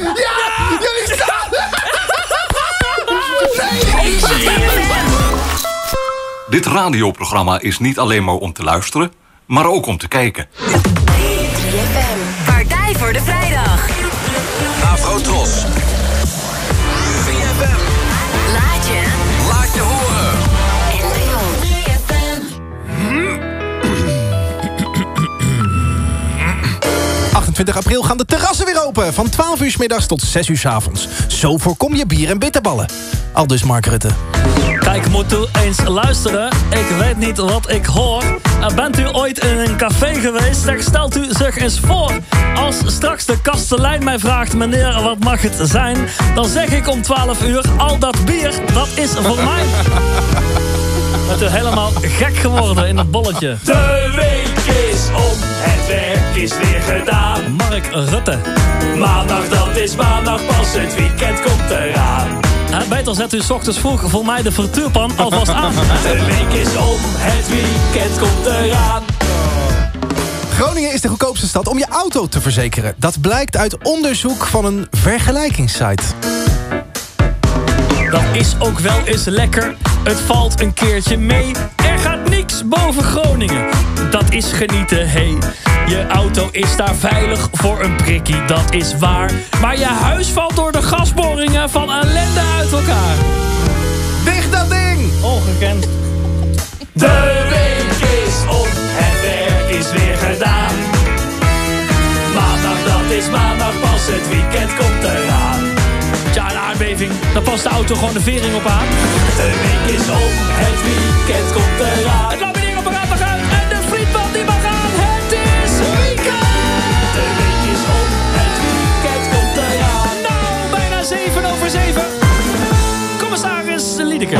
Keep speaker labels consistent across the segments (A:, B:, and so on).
A: Ja! Jullie staan...
B: Dit radioprogramma is niet alleen maar om te luisteren, maar ook om te kijken.
A: 28 april gaan de terrassen weer open. Van 12 uur 's middags tot 6 uur 's avonds. Zo voorkom je bier en bitterballen. Al dus Mark Rutte.
C: Kijk, moet u eens luisteren. Ik weet niet wat ik hoor. Uh, Bent u ooit in een café geweest? Zeg, stelt u zich eens voor. Als straks de kastelein mij vraagt... meneer, wat mag het zijn? Dan zeg ik om 12 uur... al dat bier, dat is voor mij. Bent u helemaal gek geworden in het bolletje.
D: De week is om, het werk is weer gedaan.
C: Mark Rutte.
D: Maandag, dat is maandag pas, het weekend komt eraan.
C: Uh, beter zet u 's ochtends vroeg voor mij de frituurpan alvast aan.
D: De week is om, het weekend komt eraan.
A: Groningen is de goedkoopste stad om je auto te verzekeren. Dat blijkt uit onderzoek van een vergelijkingssite.
C: Dat is ook wel eens lekker. Het valt een keertje mee. Boven Groningen. Dat is genieten, hey. Je auto is daar veilig voor een prikkie, dat is waar. Maar je huis valt door de gasboringen van ellende uit elkaar.
A: Dicht dat ding!
C: Ongekend.
D: De week is om, het werk is weer gedaan. Maandag, dat is maandag pas, het weekend komt eraan.
C: Tja, een aardbeving. Dan past de auto gewoon de vering op aan.
D: De week is om, het weekend komt eraan.
C: Het laminairapparaat mag uit en de frietband die mag aan. Het is weekend!
D: De week is om, het weekend komt eraan.
C: Nou, bijna 7 over 7. Commissaris Liedeke.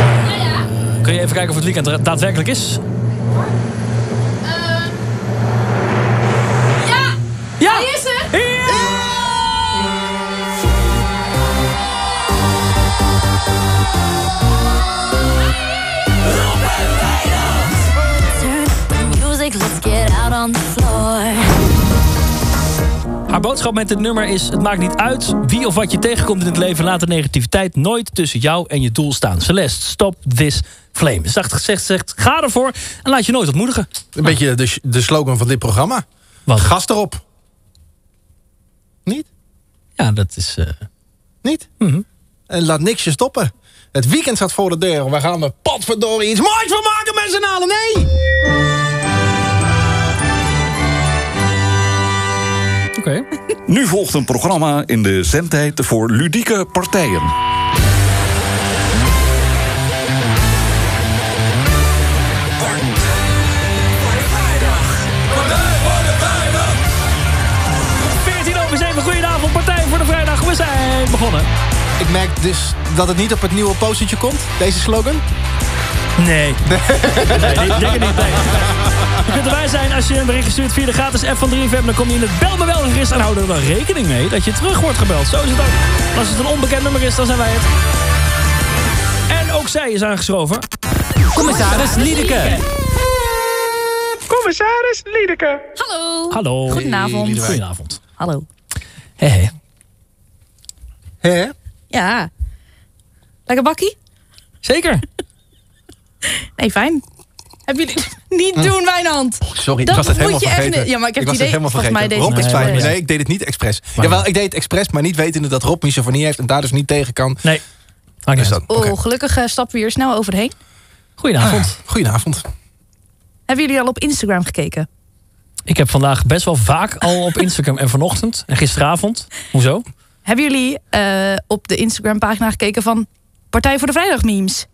C: Kun je even kijken of het weekend er daadwerkelijk is? Haar boodschap met dit nummer is: Het maakt niet uit wie of wat je tegenkomt in het leven. Laat de negativiteit nooit tussen jou en je doel staan. Celeste, stop this flame. Zacht gezegd, zegt: ga ervoor en laat je nooit ontmoedigen.
A: Een beetje de, de slogan van dit programma.
C: Wat?
A: Gas erop. Niet?
C: Ja, dat is. eh,
A: Niet? En laat niks je stoppen. Het weekend staat voor de deur. We gaan er potverdorie iets moois van maken met z'n allen. Nee!
C: Oké.
B: Nu volgt een programma in de zendtijd voor ludieke partijen.
D: Vrijdag.
C: 14 over 7, goedenavond, Partij voor de Vrijdag. We zijn begonnen.
A: Ik merk dus dat het niet op het nieuwe postertje komt, deze slogan.
C: Nee. Nee, nee denk het niet. Nee. Je kunt erbij zijn als je een bericht stuurt via de gratis app van 3FM. Dan kom je in het Bel me wel register. En hou er dan rekening mee dat je terug wordt gebeld. Zo is het ook. En als het een onbekend nummer is, dan zijn wij het. En ook zij is aangeschoven.
E: Commissaris Liedeke.
D: Commissaris Liedeke.
F: Hallo.
C: Hallo.
F: Goedenavond.
C: Goedenavond.
F: Hallo.
C: Hé, hé.
A: Hè?
F: Ja. Lekker bakkie?
C: Zeker.
F: Nee, fijn. Hebben jullie... Niet doen, Wijnand.
A: Sorry,
F: Dat
A: ik was het
F: moet
A: helemaal
F: je echt
A: vergeten.
F: niet- ja, maar ik heb
A: was
F: het idee-
A: helemaal
F: volgens mij
A: vergeten.
F: deed
A: Rob
F: je
A: is
F: het expres.
A: Nee, ik deed het niet expres. Jawel, ik deed het expres, maar niet wetende dat Rob misofonie heeft... en daar dus niet tegen kan.
C: Nee.
A: Dus
C: niet
A: dat.
F: Oh, gelukkig eh, stappen we hier snel overheen.
C: Goedenavond.
A: Goedenavond.
F: Hebben jullie al op Instagram gekeken?
C: Ik heb vandaag best wel vaak al op Instagram en vanochtend. En gisteravond. Hoezo?
F: Hebben jullie eh, op de Instagram-pagina gekeken van Partij voor de Vrijdag memes?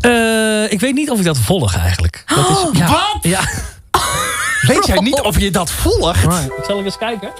C: Eh, ik weet niet of ik dat volg eigenlijk. Dat is, ja,
A: Wat?
C: Ja.
A: Weet jij niet of je dat volgt?
C: Right. Zal ik eens kijken?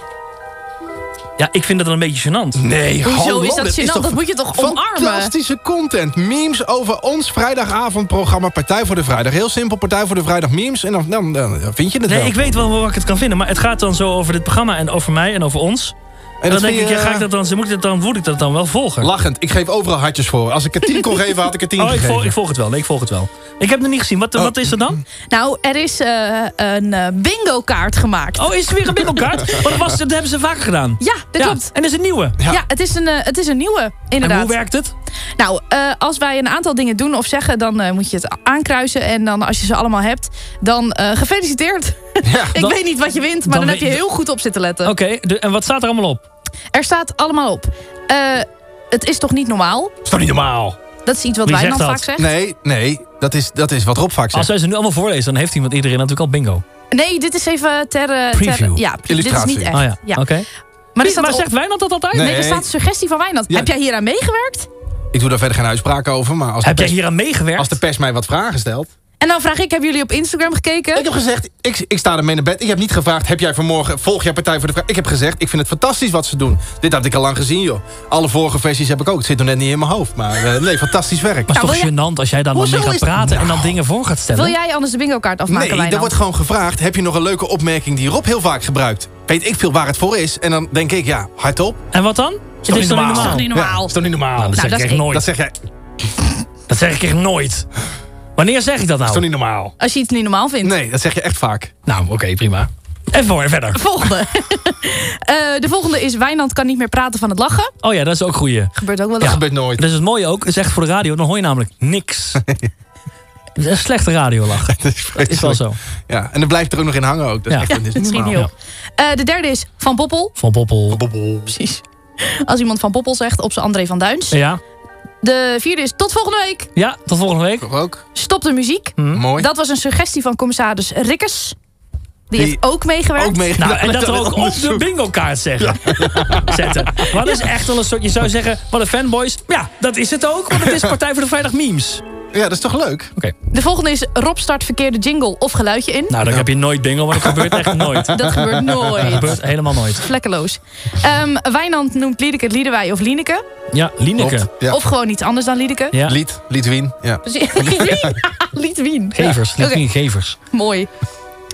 C: Ja, ik vind het dan een beetje gênant.
A: Nee,
F: Hoezo
A: hallo,
F: is dat gênant? Dat moet je toch omarmen?
A: Fantastische content. Memes over ons vrijdagavondprogramma Partij voor de Vrijdag. Heel simpel, Partij voor de Vrijdag memes. En dan, dan, dan vind je het
C: Nee,
A: wel.
C: ik weet wel waar ik het kan vinden. Maar het gaat dan zo over dit programma en over mij en over ons.
A: En
C: dan denk ik, ja,
A: je,
C: ga ik dat dan, moet ik dat dan, moet ik dat dan wel volgen?
A: Lachend. Ik geef overal hartjes voor. Als ik er tien kon geven, had ik er tien
C: Oh, ik
A: gegeven.
C: volg, ik volg het wel. Nee, ik volg het wel. Ik heb het nog niet gezien. Wat,
A: Oh.
C: wat is er dan?
F: Nou, er is eh, een eh, bingo kaart gemaakt.
C: Oh, is het weer een bingo-kaart? Want dat, was, dat hebben ze vaker gedaan.
F: Ja, dat klopt.
C: En dat is een nieuwe.
F: Ja, het, is een, eh, het is een nieuwe, inderdaad.
C: En hoe werkt het?
F: Nou, eh, als wij een aantal dingen doen of zeggen, dan eh, moet je het aankruisen. En dan als je ze allemaal hebt, dan eh, gefeliciteerd. Ik
C: dan-
F: weet niet wat je wint, maar
C: dan
F: dan, heb je heel goed op zitten letten.
C: Oké, en wat staat er allemaal op?
F: Er staat allemaal op. eh, het is toch niet normaal?
A: is toch niet normaal?
F: Dat is iets wat
C: Wie
F: Wijnand vaak zegt.
A: Nee, nee. Dat is, dat is wat Rob vaak
C: Als
A: zegt.
C: wij ze nu allemaal voorlezen, dan heeft iemand iedereen natuurlijk al bingo.
F: Nee, dit is even ter... eh, ter
C: Preview.
F: ja, dit is
A: Illustratie.
F: niet echt.
C: Oh ja, oké.
F: Maar, er staat
C: Maar
F: op-
C: zegt Wijnand dat altijd?
F: nee.
A: Nee.
F: er staat suggestie van Wijnand.
A: Ja.
F: Heb jij hier aan meegewerkt?
A: Ik doe daar verder geen uitspraak over. Maar als de,
C: Heb jij hier aan meegewerkt?
A: als de pers mij wat vragen stelt...
F: En dan vraag ik, hebben jullie op Instagram gekeken?
A: Ik heb gezegd, ik, ik sta ermee naar bed. Ik heb niet gevraagd, heb jij vanmorgen, volg jij Partij voor de Vrijheid? Ik heb gezegd, ik vind het fantastisch wat ze doen. Dit had ik al lang gezien, joh. Alle vorige versies heb ik ook. Het zit nog net niet in mijn hoofd. Maar eh, nee, fantastisch werk.
C: Maar het
F: Nou,
C: is toch
F: wil
C: gênant als jij daar dan
A: Hoezo
C: mee gaat
A: is
C: praten en dan
A: Nou.
C: dingen voor gaat stellen?
F: Wil jij anders de bingo kaart afmaken,
A: Nee, er wordt gewoon gevraagd, heb je nog een leuke opmerking die Rob heel vaak gebruikt? Weet ik veel waar het voor is. En dan denk ik, ja, hardop.
C: En wat dan? Het is toch niet normaal?
F: toch niet normaal?
A: Ja, is toch niet normaal?
C: Nou, dat
F: Nou,
C: zeg
F: dat
C: ik
F: is
C: echt nooit.
A: Dat zeg jij,
C: Dat zeg ik echt nooit. Wanneer zeg ik dat
A: is toch
C: nou?
A: niet normaal?
F: Als je iets niet normaal vindt.
A: Nee, dat zeg je echt vaak.
C: Nou, oké, prima. En voor, verder.
F: Volgende. Eh, de volgende is Wijnand kan niet meer praten van het lachen.
C: Oh ja, dat is ook goeie.
F: Gebeurt ook wel
A: Dat gebeurt nooit.
C: Dat is het mooie ook. Dat is echt voor de radio. Dan hoor je namelijk niks. Het is een slechte radiolach.
A: Dat is,
C: Is wel zo.
A: Ja, en dan blijft er ook nog in hangen ook. Dat is
C: Ja.
A: echt
F: Ja,
A: dat is
F: dat
A: niet
F: schiet niet. Eh, de derde is Van Poppel.
C: Van Poppel.
F: Precies. Als iemand Van Poppel zegt, op zijn André van Duins.
C: Ja.
F: De vierde is tot volgende week.
C: ja, tot volgende week.
A: Toch ook?
F: Stop de muziek.
A: Mooi.
F: Dat was een suggestie van commissaris Rikkers. Die,
A: Die
F: heeft ook meegewerkt.
A: ook.
C: Nou, en dat er ook op de bingo kaart zeggen. zetten. Dat is echt wel een soort... Je zou zeggen, wat een fanboys. Ja, dat is het ook. Want het is Partij voor de Vrijdag memes.
A: Ja, dat is toch leuk?
C: Oké.
F: De volgende is Rob start verkeerde jingle of geluidje in.
C: Nou, dan heb je nooit bingo, maar dat gebeurt echt nooit. Dat
F: Dat gebeurt nooit.
C: gebeurt helemaal nooit.
F: Vlekkeloos. Ehm, Wijnand noemt Liedeke Liedewij of Lieneke.
C: Ja.
A: Ja.
F: Of gewoon iets anders dan Liedeke.
C: Ja.
A: Lied, Liedwien. Ja.
F: Liedwien.
C: Gevers. Lidwien Gevers.
F: mooi.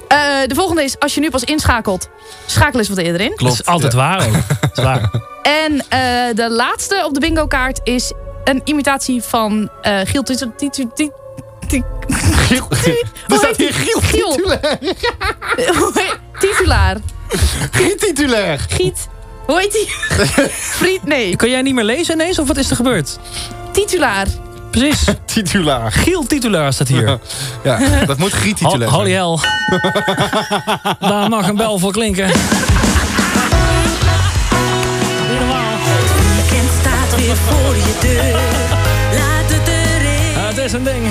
F: Eh, de volgende is, als je nu pas inschakelt, schakel eens wat eerder in.
C: Dat is altijd
A: ja.
C: waar ook. Dat is waar.
F: En eh, de laatste op de bingo kaart is een imitatie van eh Giel
A: Giel. Er staat hier Giel
F: Giel.
A: titulair.
F: Hoe heet- Titulaar.
A: Giel titulair.
F: Giet. Hoe heet die? Friet, nee.
C: Kun jij niet meer lezen ineens, of wat is er gebeurd?
F: Titulaar.
C: Precies.
A: Titulaar.
C: Giel Titulaar staat hier.
A: Ja, dat moet Giel
C: Ho-
A: titulair
C: Holy hell. Daar mag een bel voor klinken.
G: Weekend staat weer voor je deur. Laat het erin.
C: Het is een ding.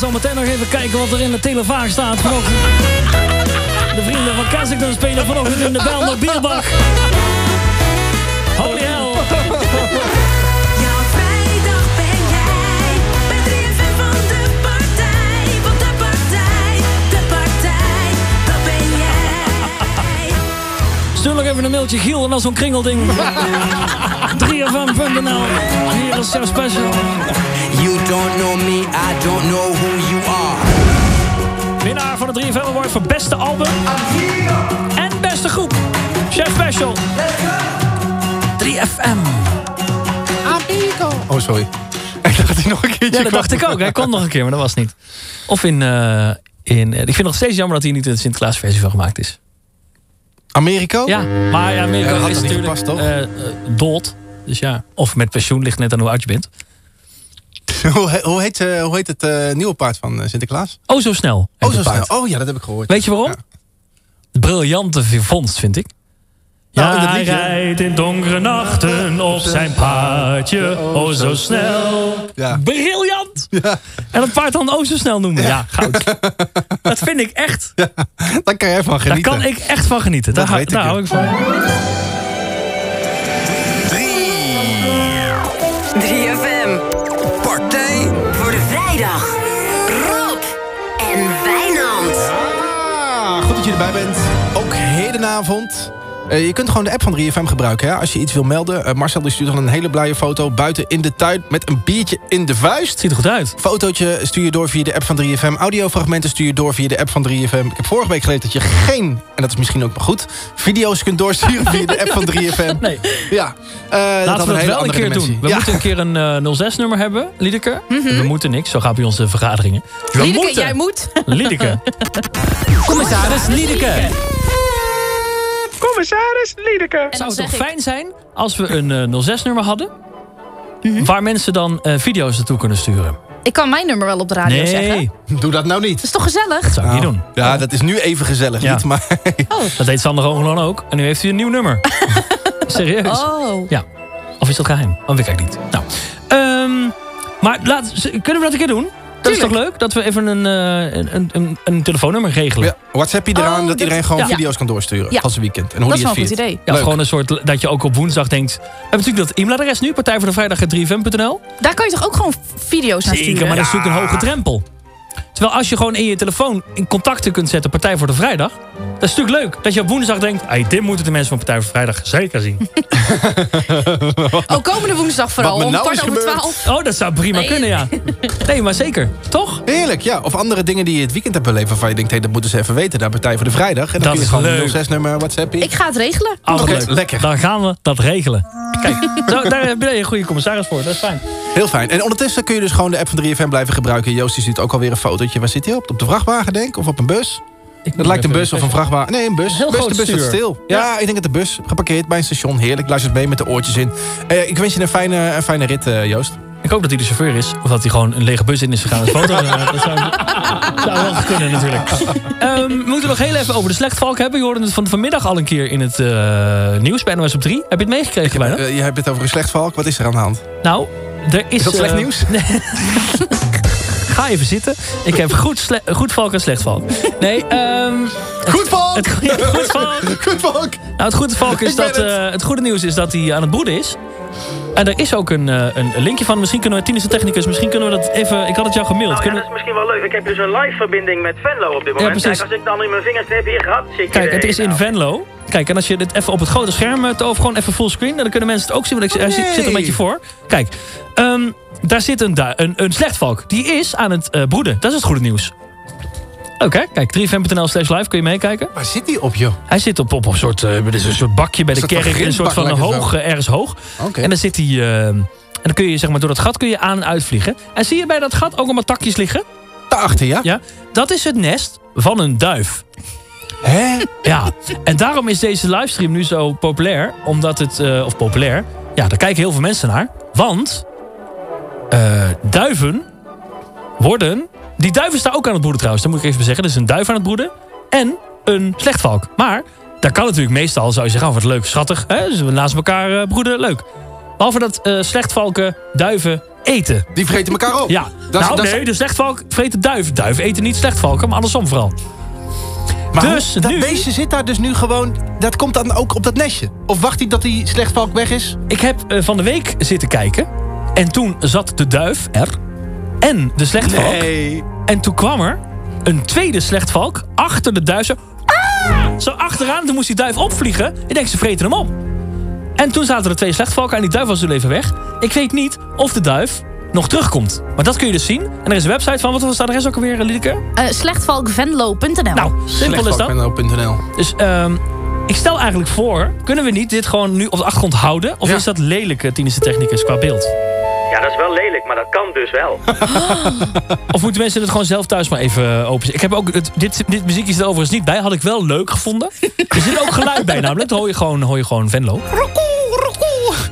C: Ah, zometeen nog even kijken wat er in de televaag staat vanochtend. De vrienden van Kensington spelen vanochtend in de Belmer Bierbak. Holy hell.
G: Jouw vrijdag ben jij. Bij 3FM van de partij. Want de partij, de partij, dat ben jij.
C: Stuur nog even een mailtje Giel en dan zo'n kringelding. 3fm.nl Hier is jouw special.
H: You don't know me, I don't know who you are.
C: Winnaar van de 3FM Award voor beste album. En beste groep. Chef Special. 3FM.
A: Oh, sorry. Ik dacht dat hij nog een keertje
C: Ja, dat
A: kwam.
C: dacht ik ook. Hij kwam nog een keer, maar dat was niet. Of in... eh, in eh, ik vind het nog steeds jammer dat hier niet een Sinterklaas-versie van gemaakt is.
A: Americo?
C: Ja, maar ja, Amerika
A: Ja,
C: is natuurlijk
A: gepast, toch?
C: eh, dood. Dus ja, of met pensioen ligt net aan hoe oud je bent.
A: hoe, he- hoe, heet, eh, hoe heet het eh, nieuwe paard van eh, Sinterklaas?
C: Oh, zo snel.
A: Oh, zo
C: het
A: snel. Oh ja, dat heb ik gehoord.
C: Weet je waarom?
A: Ja.
C: Briljante vondst, vind ik. Ja, hij rijdt in donkere nachten op zijn paardje, oh zo snel.
A: Ja.
C: Briljant!
A: Ja,
C: En dat paard dan oh zo snel noemen. Ja, goud. Dat vind ik echt,
A: daar kan jij van
C: daar
A: genieten.
C: kan ik echt van genieten.
A: Dat
C: daar
A: weet ik,
C: daar
A: ja.
C: hou ik van.
A: Erbij bent. Ook hedenavond. Eh, je kunt gewoon de app van 3FM gebruiken hè, als je iets wil melden. Eh, Marcel die stuurt dan een hele blije foto buiten in de tuin... met een biertje in de vuist.
C: Ziet er goed uit.
A: Fotootje stuur je door via de app van 3FM. Audiofragmenten stuur je door via de app van 3FM. Ik heb vorige week geleerd dat je geen, en dat is misschien ook maar goed... video's kunt doorsturen via de app van 3FM.
C: Nee.
A: Ja, eh, dat had
C: Laten we het wel een
A: andere
C: keer
A: dimensie.
C: doen. We
A: Ja.
C: moeten een keer een eh, 06-nummer hebben, Liedeke. We moeten niks, zo gaat bij onze vergaderingen. We
F: Liedeke,
C: moeten.
F: jij moet.
C: Liedeke.
E: Commissaris Liedeke.
D: Commissaris Liedeke.
F: En
C: Zou het toch
F: ik,
C: fijn zijn als we een eh, 06-nummer hadden... waar mensen dan eh, video's naartoe kunnen sturen?
F: ik kan mijn nummer wel op de radio zeggen.
C: Nee,
A: Doe dat nou niet.
F: Dat is toch gezellig?
C: zou ik niet doen.
A: Ja, dat is nu even gezellig,
C: Ja.
A: niet? Maar
C: Dat deed Sander Hoogland ook. En nu heeft hij een nieuw nummer. Serieus.
F: Oh.
C: Ja. Of is dat geheim? Oh, weet ik eigenlijk niet. Nou. ehm, maar laat, kunnen we dat een keer doen? Dat is toch leuk? Dat we even een, eh, een, een, een, een telefoonnummer regelen.
A: ja, WhatsApp je eraan
F: Oh,
A: dat
F: dit-
A: iedereen gewoon
F: ja.
A: video's kan doorsturen.
F: Ja.
A: Als een weekend. En hoe
F: Dat is wel een
A: het
F: goed idee.
C: Ja,
A: Leuk.
C: gewoon een soort dat je ook op woensdag denkt. We hebben natuurlijk dat e-mailadres nu, partij voor de vrijdag 3fm.nl.
F: Daar kan je toch ook gewoon video's naar sturen?
C: Zeker, maar dat is natuurlijk een hoge drempel. Terwijl als je gewoon in je telefoon in contacten kunt zetten Partij voor de Vrijdag. Dat is natuurlijk leuk. Dat je op woensdag denkt, hey, dit moeten de mensen van Partij voor de Vrijdag zeker zien.
F: Oh, komende woensdag vooral.
A: Me
F: Om
A: nou
F: kwart over
A: gebeurd.
F: twaalf.
C: Oh, dat zou prima
F: Nee.
C: kunnen, ja. Nee, maar zeker. Toch?
A: Heerlijk, ja. Of andere dingen die je het weekend hebt beleefd... waarvan je denkt, hey, dat moeten ze even weten. Daar Partij voor de Vrijdag. En dan
C: Dat
A: kun je
C: is
A: gewoon
C: leuk.
A: een 06-nummer WhatsApp.
F: Ik ga het regelen.
C: Oh,
A: Oké,
C: leuk.
A: lekker.
C: Dan gaan we dat regelen. Kijk, zo, daar heb je een goede commissaris voor. Dat is fijn.
A: Heel fijn. En ondertussen kun je dus gewoon de app van 3FM blijven gebruiken. Joost die ziet ook alweer een fotootje. Waar zit hij op? Op de vrachtwagen, denk ik? Of op een bus? Het lijkt een bus of een vrachtwagen. Nee, een bus.
C: Heel
A: bus de bus staat stil. Ja, ik denk dat de bus geparkeerd bij een station. Heerlijk. Luistert mee met de oortjes in. Eh, ik wens je een fijne, een fijne rit, eh, Joost.
C: Ik hoop dat hij de chauffeur is. Of dat hij gewoon een lege bus in is gegaan. Foto. Dat zou, zou wel kunnen natuurlijk. Ehm, we moeten nog heel even over de slechtvalk hebben. Je hoorde het van, vanmiddag al een keer in het eh, nieuws bij NOS op 3. Heb je het meegekregen bijna?
A: Je hebt het over een slechtvalk. Wat is er aan de hand?
C: Nou, er is...
A: Is dat slecht
C: eh,
A: nieuws?
C: Ga even zitten. Ik heb goed, goed valk en slecht valk. Nee, ehm...
A: Goed valk!
C: Het, ja, goed valk.
A: Goed valk!
C: Nou, het goede valk is dat...
A: het.
C: eh, het goede nieuws is dat hij aan het broeden is. En er is ook een, eh, een linkje van. Misschien kunnen we, Tinus de technicus, misschien kunnen we dat even... Ik had het jou gemaild.
I: Nou ja,
C: Kunnen
I: dat is misschien wel leuk. Ik heb dus een live verbinding met Venlo op dit moment.
C: precies.
I: Kijk, als ik dan in mijn vingers heb hier gehad,
C: Kijk, het is in
I: nou.
C: Venlo. Kijk, en als je dit even op het grote scherm eh, toont, gewoon even fullscreen, dan kunnen mensen het ook zien. Want ik, hij zit- zit er een beetje voor. Kijk, ehm, daar zit een, een, een slechtvalk. Die is aan het eh, broeden. Dat is het goede nieuws. Oké, kijk, 3fm.nl slash live, kun je meekijken.
A: Waar zit hij op, joh?
C: Hij zit op, op een soort, eh, een soort bakje bij de kerk. Een soort van hoog, eh, ergens hoog. En dan zit hij... eh, en dan kun je zeg maar door dat gat kun je aan en uitvliegen. En zie je bij dat gat ook allemaal takjes liggen?
A: Daarachter, ja?
C: Ja, dat is het nest van een duif.
A: Hè?
C: Ja, en daarom is deze livestream nu zo populair. Omdat het, eh, of populair, ja, daar kijken heel veel mensen naar. Want eh, duiven worden... Die duiven staan ook aan het broeden trouwens, dat moet ik even zeggen. Er is een duif aan het broeden en een slechtvalk. Maar daar kan natuurlijk meestal, zou je zeggen, oh wat leuk, schattig. Hè? Dus we naast elkaar eh, broeden, leuk. Behalve dat slechtvalken duiven eten.
A: Die vreten elkaar op.
C: Ja,
A: Dat is-
C: nou
A: dat
C: nee, de slechtvalk vreten duif. Duiven eten niet slechtvalken, maar andersom vooral.
A: Maar
C: Dus
A: hoe- dat
C: nu-
A: beestje zit daar dus nu gewoon... Dat komt dan ook op dat nestje? Of wacht hij dat die slechtvalk weg is?
C: Ik heb eh, van de week zitten kijken. En toen zat de duif er. En de slechtvalk.
A: Nee.
C: En toen kwam er een tweede slechtvalk achter de duif. Zo, "Ah!" zo achteraan. Toen moest die duif opvliegen. Ik denk, ze vreten hem op. En toen zaten er twee slechtvalken en die duif was dus even weg. Ik weet niet of de duif nog terugkomt. Maar dat kun je dus zien. En er is een website van. Wat was de adres ook alweer, Liedeke?
F: Eh slechtvalkvenlo.nl
C: Nou, simpel is dat. Dus ehm, ik stel eigenlijk voor... Kunnen we niet dit gewoon nu op de achtergrond houden? Of
A: Ja.
C: is dat lelijke Tinische technicus qua beeld?
I: Ja, dat is wel lelijk, maar dat kan dus wel.
C: Of moeten mensen het gewoon zelf thuis maar even openzetten? Ik heb ook het, dit, dit muziekje zit er overigens niet bij. Had ik wel leuk gevonden. Er zit ook geluid bij namelijk. Dan hoor je gewoon, hoor je gewoon Venlo.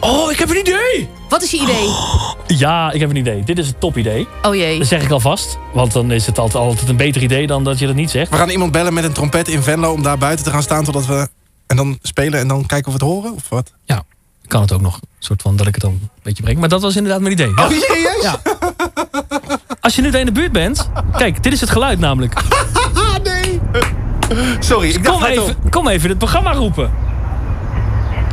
C: Oh, ik heb een idee!
F: Wat is je idee?
C: Ja, ik heb een idee. Dit is een top idee.
F: Oh jee.
C: Dat zeg ik alvast. Want dan is het altijd, altijd een beter idee dan dat je dat niet zegt.
A: We gaan iemand bellen met een trompet in Venlo... om daar buiten te gaan staan totdat we... En dan spelen en dan kijken of we het horen? Of wat?
C: Ja, kan het ook nog. Een soort van dat ik het dan een beetje breng. Maar dat was inderdaad mijn idee. Ja.
A: Oh, serieus?
C: Ja. Als je nu daar in de buurt bent... Kijk, dit is het geluid namelijk.
A: Nee. Sorry, ik dacht
C: Kom even, kom even het programma roepen.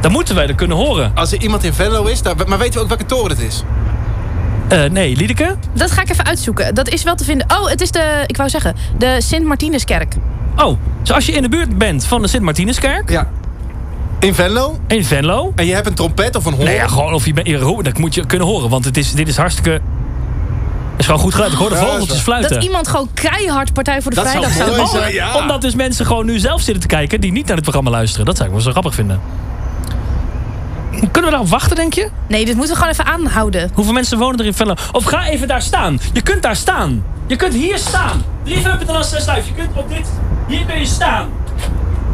C: Dan moeten wij er kunnen horen.
A: Als er iemand in Venlo is, daar, maar weten we ook welke toren het is?
C: Eh, nee, Liedeke?
F: Dat ga ik even uitzoeken. Dat is wel te vinden. Oh, het is de, ik wou zeggen, de Sint-Martinuskerk.
C: Oh, dus als je in de buurt bent van de Sint-Martinuskerk...
A: Ja. In Venlo?
C: In Venlo.
A: En je hebt een trompet of een hoorn?
C: Nee, ja, gewoon of je bent... Dat moet je kunnen horen, want het is, dit is hartstikke... Het is gewoon goed geluid. Ik hoor de
A: dat
C: vogeltjes fluiten.
F: Dat iemand gewoon keihard Partij voor de
A: Dat zou
F: Vrijdag staat.
A: mooi.
C: Omdat dus mensen gewoon nu zelf zitten te kijken... die niet naar het programma luisteren. Dat zou ik wel zo grappig vinden. Kunnen we daarop wachten, denk je?
F: Nee, dit moeten we gewoon even aanhouden.
C: Hoeveel mensen wonen er in Venlo? Of ga even daar staan. Je kunt daar staan. Je kunt hier staan. 3 van 6 live. Je kunt op dit... Hier kun je staan.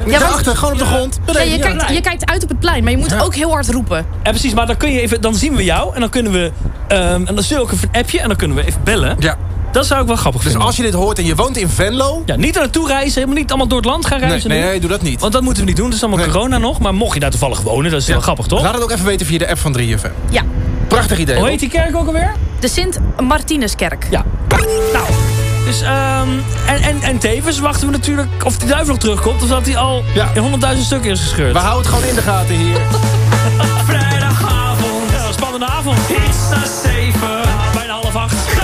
F: Ja,
A: Daarachter, gewoon op de grond.
F: Ja, je,
A: ja.
F: kijkt, je kijkt uit op het plein, maar je moet ook heel hard roepen.
C: En precies, maar dan kun je even... Dan zien we jou. En dan kunnen we... ehm, en dan stuur je ook even een appje. En dan kunnen we even bellen.
A: Ja.
C: Dat zou ik wel grappig
A: Dus
C: vinden.
A: als je dit hoort en je woont in Venlo...
C: Ja, niet er naartoe reizen. Helemaal niet allemaal door het land gaan reizen.
A: nee, nee, doe dat niet.
C: Want dat moeten we niet doen. Het is allemaal
A: Nee.
C: corona nog. Maar mocht je daar toevallig wonen, dat is wel grappig, toch?
A: Laat het ook even weten via de app van 3FM.
F: Ja,
A: Prachtig idee.
C: Hoe heet die kerk ook alweer?
F: de Sint-Martinuskerk.
C: Ja. Nou, dus, ehm en, en, en tevens wachten we natuurlijk of die duivel nog terugkomt... of dat hij al
A: Ja.
C: in honderdduizend stukken is gescheurd.
A: We houden het gewoon in de gaten hier.
C: Vrijdagavond. Ja, een spannende avond.
D: Iets na zeven.
C: Bijna half acht.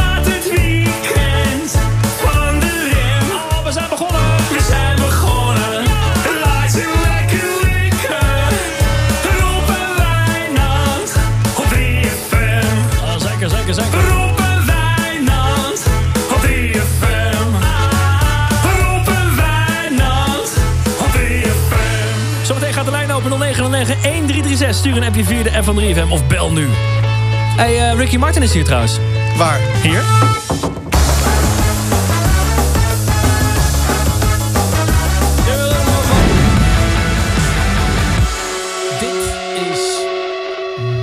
C: 0909 1336. Stuur een appje via de app van 3FM of bel nu. Hey, eh, Ricky Martin is hier trouwens.
A: Waar?
C: Hier.
A: Dit is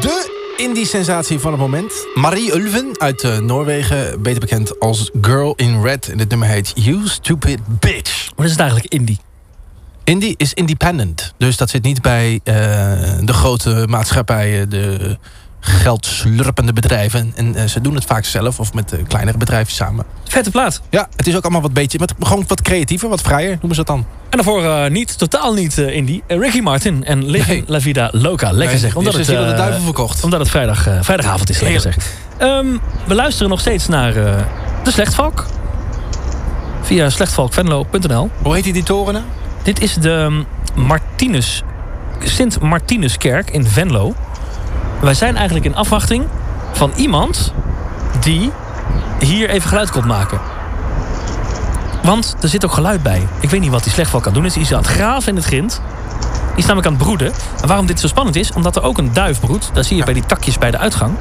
A: de indie-sensatie van het moment. Marie Ulven uit eh, Noorwegen, beter bekend als Girl in Red. En dit nummer heet You Stupid Bitch.
C: Wat is het eigenlijk, indie?
A: Indie is independent. Dus dat zit niet bij eh, de grote maatschappijen, de geldslurpende bedrijven. En eh, ze doen het vaak zelf of met eh, kleinere bedrijven samen.
C: Vette plaat.
A: Ja, het is ook allemaal wat beetje, met, gewoon wat creatiever, wat vrijer, noemen ze het dan.
C: En daarvoor niet, totaal niet indie. Ricky Martin en Living
A: Nee.
C: La Vida Loca. Lekker
A: Nee,
C: zeg. Omdat het,
A: aan de duivel verkocht.
C: Omdat het vrijdag, vrijdagavond is, lekker zeg. Ehm, we luisteren nog steeds naar de Slechtvalk. Via slechtvalkvenlo.nl.
A: Hoe heet die, die toren nou?
C: Dit is de Martinus, Sint Martinuskerk in Venlo. Wij zijn eigenlijk in afwachting van iemand die hier even geluid komt maken. Want er zit ook geluid bij. Ik weet niet wat die slechtval kan doen. Is aan het graven in het grind. Die is namelijk aan het broeden. En waarom dit zo spannend is, omdat er ook een duif broedt. Dat zie je bij die takjes bij de uitgang.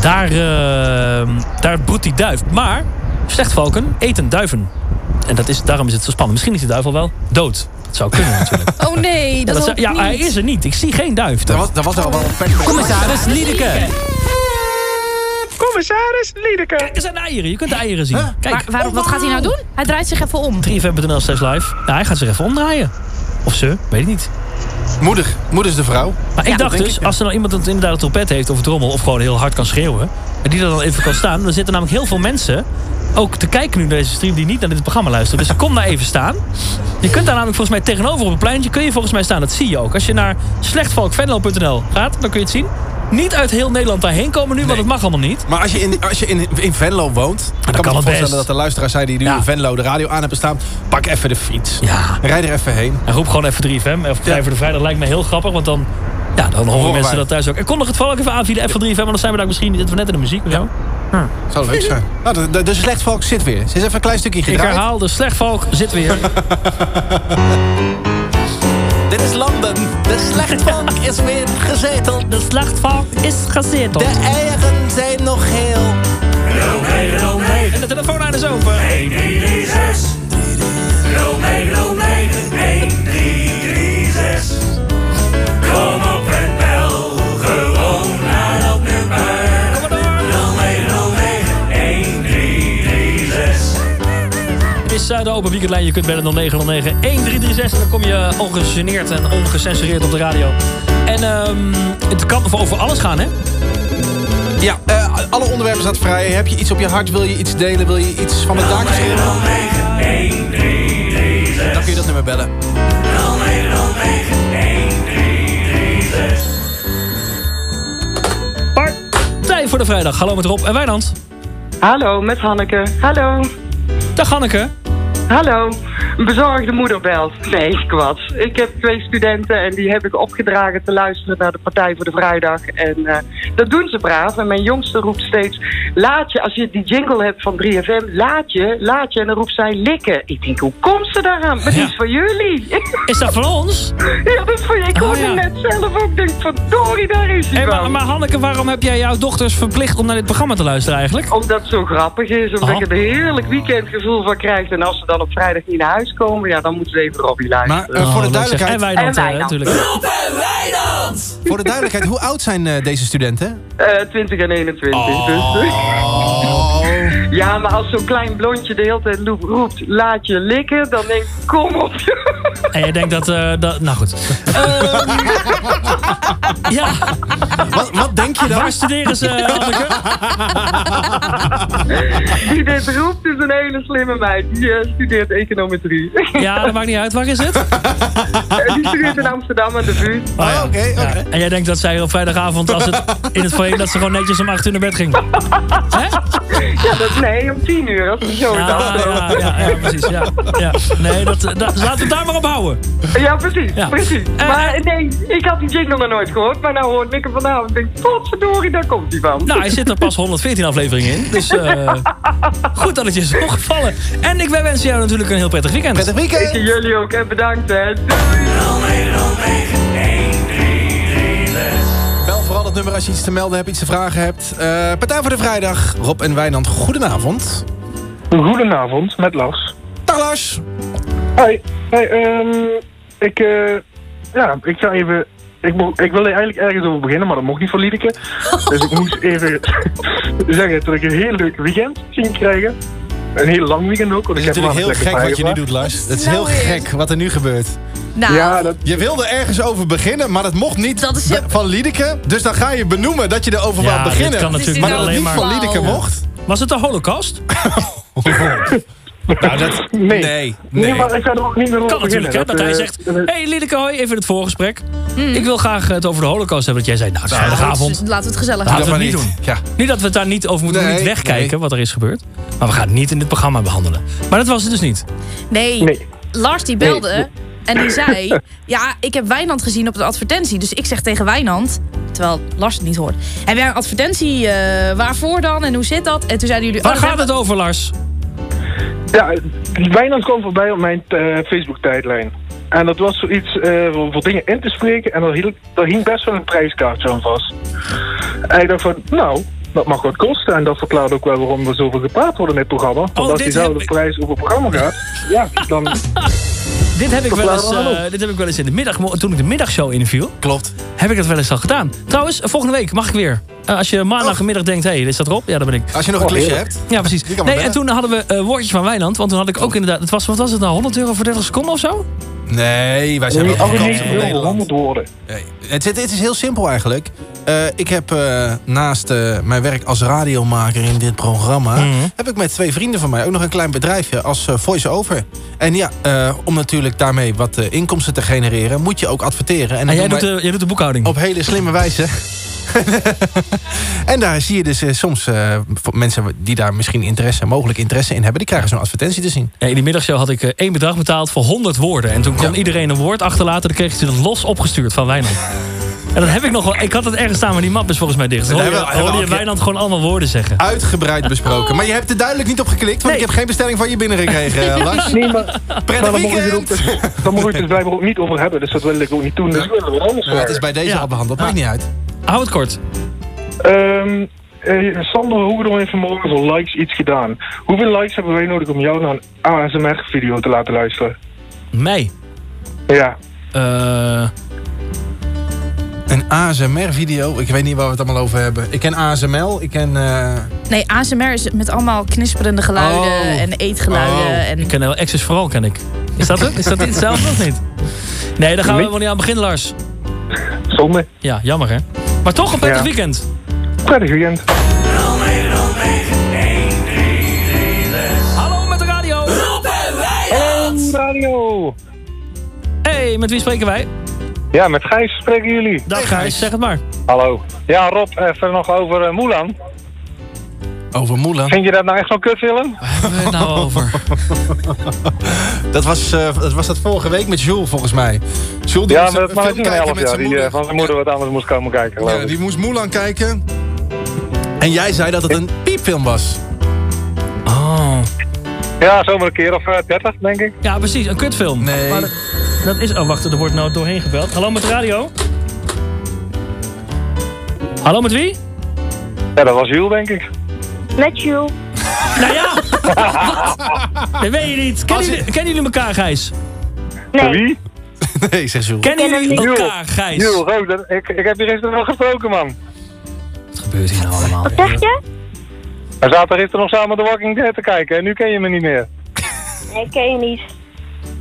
C: Daar, eh, daar broedt die duif. Maar slechtvalken eten duiven. En dat is, daarom is het zo spannend. Misschien is die duif al wel dood. Dat zou kunnen natuurlijk.
F: Oh nee, dat,
C: Dat zou- ja, hij is er niet. Ik zie geen duif.
A: Dat was, dat was al wel een.
E: Commissaris Liedeke.
D: Commissaris Liedeke.
C: Kijk eens aan de eieren. Je kunt de eieren zien. Kijk.
F: Maar waarom, wat gaat hij nou doen? Hij draait zich even om.
C: 3fm.nl slash live. Ja, hij gaat zich even omdraaien. Of ze, weet ik niet.
A: Moeder, moeder is de vrouw.
C: Maar ik
F: Ja,
C: dacht dus,
A: ik, ja.
C: als er nou iemand dat inderdaad een trompet heeft of trommel... of gewoon heel hard kan schreeuwen... en die er dan even kan staan... dan zitten namelijk heel veel mensen... ook te kijken nu naar deze stream die niet naar dit programma luisteren. Dus kom daar even staan. Je kunt daar namelijk volgens mij tegenover op het pleintje... kun je volgens mij staan, dat zie je ook. Als je naar slechtvalkvenlo.nl gaat, dan kun je het zien. Niet uit heel Nederland daarheen komen nu, want het mag allemaal niet.
A: Maar als je in, als je in, in Venlo woont... dan kan
C: kan
A: me
C: het
A: voorstellen
C: best.
A: dat de luisteraars zijn die nu
C: Ja.
A: in Venlo de radio aan hebben staan. Pak even de fiets.
C: Ja.
A: Rijd er even heen.
C: En roep gewoon even 3FM. Of Vrij voor de Vrijdag lijkt me heel grappig, want dan... Ja, dan horen
A: Horen
C: mensen
A: wij.
C: dat thuis ook. En kondig het vooral ook even aan via de F van 3FM, want dan zijn we daar misschien we net in de muziek of zo.
A: Zou leuk zijn. Nou, de, de, de slechtvalk zit weer. Ze is even een klein stukje
C: Ik
A: gedraaid.
C: herhaal, de slechtvalk zit weer.
A: Dit is Londen. De slechtvalk is weer gezeteld.
C: De slechtvalk is gezeteld.
A: De eieren zijn nog heel.
C: En de telefoonlijn is open.
D: 1, 3, 3, 6.
C: Het is eh, de open weekendlijn. Je kunt bellen 0909 1336. En dan kom je ongegeneerd en ongecensureerd op de radio. En ehm, het kan over alles gaan, hè?
A: Ja, eh, alle onderwerpen staat vrij. Heb je iets op je hart? Wil je iets delen? Wil je iets van het dak schreeuwen?
D: 1, 3, 3, 6.
A: Dan kun je dat nummer bellen.
D: 09, 1, 3, 3, 6.
C: Partij voor de vrijdag. Hallo met Rob en Wijnand.
J: Hallo, met Hanneke. Hallo.
C: Dag Hanneke.
J: Hallo. Een bezorgde moeder belt. Nee, kwats. Ik heb twee studenten en die heb ik opgedragen te luisteren naar de Partij voor de Vrijdag. En eh, dat doen ze braaf. En mijn jongste roept steeds, laat je, als je die jingle hebt van 3FM, laat je, laat je. En dan roept zij likken. Ik denk, hoe komt ze daaraan? Maar die is voor jullie.
C: Is dat van ons?
J: Ja, dat is voor je. Ik
C: Oh,
J: hoorde
C: ja.
J: net zelf ook. Ik denk, verdorie, daar is hij
C: Hey, maar, Hanneke, waarom heb jij jouw dochters verplicht om naar dit programma te luisteren eigenlijk?
J: Omdat het zo grappig is, omdat
C: Oh.
J: je er een heerlijk weekendgevoel van krijgt. En als ze dan op vrijdag niet naar huis komen, ja, dan moeten ze even Robbie luisteren.
A: Maar eh, voor de
C: Oh,
A: duidelijkheid...
C: En Wijnand,
J: En
C: eh,
J: Wijnand.
C: natuurlijk.
A: Voor de duidelijkheid, hoe oud zijn eh, deze studenten?
J: Eh, 20 en 21.
A: Oh.
J: Dus, ja, maar als zo'n klein blondje de hele tijd roept, laat je likken, dan denk ik, kom op.
C: En jij denkt dat... eh, dat nou goed. Ehm, ja,
A: Wat, wat denk je dan?
C: waar studeren ze, Hanneke?
J: Die dit roept is een hele slimme meid. Die eh, studeert econometrie.
C: Ja, dat maakt niet uit. Waar is het?
J: Die studeert in Amsterdam aan de VU.
C: Oh, ja.
A: oké.
C: En jij denkt dat zij op vrijdagavond, als het in het voorheen, dat ze gewoon netjes om 8 uur naar bed ging. Hè?
J: Ja, dat, nee, om 10 uur, als show is
C: Ja,
J: afgelopen.
C: ja, ja, ja, precies. Ja, ja. Nee, dat, dat, laten we het daar maar op houden.
J: Ja, precies,
C: Ja.
J: precies.
C: Eh,
J: maar nee, ik had die jingle nog nooit gehoord, maar nou hoorde ik hem vanavond. Ik denk, potverdorie, daar komt hij van.
C: Nou, hij zit er pas 114 afleveringen in. Dus eh, goed dat het je is opgevallen. En ik wij wensen jou natuurlijk een heel prettig weekend.
A: Prettig
J: Ik
A: weekend!
J: zie jullie ook en bedankt hè.
A: Bel nummer als je iets te melden hebt, iets te vragen hebt. Eh, Partij voor de Vrijdag. Rob en Wijnand, goedenavond.
K: Goedenavond, met Lars.
A: Dag Lars.
K: Hoi. Hey, ehm, ik, eh, ja, ik ga even... Ik, ik wilde eigenlijk ergens over beginnen, maar dat mocht niet voor Liedeke. Dus ik moest even zeggen dat ik een heel leuk weekend ging krijgen. Een heel lang weekend ook. Want
A: Het
K: ik
A: is
K: heb
A: natuurlijk heel gek wat je nu doet, Lars. Het is
F: Nou
A: heel gek wat er nu gebeurt.
F: Nou,
K: Ja, dat,
A: Je wilde ergens over beginnen, maar dat mocht niet
F: Dat is
A: be-
F: je-
A: van Liedeke. Dus dan ga je benoemen dat je erover
C: Ja,
A: wou
C: dit
A: beginnen.
C: kan natuurlijk
A: maar
C: niet
A: dat het niet
C: maar-
A: van Liedeke mocht.
C: Was het de holocaust?
A: Nou, dat...
K: nee.
A: Nee,
K: Nee,
A: nee.
K: maar ik ga er ook niet meer over
C: Kan natuurlijk, hè? Dat hij
K: eh,
C: zegt,
K: eh,
C: hey Liedeke, hoi, even het voorgesprek.
F: Hmm.
C: Ik wil graag het over de holocaust hebben. Dat jij zei, nou, het is vrijdagavond.
F: Laten we het gezellig
C: Laten
F: houden.
C: we het niet doen.
A: Ja.
C: Niet dat we het daar niet over moeten, we
A: Nee,
C: moeten niet wegkijken
A: nee.
C: wat er is gebeurd. Maar we gaan het niet in dit programma behandelen. Maar dat was het dus niet.
F: Nee,
K: Nee.
F: Lars die belde en die zei... Ja, ik heb Wijnand gezien op de advertentie. Dus ik zeg tegen Wijnand, terwijl Lars het niet hoort... Heb jij een advertentie? eh, waarvoor dan? En hoe zit dat? En toen zeiden jullie...
C: Waar
F: oh, dat
C: gaat het over, Lars?
K: Ja, die Wijnand kwam voorbij op mijn eh, Facebook-tijdlijn. En dat was zoiets eh, voor, voor dingen in te spreken. En daar, hield- daar hing best wel een prijskaartje aan vast. En ik dacht van, nou, dat mag wat kosten. En dat verklaart ook wel waarom er zoveel gepraat wordt in dit programma. Want als
C: Oh, dit
K: diezelfde
C: heb
K: prijs over het programma gaat, ja, dan...
C: Dit heb, ik wel eens, eh, dit heb ik wel eens in de middag, toen ik de middagshow inviel,
A: Klopt.
C: heb ik dat wel eens al gedaan. Trouwens, volgende week mag ik weer. Eh, als je maandagmiddag denkt, hé, hey, is dat erop? Ja, dat ben ik.
A: Als je nog een
K: Oh,
A: klusje hebt.
C: Ja, precies. Nee, en toen hadden we uh, woordjes van Wijnand. Want toen had ik ook inderdaad... Het was, wat was het nou? 100 euro voor 30 seconden of zo?
A: Nee, wij zijn wel
K: Alle
A: vakantie
K: niet
A: van Nederland.
K: 100 woorden.
A: Nee, het, het, is heel simpel eigenlijk. Eh, ik heb eh, naast eh, mijn werk als radiomaker in dit programma...
C: Mhm.
A: heb ik met twee vrienden van mij ook nog een klein bedrijfje als eh, voice-over. En ja, eh, om natuurlijk daarmee wat eh, inkomsten te genereren... moet je ook adverteren. En,
C: jij doet, jij doet de boekhouding.
A: op hele slimme wijze. en daar zie je dus eh, soms eh, mensen die daar misschien interesse, mogelijk interesse in hebben... die krijgen zo'n advertentie te zien.
C: Ja, in die middagshow had ik eh, één bedrag betaald voor 100 woorden. En toen kon
A: Ja.
C: iedereen een woord achterlaten. Dan kreeg je het los opgestuurd van Wijnand. En dat heb ik nog wel. Ik had het ergens staan, maar die map is volgens mij dicht. Dan je, hoorde je Wijnand gewoon allemaal woorden zeggen.
A: Uitgebreid besproken. Maar je hebt er duidelijk niet op geklikt... want
C: Nee.
A: ik heb geen bestelling van je binnengekregen, Lars.
K: Nee, maar, maar
A: Prettig
K: dan mogen we het ook,
A: weekend!
K: dus, dan het dus blijkbaar ook niet over hebben. Dus dat wil ik ook niet doen. Dus ik wil er wat anders
A: Ja, het is bij deze
C: Ja.
A: al behandeld, maakt niet uit.
C: Hou het kort.
K: Ehm, eh, Sander Hoogdom heeft vanmorgen voor likes iets gedaan. Hoeveel likes hebben wij nodig om jou naar een ASMR-video te laten luisteren?
C: Mij.
K: Ja.
C: Eh,
A: Een ASMR-video. Ik weet niet waar we het allemaal over hebben. Ik ken ASML, ik ken... eh,
F: Nee, ASMR is met allemaal knisperende geluiden
A: Oh.
F: en eetgeluiden.
A: Oh.
F: En...
C: ik ken wel Access vooral, ken ik. Is dat het? Is dat hetzelfde of niet? Nee, daar gaan we wel niet aan beginnen, Lars.
K: Zonde.
C: Ja, jammer hè. Maar toch een prettig
K: Ja.
C: weekend.
K: Prettig weekend.
C: Hallo met de radio.
K: Hallo, radio.
C: Hey, met wie spreken wij?
K: Ja, met Gijs spreken jullie.
C: Dag
A: Hey,
C: Gijs, zeg het maar.
K: Hallo. Ja, Rob, even nog over uh, Moelan.
A: Over Moelan.
L: Vind je dat nou echt zo'n kutfilm?
C: Waar hebben we het nou over?
A: Dat was, eh, dat was dat vorige week met Jules, volgens mij. Jules die
L: Ja,
A: moest
L: maar
A: een
L: dat maakt
A: film
L: niet een
A: kijken
L: elf
A: met
L: jaar.
A: zijn
L: Die
A: moeder.
L: eh, van zijn moeder wat anders moest komen kijken, geloof
A: Ja, die moest Moelan kijken. En jij zei dat het een piepfilm was.
C: Oh.
L: Ja, zomaar een keer of eh, 30, denk ik.
C: Ja, precies. Een kutfilm.
A: Nee.
C: Maar dat, dat is... Oh, wacht. Er wordt nou doorheen gebeld. Hallo met de radio? Hallo met wie?
L: Ja, dat was Jules, denk ik.
M: Met Jules.
C: Nou ja! Dat weet je niet. Kennen jullie, kennen jullie elkaar, Gijs?
M: Nee.
L: Wie?
A: Nee, zegt Jules.
C: Kennen jullie
L: Jules.
C: elkaar, Gijs?
L: Jules, Ik, ik heb je gisteren nog gesproken, man.
C: Wat gebeurt hier nou allemaal?
M: Wat zeg je?
L: We zaten gisteren nog samen The Walking Dead te kijken en nu ken je me niet meer.
M: Nee, ken je niet.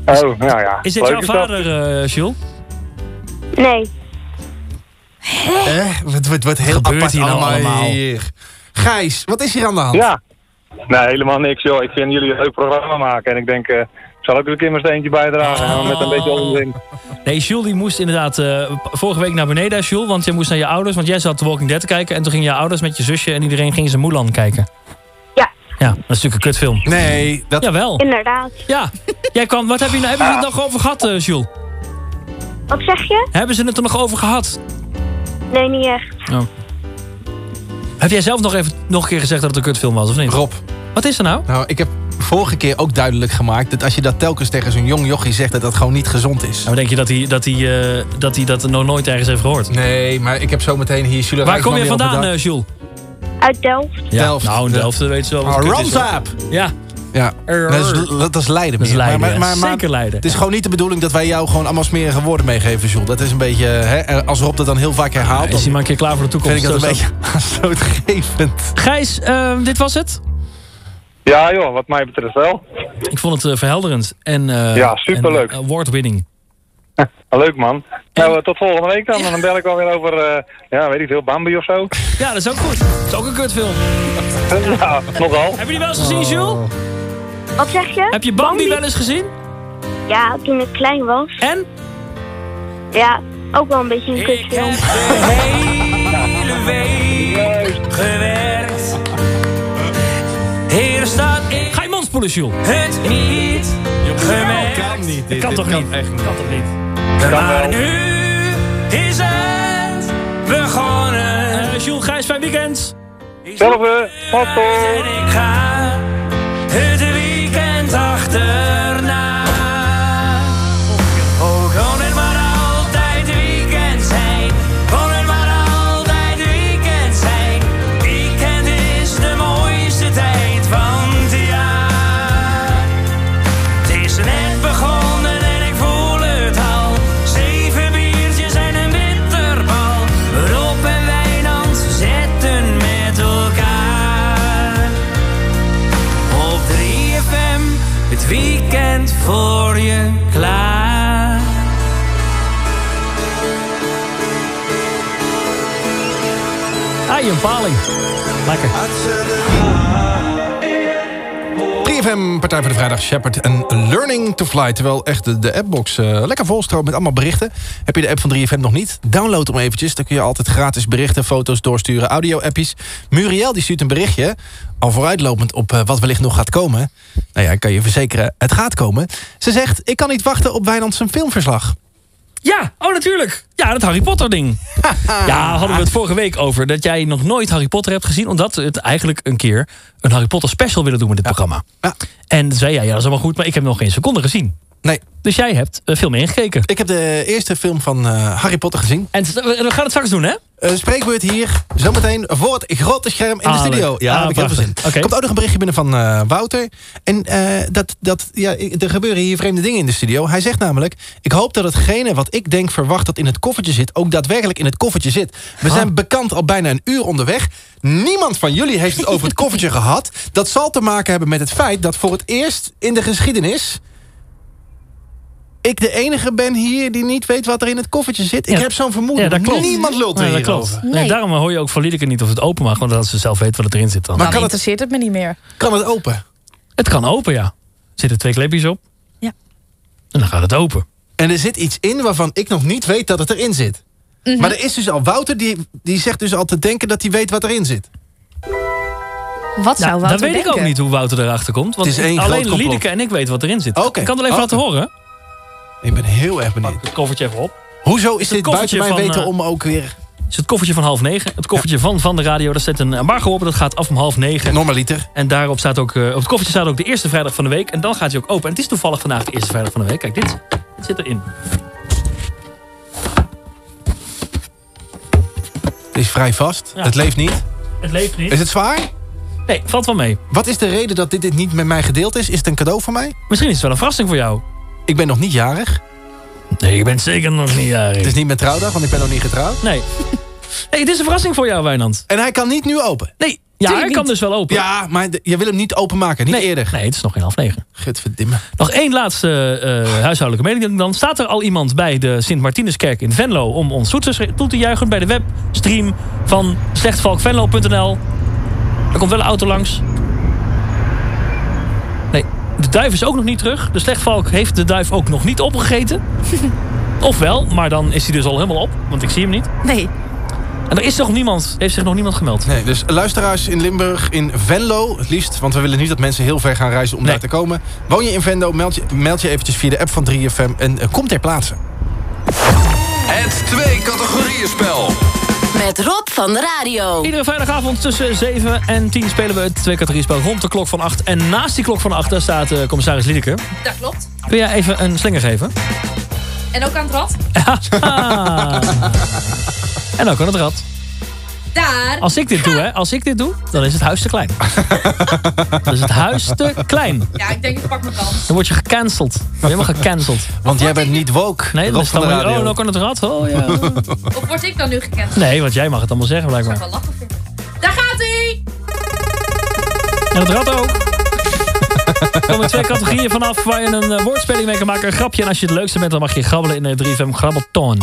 L: Oh, nou ja.
C: Is dit
L: Leuk
C: jouw vader, eh Jules?
M: Nee.
A: Eh, wat wat heel
C: gebeurt
A: apart
C: hier nou
A: allemaal,
C: allemaal?
A: hier. Gijs, wat is hier aan de hand?
L: Ja. Nee, helemaal niks, joh. Ik vind jullie een leuk programma maken en ik denk, eh, ik zal ook eens een keer mijn steentje bijdragen. en Met een beetje onzin.
C: Nee, Jules die moest inderdaad eh, vorige week naar beneden, Jules. Want jij moest naar je ouders. Want jij zat The Walking Dead te kijken. En toen gingen je ouders met je zusje en iedereen ging ze Mulan kijken.
M: Ja.
C: Ja, dat is natuurlijk een kutfilm.
A: Nee, dat...
C: Jawel.
M: Inderdaad.
C: Ja. Jij kwam, wat heb je, nou- hebben ze het nog over gehad, eh, Jules?
M: Wat zeg je?
C: Hebben ze het er nog over gehad?
M: Nee, niet echt.
C: Oh. Heb jij zelf nog even nog een keer gezegd dat het een kutfilm was, of niet?
A: Rob.
C: Wat is er nou?
A: Nou, ik heb vorige keer ook duidelijk gemaakt... dat als je dat telkens tegen zo'n jong jochie zegt... dat dat gewoon niet gezond is.
C: Nou, denk je dat hij dat, hij, eh, dat, hij dat nog nooit ergens heeft gehoord?
A: Nee, maar ik heb zo meteen hier... Jules
C: Waar kom je vandaan, eh, Jules?
M: Uit Delft.
C: Ja,
A: Delft.
C: Nou, in Delft weet ze wel wat
A: Ah. Randzaap!
C: Ja.
A: Ja, dat is, dat is Leiden
C: Dat is. Leiden, ja. Zeker Leiden.
A: Het is gewoon niet de bedoeling dat wij jou gewoon allemaal smerige woorden meegeven, Jules. Dat is een beetje, hè, als Rob dat dan heel vaak herhaalt...
C: Is
A: dan
C: hij maar een keer klaar voor de toekomst?
A: vind ik dat een beetje
C: is
A: aanstootgevend.
C: Gijs, eh, dit was het.
L: Ja, joh, wat mij betreft wel.
C: Ik vond het eh, verhelderend. En, eh,
L: Ja, superleuk.
C: en, eh, Award-winning.
L: Leuk, man. Nou, eh, tot volgende week dan. En dan bel ik wel weer over, eh, ja, weet ik veel, Bambi of zo.
C: Ja, dat is ook goed. Dat is ook een kutfilm.
L: ja, nogal.
C: Heb je die wel eens gezien, Jules?
M: Wat zeg je?
C: Heb je Bambi wel eens gezien?
M: Ja, toen ik klein was.
C: En?
M: Ja, ook wel een beetje een kutfilm.
D: hele week gewerkt. Hier staat ik
C: Ga je mond spoelen, Jules?
D: het niet gemerkt.
A: Kan niet.
C: Dat kan toch niet?
A: echt niet.
C: Kan toch niet?
D: Maar nu is het begonnen.
C: Eh, Jules, Gijs, fijn weekend.
L: Zelfde, tot
D: En ik ga het weekend
C: Paling. Lekker.
A: 3FM, Partij voor de Vrijdag, Shepard en Learning to Fly. Terwijl echt de, appbox eh, lekker volstroomt met allemaal berichten. Heb je de app van 3FM nog niet? Download hem eventjes. Dan kun je altijd gratis berichten, foto's doorsturen, audio-appies. Muriel die stuurt een berichtje, al vooruitlopend op eh, wat wellicht nog gaat komen. Nou ja, ik kan je verzekeren, het gaat komen. Ze zegt, ik kan niet wachten op Wijnand zijn filmverslag.
C: Ja, oh natuurlijk. Ja, dat Harry Potter ding. ja, hadden we het vorige week over. Dat jij nog nooit Harry Potter hebt gezien. Omdat we het eigenlijk een keer een Harry Potter special willen doen met dit programma. En toen zei jij, ja dat is allemaal goed. Maar ik heb nog geen seconde gezien.
A: Nee.
C: Dus jij hebt uh, veel meer ingekeken.
A: Ik heb de eerste film van uh, Harry Potter gezien.
C: En we gaan het straks doen, hè?
A: Uh, spreekbeurt hier, zometeen voor het grote scherm in
C: ah,
A: de studio.
C: Leuk.
A: Ja,
C: ah,
A: heb ik heel veel zin.
C: Okay.
A: komt ook nog een berichtje binnen van uh, Wouter. En dat, dat, ja, er gebeuren hier vreemde dingen in de studio. Hij zegt namelijk, ik hoop dat hetgene wat ik denk verwacht dat in het koffertje zit... ook daadwerkelijk in het koffertje zit. We ah. zijn bekend al bijna een uur onderweg. Niemand van jullie heeft het over het koffertje gehad. Dat zal te maken hebben met het feit dat voor het eerst in de geschiedenis ik de enige ben hier die niet weet wat er in het koffertje zit. Ik
C: ja.
A: heb zo'n vermoeden.
C: Ja, dat klopt.
A: Niemand lult er hier
C: dat klopt.
A: over.
C: Nee. Nee, daarom hoor je ook van Liedeke niet of het open mag. Want als ze zelf weet wat er erin zit dan.
F: Maar kan interesseert het me niet meer.
A: Kan het open?
C: Het kan open, ja. Er zitten twee klepjes op.
F: Ja.
C: En dan gaat het open.
A: En er zit iets in waarvan ik nog niet weet dat het erin zit. Mm -hmm. Maar er is dus al Wouter, die, die zegt dus al te denken dat hij weet wat erin zit.
F: Wat zou
C: Nou,
F: Wouter
C: dan weet ik ook niet hoe Wouter erachter komt. Want
A: Het is één
C: alleen. Liedeke en ik weten wat erin zit.
A: Oké.
C: Ik kan het wel even
A: Oké.
C: laten horen.
A: Ik ben heel erg benieuwd.
C: Het koffertje even op.
A: Hoezo is dit buiten mijn
C: van,
A: weten
C: eh,
A: om ook weer...
C: is het koffertje van half negen. Het koffertje van, van de radio. Daar zit een embargo op. Dat gaat af om half negen.
A: Normaliter.
C: En daarop staat ook, eh, op het koffertje staat ook de eerste vrijdag van de week. En dan gaat hij ook open. En het is toevallig vandaag de eerste vrijdag van de week. Kijk, dit, dit zit erin.
A: Het is vrij vast.
C: Ja.
A: Het leeft niet.
C: Het leeft niet.
A: Is het zwaar?
C: Nee, valt wel mee.
A: Wat is de reden dat dit, dit niet met mij gedeeld is? Is het een cadeau voor mij?
C: Misschien is het wel een verrassing voor jou.
A: Ik ben nog niet jarig.
C: Nee, je bent zeker nog niet jarig.
A: Het is niet mijn trouwdag, want ik ben nog niet getrouwd.
C: Nee. Nee, het is een verrassing voor jou, Wijnand.
A: En hij kan niet nu open?
C: Nee, ja, hij kan dus wel open.
A: Ja, maar je wil hem niet openmaken, niet
C: nee,
A: eerder.
C: Nee, het is nog geen half negen.
A: Gutverdimme.
C: Nog één laatste eh, huishoudelijke mededeling dan. Staat er al iemand bij de Sint-Martinuskerk in Venlo... om ons toe te, toe te juichen bij de webstream van slechtvalkvenlo.nl? Er komt wel een auto langs. Nee, de duif is ook nog niet terug. De slechtvalk heeft de duif ook nog niet opgegeten. of wel, maar dan is hij dus al helemaal op. Want ik zie hem niet.
F: Nee.
C: En er is nog niemand, heeft zich nog niemand gemeld.
A: Nee, dus luisteraars in Limburg, in Venlo het liefst... want we willen niet dat mensen heel ver gaan reizen om
C: Nee.
A: daar te komen. Woon je in Venlo, meld je, meld je eventjes via de app van 3FM... en eh, kom ter plaatse.
N: Het twee categorieën spel.
O: Met Rob van de radio.
C: Iedere vrijdagavond tussen 7 en 10 spelen we het twee categoriespel rond de klok van 8. En naast die klok van 8 daar staat eh, commissaris Liedeke.
F: Dat klopt.
C: Kun jij even een slinger geven?
F: En ook aan het rad.
C: en ook aan het rad.
F: Daar.
C: Als ik dit doe, hè, als ik dit doe, dan is het huis te klein. dan is het huis te klein.
F: Ja, ik denk ik pak mijn kans.
C: Dan word je gecanceld. Word je helemaal gecanceld.
A: Want jij bent niet woke,
C: Nee, dan is dan
A: radio.
C: oh, en ook aan het rad. Oh, ja.
F: Of word ik dan nu gekend?
C: Nee, want jij mag het allemaal zeggen,
F: Ik
C: blijkbaar.
F: zou wel lachen vinden. Daar gaat hij!
C: En het rad ook. Er komen twee categorieën vanaf waar je een eh, woordspeling mee kan maken. Een grapje. En als je het leukste bent, dan mag je grabbelen in de 3FM Grabbelton.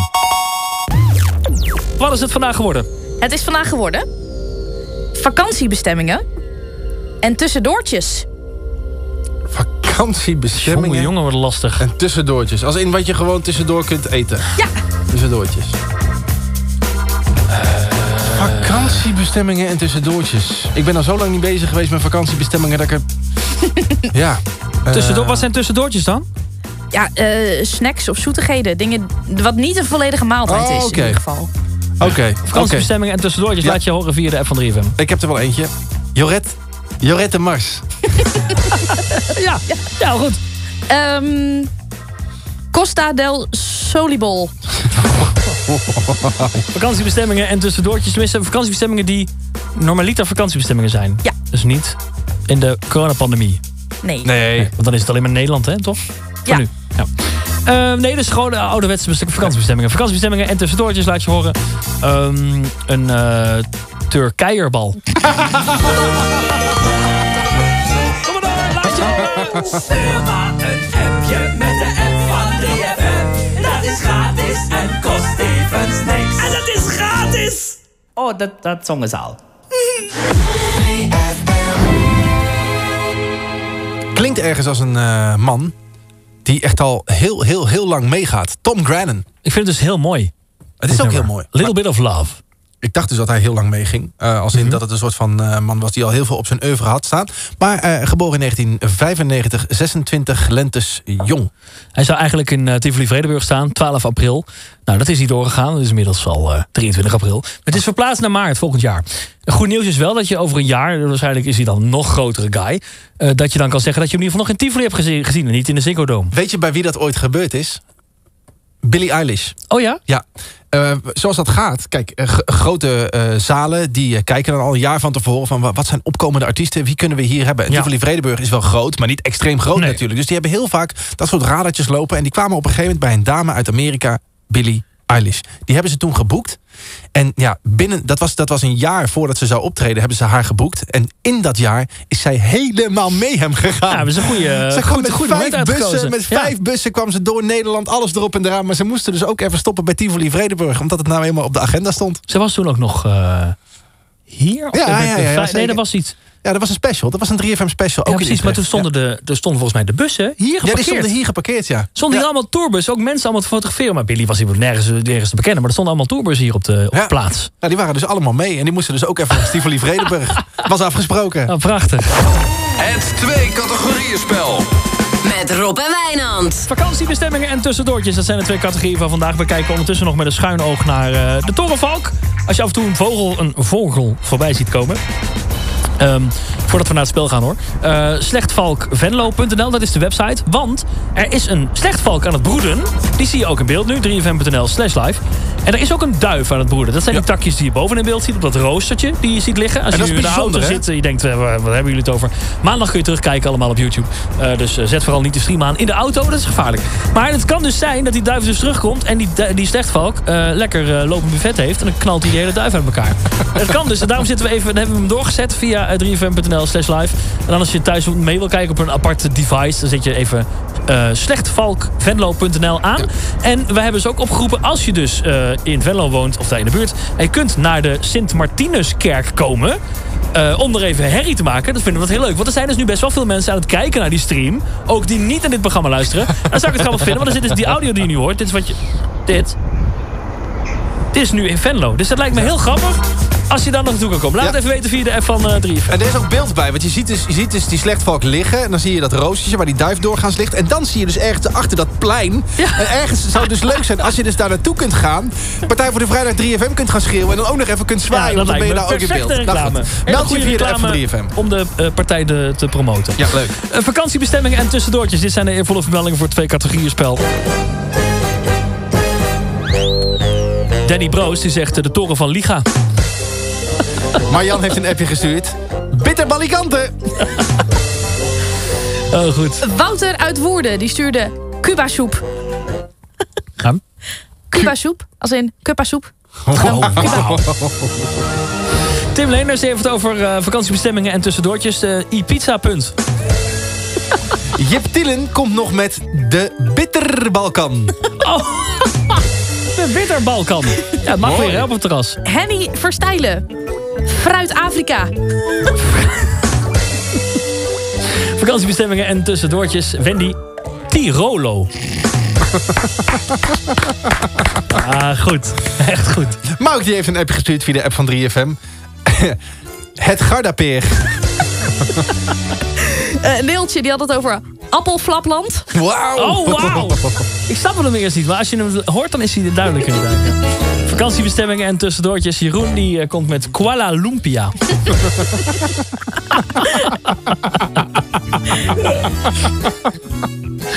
C: Wat is het vandaag geworden?
F: Het is vandaag geworden. Vakantiebestemmingen. En tussendoortjes.
A: Vakantiebestemmingen.
C: Jongen, jongen, wat lastig.
A: En tussendoortjes. Als in wat je gewoon tussendoor kunt eten.
F: Ja.
A: Tussendoortjes. Vakantiebestemmingen en tussendoortjes. Ik ben al zo lang niet bezig geweest met vakantiebestemmingen dat ik er... ja. eh,
C: Tussendoor, wat zijn tussendoortjes dan?
F: Ja, eh, snacks of zoetigheden. Dingen wat niet een volledige maaltijd
A: Oh,
F: is
A: oké.
F: in ieder geval.
A: Oké.
C: Vakantiebestemmingen en tussendoortjes
A: Ja.
C: laat je horen via de app van 3FM.
A: Ik heb er wel eentje. Joret. Jorette Mars.
C: ja, ja, goed.
F: Ehm, Costa del Solibol.
C: Vakantiebestemmingen en tussendoortjes. Tenminste, vakantiebestemmingen die normaliter vakantiebestemmingen zijn.
F: Ja.
C: Dus niet in de coronapandemie.
F: Nee.
A: Nee.
C: Want dan is het alleen maar Nederland, hè, toch? Voor
F: Ja.
C: nu. Ja. Eh, nee, dus gewoon de ouderwetse best- vakantiebestemmingen. Vakantiebestemmingen en tussendoortjes laat je horen. Ehm, een eh Turkijerbal.
D: Stuur maar een appje met de app van 3FM. Dat is gratis en kost even niks. En dat is gratis! Oh, dat, dat zongen ze al.
A: Klinkt ergens als een eh, man die echt al heel, heel, heel lang meegaat. Tom Grennan.
C: Ik vind het dus heel mooi.
A: Het is ook heel mooi.
C: Little bit of love.
A: Ik dacht dus dat hij heel lang meeging. Eh, als in dat het een soort van eh, man was die al heel veel op zijn oeuvre had staan. Maar eh, geboren in 1995, 26 lentes jong.
C: Hij zou eigenlijk in uh, Tivoli Vredenburg staan, 12 april. Nou, dat is niet doorgegaan. Dat is inmiddels al uh, 23 april. Het is verplaatst naar maart volgend jaar. Goed nieuws is wel dat je over een jaar, waarschijnlijk is hij dan nog grotere guy... Dat je dan kan zeggen dat je hem in ieder geval nog in Tivoli hebt gezien, gezien en niet in de Ziggo Dome.
A: Weet je bij wie dat ooit gebeurd is? Billie Eilish.
C: Oh ja?
A: Ja. Uh, zoals dat gaat, kijk, uh, grote uh, zalen die kijken dan al een jaar van tevoren van wat zijn opkomende artiesten, wie kunnen we hier hebben? En ja. Tivoli Vredenburg is wel groot, maar niet extreem groot nee. natuurlijk. Dus die hebben heel vaak dat soort radertjes lopen en die kwamen op een gegeven moment bij een dame uit Amerika, Billie Eilish. Die hebben ze toen geboekt. En ja, binnen, dat, was, dat was een jaar voordat ze zou optreden, hebben ze haar geboekt. En in dat jaar is zij helemaal mee hem gegaan.
C: Ja, dat is een goede,
A: ze
C: goed,
A: met
C: goed
A: vijf bussen, met vijf ja. bussen kwam ze door Nederland, alles erop en eraan. Maar ze moesten dus ook even stoppen bij Tivoli Vredenburg, omdat het nou eenmaal op de agenda stond.
C: Ze was toen ook nog uh, hier?
A: Ja, ja, ja, ja,
C: Nee, dat was iets.
A: Ja, dat was een special. Dat was een 3FM special.
C: Ja,
A: ook
C: precies. Maar toen stonden, de, er stonden volgens mij de bussen hier
A: Ja,
C: geparkeerd.
A: die stonden hier geparkeerd, ja.
C: Stonden hier allemaal tourbussen. Ook mensen allemaal te fotograferen. Maar Billy was hier nergens, nergens te bekennen. Maar er stonden allemaal tourbussen hier op de op plaats.
A: Ja, die waren dus allemaal mee. En die moesten dus ook even naar Tivoli Vredenburg. Was afgesproken.
C: Nou, prachtig.
N: Het twee categorieën spel.
P: Met Rob en Wijnand.
C: Vakantiebestemmingen en tussendoortjes. Dat zijn de twee categorieën van vandaag. We kijken ondertussen nog met een schuin oog naar eh, de torenvalk. Als je af en toe een vogel, een vogel voorbij ziet komen. Ehm, voordat we naar het spel gaan hoor. Eh slechtvalkvenlo.nl, dat is de website. Want er is een slechtvalk aan het broeden. Die zie je ook in beeld nu. 3fm.nl slash live. En er is ook een duif aan het broeden. Dat zijn die takjes die je boven in beeld ziet. Op dat roostertje die je ziet liggen. Als
A: En
C: je nu in de auto
A: bijzonder, hè?
C: zit. Je denkt, eh, waar- wat hebben jullie het over? Maandag kun je terugkijken allemaal op YouTube. Eh, dus eh, zet vooral niet de stream aan in de auto. Dat is gevaarlijk. Maar het kan dus zijn dat die duif dus terugkomt. En die, die slechtvalk eh, lekker eh, lopend buffet heeft. En dan knalt hij de hele duif uit elkaar. Het kan dus. En daarom zitten we even, hebben we hem doorgezet via eh, 3fm.nl slash live. En dan als je thuis mee wil kijken op een apart device... dan zet je even eh slechtvalkvenlo.nl aan. En we hebben ze ook opgeroepen... als je dus eh, in Venlo woont of daar in de buurt... en je kunt naar de Sint-Martinuskerk komen... eh, om er even herrie te maken. Dat vinden we wat heel leuk. Want er zijn dus nu best wel veel mensen aan het kijken naar die stream. Ook die niet naar dit programma luisteren. Dan zou ik het grappig vinden. Want dan zit dus die audio die je nu hoort. Dit is wat je... Dit. Dit is nu in Venlo. Dus dat lijkt me heel grappig als je daar nog naartoe kan komen. Laat het even weten via de app van eh 3
A: En er is ook beeld bij, want je ziet, dus, je ziet dus die slechtvalk liggen... en dan zie je dat roostertje waar die duif doorgaans ligt... en dan zie je dus ergens achter dat plein... en ergens zou het dus leuk zijn als je dus daar naartoe kunt gaan... Partij voor de Vrijdag 3FM kunt gaan schreeuwen... en dan ook nog even kunt zwaaien,
C: Ja,
A: want dan ben je daar ook in beeld. Nou,
C: reclame.
A: Meld je via de app van
C: reclame
A: 3FM.
C: Om de eh, partij de, te promoten.
A: Ja, leuk.
C: Eh, vakantiebestemmingen en tussendoortjes. Dit zijn de eervolle vermeldingen voor twee categorieën spel. Danny Broos die zegt eh, de toren van Liga.
A: Marjan heeft een appje gestuurd. Bitterballikante!
C: Oh, goed.
F: Wouter uit Woerden, die stuurde Cuba soep.
C: Ja.
F: Cuba soep, als in Cuba soep.
C: Tim Leenders heeft het over eh, vakantiebestemmingen en tussendoortjes. Uh, iPizza, punt.
A: Jip Tielen komt nog met de Bitterbalkan.
C: Oh, de Bitterbalkan. Ja, het mag
A: Mooi.
C: weer hè, op het terras.
F: Henny Verstijlen. Fruit Afrika.
C: Vakantiebestemmingen en tussendoortjes. Wendy Tirolo. ah, goed. Echt goed.
A: Mauk die heeft een appje gestuurd via de app van 3FM. Het Gardapeer.
F: Eh Neeltje, die had het over appelflapland.
A: Wauw.
C: Oh, wauw. Ik snap hem eerst niet, maar als je hem hoort, dan is hij duidelijk inderdaad. ja. Vakantiebestemmingen en tussendoortjes. Jeroen die eh, komt met Kuala Lumpia.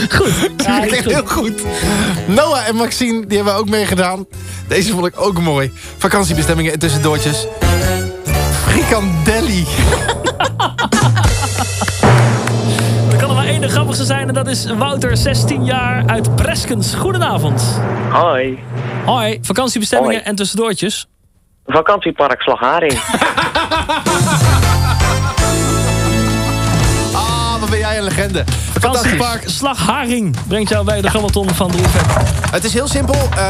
C: Goed. Ja,
A: Dat klinkt heel goed. Noah en Maxine, die hebben ook meegedaan. Deze vond ik ook mooi. Vakantiebestemmingen en tussendoortjes. Frikandelli.
C: de grappigste zijn en dat is Wouter, 16 jaar, uit Breskens. Goedenavond.
I: Hoi.
C: Hoi, vakantiebestemmingen
I: Hoi.
C: en tussendoortjes.
I: Vakantiepark Slagharing.
A: legende. Fantastisch.
C: Vakantiepark Slagharing brengt jou bij de Gammelton van 3FM.
A: Het is heel simpel. Eh,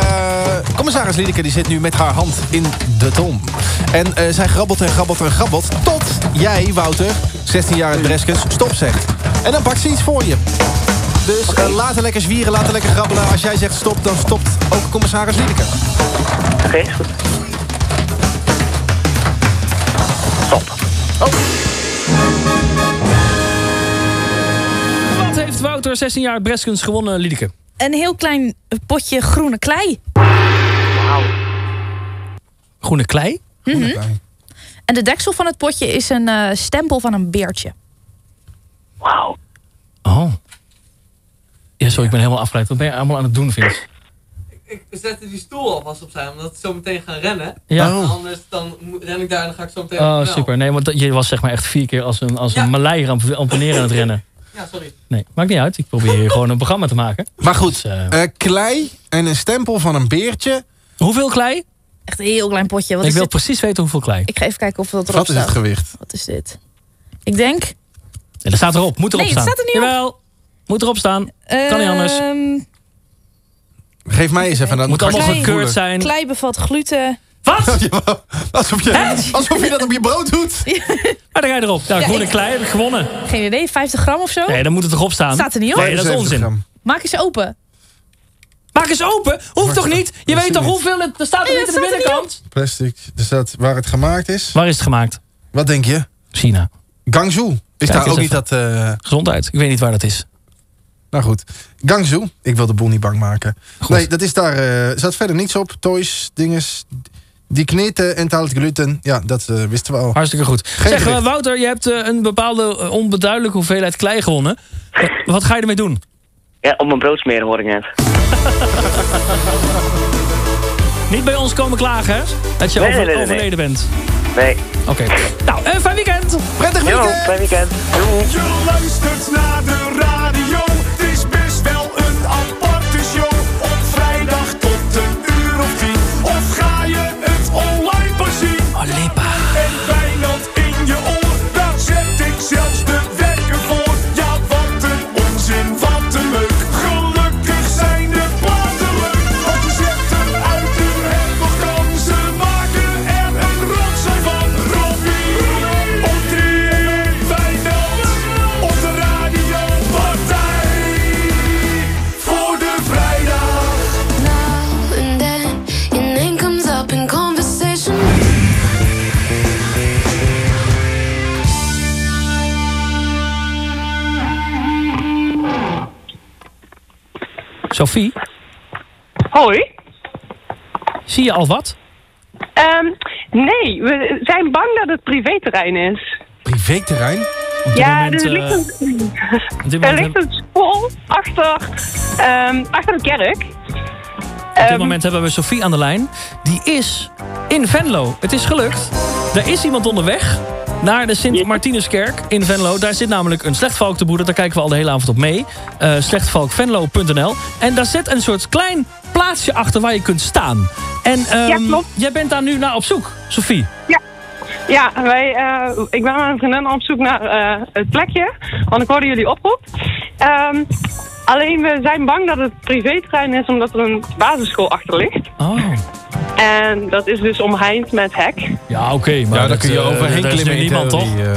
A: commissaris Liedeke die zit nu met haar hand in de tom. En eh, zij grabbelt en grabbelt en grabbelt... tot jij, Wouter, 16 jaar uit Breskens, stop zegt. En dan pakt ze iets voor je. Dus eh, laat er lekker zwieren, laat er lekker grabbelen. Als jij zegt stop, dan stopt ook commissaris Liedeke.
I: Oké, goed.
C: Wat heeft Wouter, 16 jaar Breskens, gewonnen, Liedeke?
F: Een heel klein potje groene klei.
C: Groene klei?
F: Mhm. En de deksel van het potje is een eh, stempel van een beertje.
I: Wauw.
C: Oh. Ja, sorry, ik ben helemaal afgeleid. Wat ben je allemaal aan het doen, Vince?
Q: Ik zette die stoel alvast opzij, omdat we zo meteen gaan rennen.
C: Ja.
Q: En
C: Oh.
Q: Anders dan ren ik daar en dan ga ik zo meteen...
C: Oh,
Q: op
C: super. Nee, want je was zeg maar echt vier keer als een, als een
Q: Ja.
C: maleier aan het amponeren aan het rennen.
Q: Ja, sorry.
C: Nee, maakt niet uit. Ik probeer hier gewoon een programma te maken.
A: Maar goed,
C: Dus, eh,
A: eh, klei en een stempel van een beertje.
C: hoeveel klei?
F: Echt een heel klein potje. Wat
C: ik
F: is
C: wil
F: dit?
C: precies weten hoeveel klei.
F: Ik ga even kijken of dat erop
A: Wat is het
F: staat.
A: gewicht?
F: Wat is dit? Ik denk...
C: Ja, dat staat erop. Moet erop
F: Nee, het
C: staan.
F: staat er niet op.
C: Jawel. Moet erop staan. Kan niet anders.
F: ehm,
A: Geef mij eens even. Dan
C: Moet allemaal gekeurd zijn.
F: Klei bevat gluten,
C: Wat?
A: alsof, je, alsof je dat op je brood doet.
C: Maar dan ga je erop. Nou,
F: Ja,
C: groene
F: ik-
C: klei heb ik gewonnen.
F: Geen idee, 50 gram of zo?
C: Nee, dan moet het erop staan.
F: Staat er niet op?
C: Nee, dat is
A: 75
C: onzin.
A: gram.
F: Maak eens open.
C: Maak eens open. Hoeft toch niet? Je weet toch hoeveel het... Er staat er
F: Nee,
C: niet aan
F: dat
C: de
F: staat er niet
C: binnenkant.
A: Plastic. Er staat waar het gemaakt is.
C: Waar is het gemaakt?
A: Wat denk je?
C: China.
A: Gangzhou. Is
C: Kijk
A: daar
C: eens
A: ook niet
C: even.
A: dat... eh,
C: Gezondheid. Ik weet niet waar dat is.
A: Nou goed. Gangzhou. Ik wil de boel niet bang maken.
C: Goed.
A: Nee, dat is daar... eh, Er zat verder niets op. Toys, dinges. Die kneten en het gluten. Ja, dat eh, wisten we al.
C: Hartstikke goed.
A: Geen
C: zeg, eh, Wouter, je hebt eh, een bepaalde onbeduidelijke hoeveelheid klei gewonnen. Wat ga je ermee doen?
I: Ja, op mijn brood smeren hoor ik net.
C: Niet bij ons komen klagen, hè? Dat je
I: Nee,
C: over-
I: nee, nee, nee.
C: overleden bent.
I: Nee.
C: Oké. Nou, een fijn weekend.
A: Prettig
I: Jo,
A: weekend.
I: fijn weekend.
R: Je luistert naar de
C: Sophie,
S: Hoi.
C: zie je al wat?
S: Ehm, nee, we zijn bang dat het privéterrein is.
A: Privéterrein?
S: Ja,
C: moment,
S: er ligt een, er ligt school achter, ehm, achter de kerk.
C: op
S: Ehm,
C: dit moment hebben we Sophie aan de lijn. Die is in Venlo. Het is gelukt. Er is iemand onderweg naar de Sint-Martinuskerk in Venlo. Daar zit namelijk een slechtvalk te broeden. Daar kijken we al de hele avond op mee. Eh slechtvalkvenlo.nl. En daar zit een soort klein plaatsje achter waar je kunt staan. En ehm,
S: Ja, klopt.
C: jij bent daar nu naar op zoek, Sophie.
S: Ja. Ja, wij, eh, ik ben met mijn vriendin op zoek naar eh, het plekje. Want ik hoorde jullie oproep. Ehm, alleen we zijn bang dat het privéterrein is omdat er een basisschool achter ligt.
C: Oh.
S: En dat is dus omheind met hek.
C: Ja, oké. maar
A: Ja, daar
C: dat,
A: kun je
C: eh,
A: overheen klimmen
C: niemand, toch?
A: eh.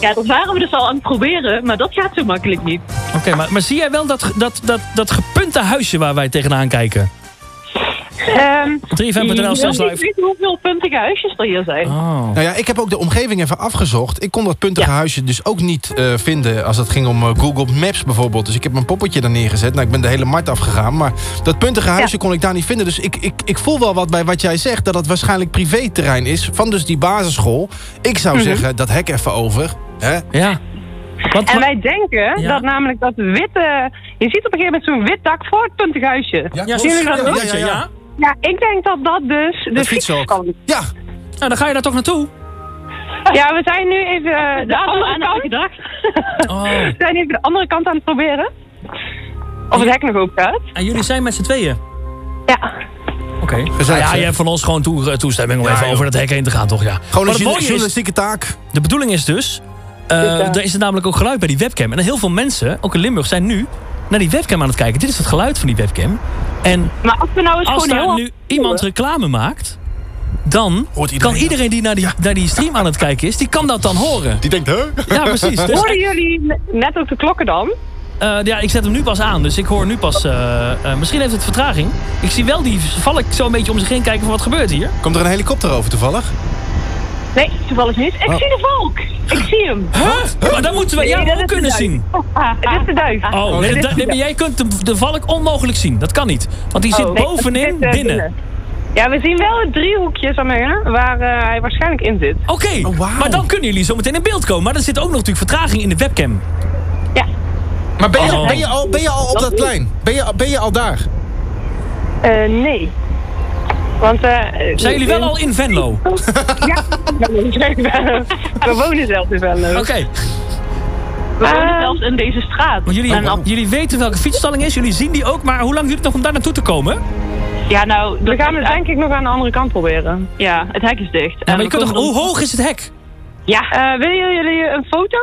S: Ja, dat waren we dus al aan het proberen, maar dat gaat zo makkelijk niet.
C: Oké, maar, maar zie jij wel dat, dat, dat, dat gepunte huisje waar wij tegenaan kijken?
S: Um,
C: 3fm.nl slash
S: Ik
C: live.
S: weet hoeveel puntige huisjes er hier zijn.
C: Oh.
A: Nou ja, ik heb ook de omgeving even afgezocht. Ik kon dat puntige huisje dus ook niet eh, vinden als het ging om eh, Google Maps bijvoorbeeld. Dus ik heb mijn poppetje daar neergezet. Nou, ik ben de hele markt afgegaan. Maar dat puntige huisje kon ik daar niet vinden. Dus ik, ik, ik voel wel wat bij wat jij zegt. Dat het waarschijnlijk privéterrein is van dus die basisschool. Ik zou
S: Mhm.
A: zeggen, dat hek even over. Hè?
C: Ja.
S: en wij denken
A: Ja.
S: dat namelijk dat witte... Je ziet op een gegeven moment zo'n wit dak voor het puntige huisje.
C: Ja,
S: Zien jullie dat
C: ja,
S: ook?
C: ja, ja.
S: Ja, ik denk dat dat dus de fietsstand is.
A: Ja.
C: Nou, dan ga je daar toch naartoe?
S: Ja, we zijn nu even eh, de andere kant. gedacht.
C: Oh.
S: we zijn even de andere kant aan het proberen. Of het hek nog open gaat.
C: En jullie zijn met z'n tweeën?
S: Ja.
C: Oké.
A: Gezellig,
C: Nou ja,
A: zeg.
C: je hebt van ons gewoon toe, toestemming om
A: Ja,
C: even
A: joh.
C: over dat hek heen te gaan, toch? Ja.
A: Gewoon een journalistieke taak.
C: De bedoeling is dus...
S: ja.
C: er is er namelijk ook geluid bij die webcam. En heel veel mensen, ook in Limburg, zijn nu naar die webcam aan het kijken. Dit is het geluid van die webcam. En
S: Maar als we nou eens
C: als
S: gewoon
C: daar
S: heel
C: nu iemand reclame maakt... dan kan iedereen die naar die, naar die stream aan het kijken is... die kan dat dan horen.
A: Die denkt, huh?
C: Ja, precies. Dus-
S: Hoorden jullie ne- net ook de klokken dan?
C: Eh, ja, ik zet hem nu pas aan, dus ik hoor nu pas... eh, eh, misschien heeft het vertraging. Ik zie wel die valk zo een beetje om zich heen kijken van wat gebeurt hier.
A: Komt er een helikopter over toevallig?
S: Nee, toevallig niet. Ik
A: Oh.
S: zie de volk. Ik zie hem.
C: Maar dan moeten we jou
S: Nee,
C: ook kunnen zien.
S: Dit is de duif.
C: Oh, nee, nee, maar jij kunt de, de valk onmogelijk zien. Dat kan niet. Want die zit
S: Oh, nee,
C: bovenin
S: zit, eh,
C: binnen.
S: Ja, we zien wel het driehoekje mee, waar eh, hij waarschijnlijk in zit.
C: Oké,
A: Oh,
C: maar dan kunnen jullie zo meteen in beeld komen. Maar er zit ook nog natuurlijk vertraging in de webcam.
S: Ja.
A: Maar ben je,
C: Oh.
A: ben je, al, ben je al op dat plein? Ben je, ben je al daar?
S: Eh, nee. Want, eh,
C: Zijn jullie wel al in Venlo?
S: ja, we zijn wel- we wonen zelf in Venlo.
C: Oké.
S: We wonen zelfs in deze straat.
C: Want jullie, jullie weten welke fietsstalling is, jullie zien die ook. Maar hoe lang duurt het nog om daar naartoe te komen?
S: Ja, nou, we gaan het denk ik nog aan de andere kant proberen. Ja, het hek is dicht.
C: Ja, maar je kunt toch, hoe hoog is het hek?
S: Ja. Eh, willen jullie een foto?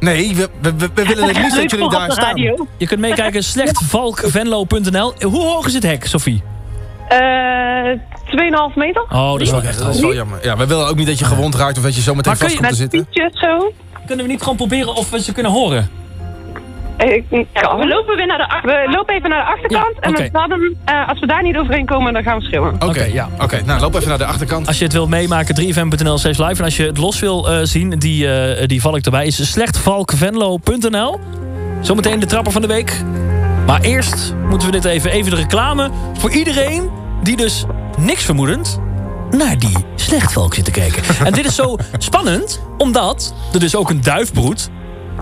A: Nee, we, we, we- we willen het liefst dat jullie daar staan.
C: Je kunt meekijken slechtvalkvenlo.nl. Hoe hoog is het hek, Sophie?
S: Eh 2,5 meter.
C: Oh, dat is wel echt
A: dat is wel jammer. Ja, we willen ook niet dat je gewond raakt of dat je zometeen
C: Maar kun
A: vast
C: je
A: komt te
S: Met
A: zitten.
S: fietsjes zo.
C: Kunnen we niet gewoon proberen of we ze kunnen horen?
S: Ik- ja, we lopen weer naar de. We lopen even naar de achterkant.
C: Ja,
S: en we hadden, eh, als we daar niet overheen komen, dan gaan we schreeuwen.
A: Oké, ja. Oké, nou loop even naar de achterkant.
C: Als je het wilt meemaken, 3fm.nl slash live. En als je het los wil eh, zien, die, eh, die val ik erbij, is slechtvalkvenlo.nl. Zometeen de trapper van de week. Maar eerst moeten we dit even, even de reclame voor iedereen die dus niks vermoedend naar die slechtvalk zit te kijken. En dit is zo spannend, omdat er dus ook een duif broedt.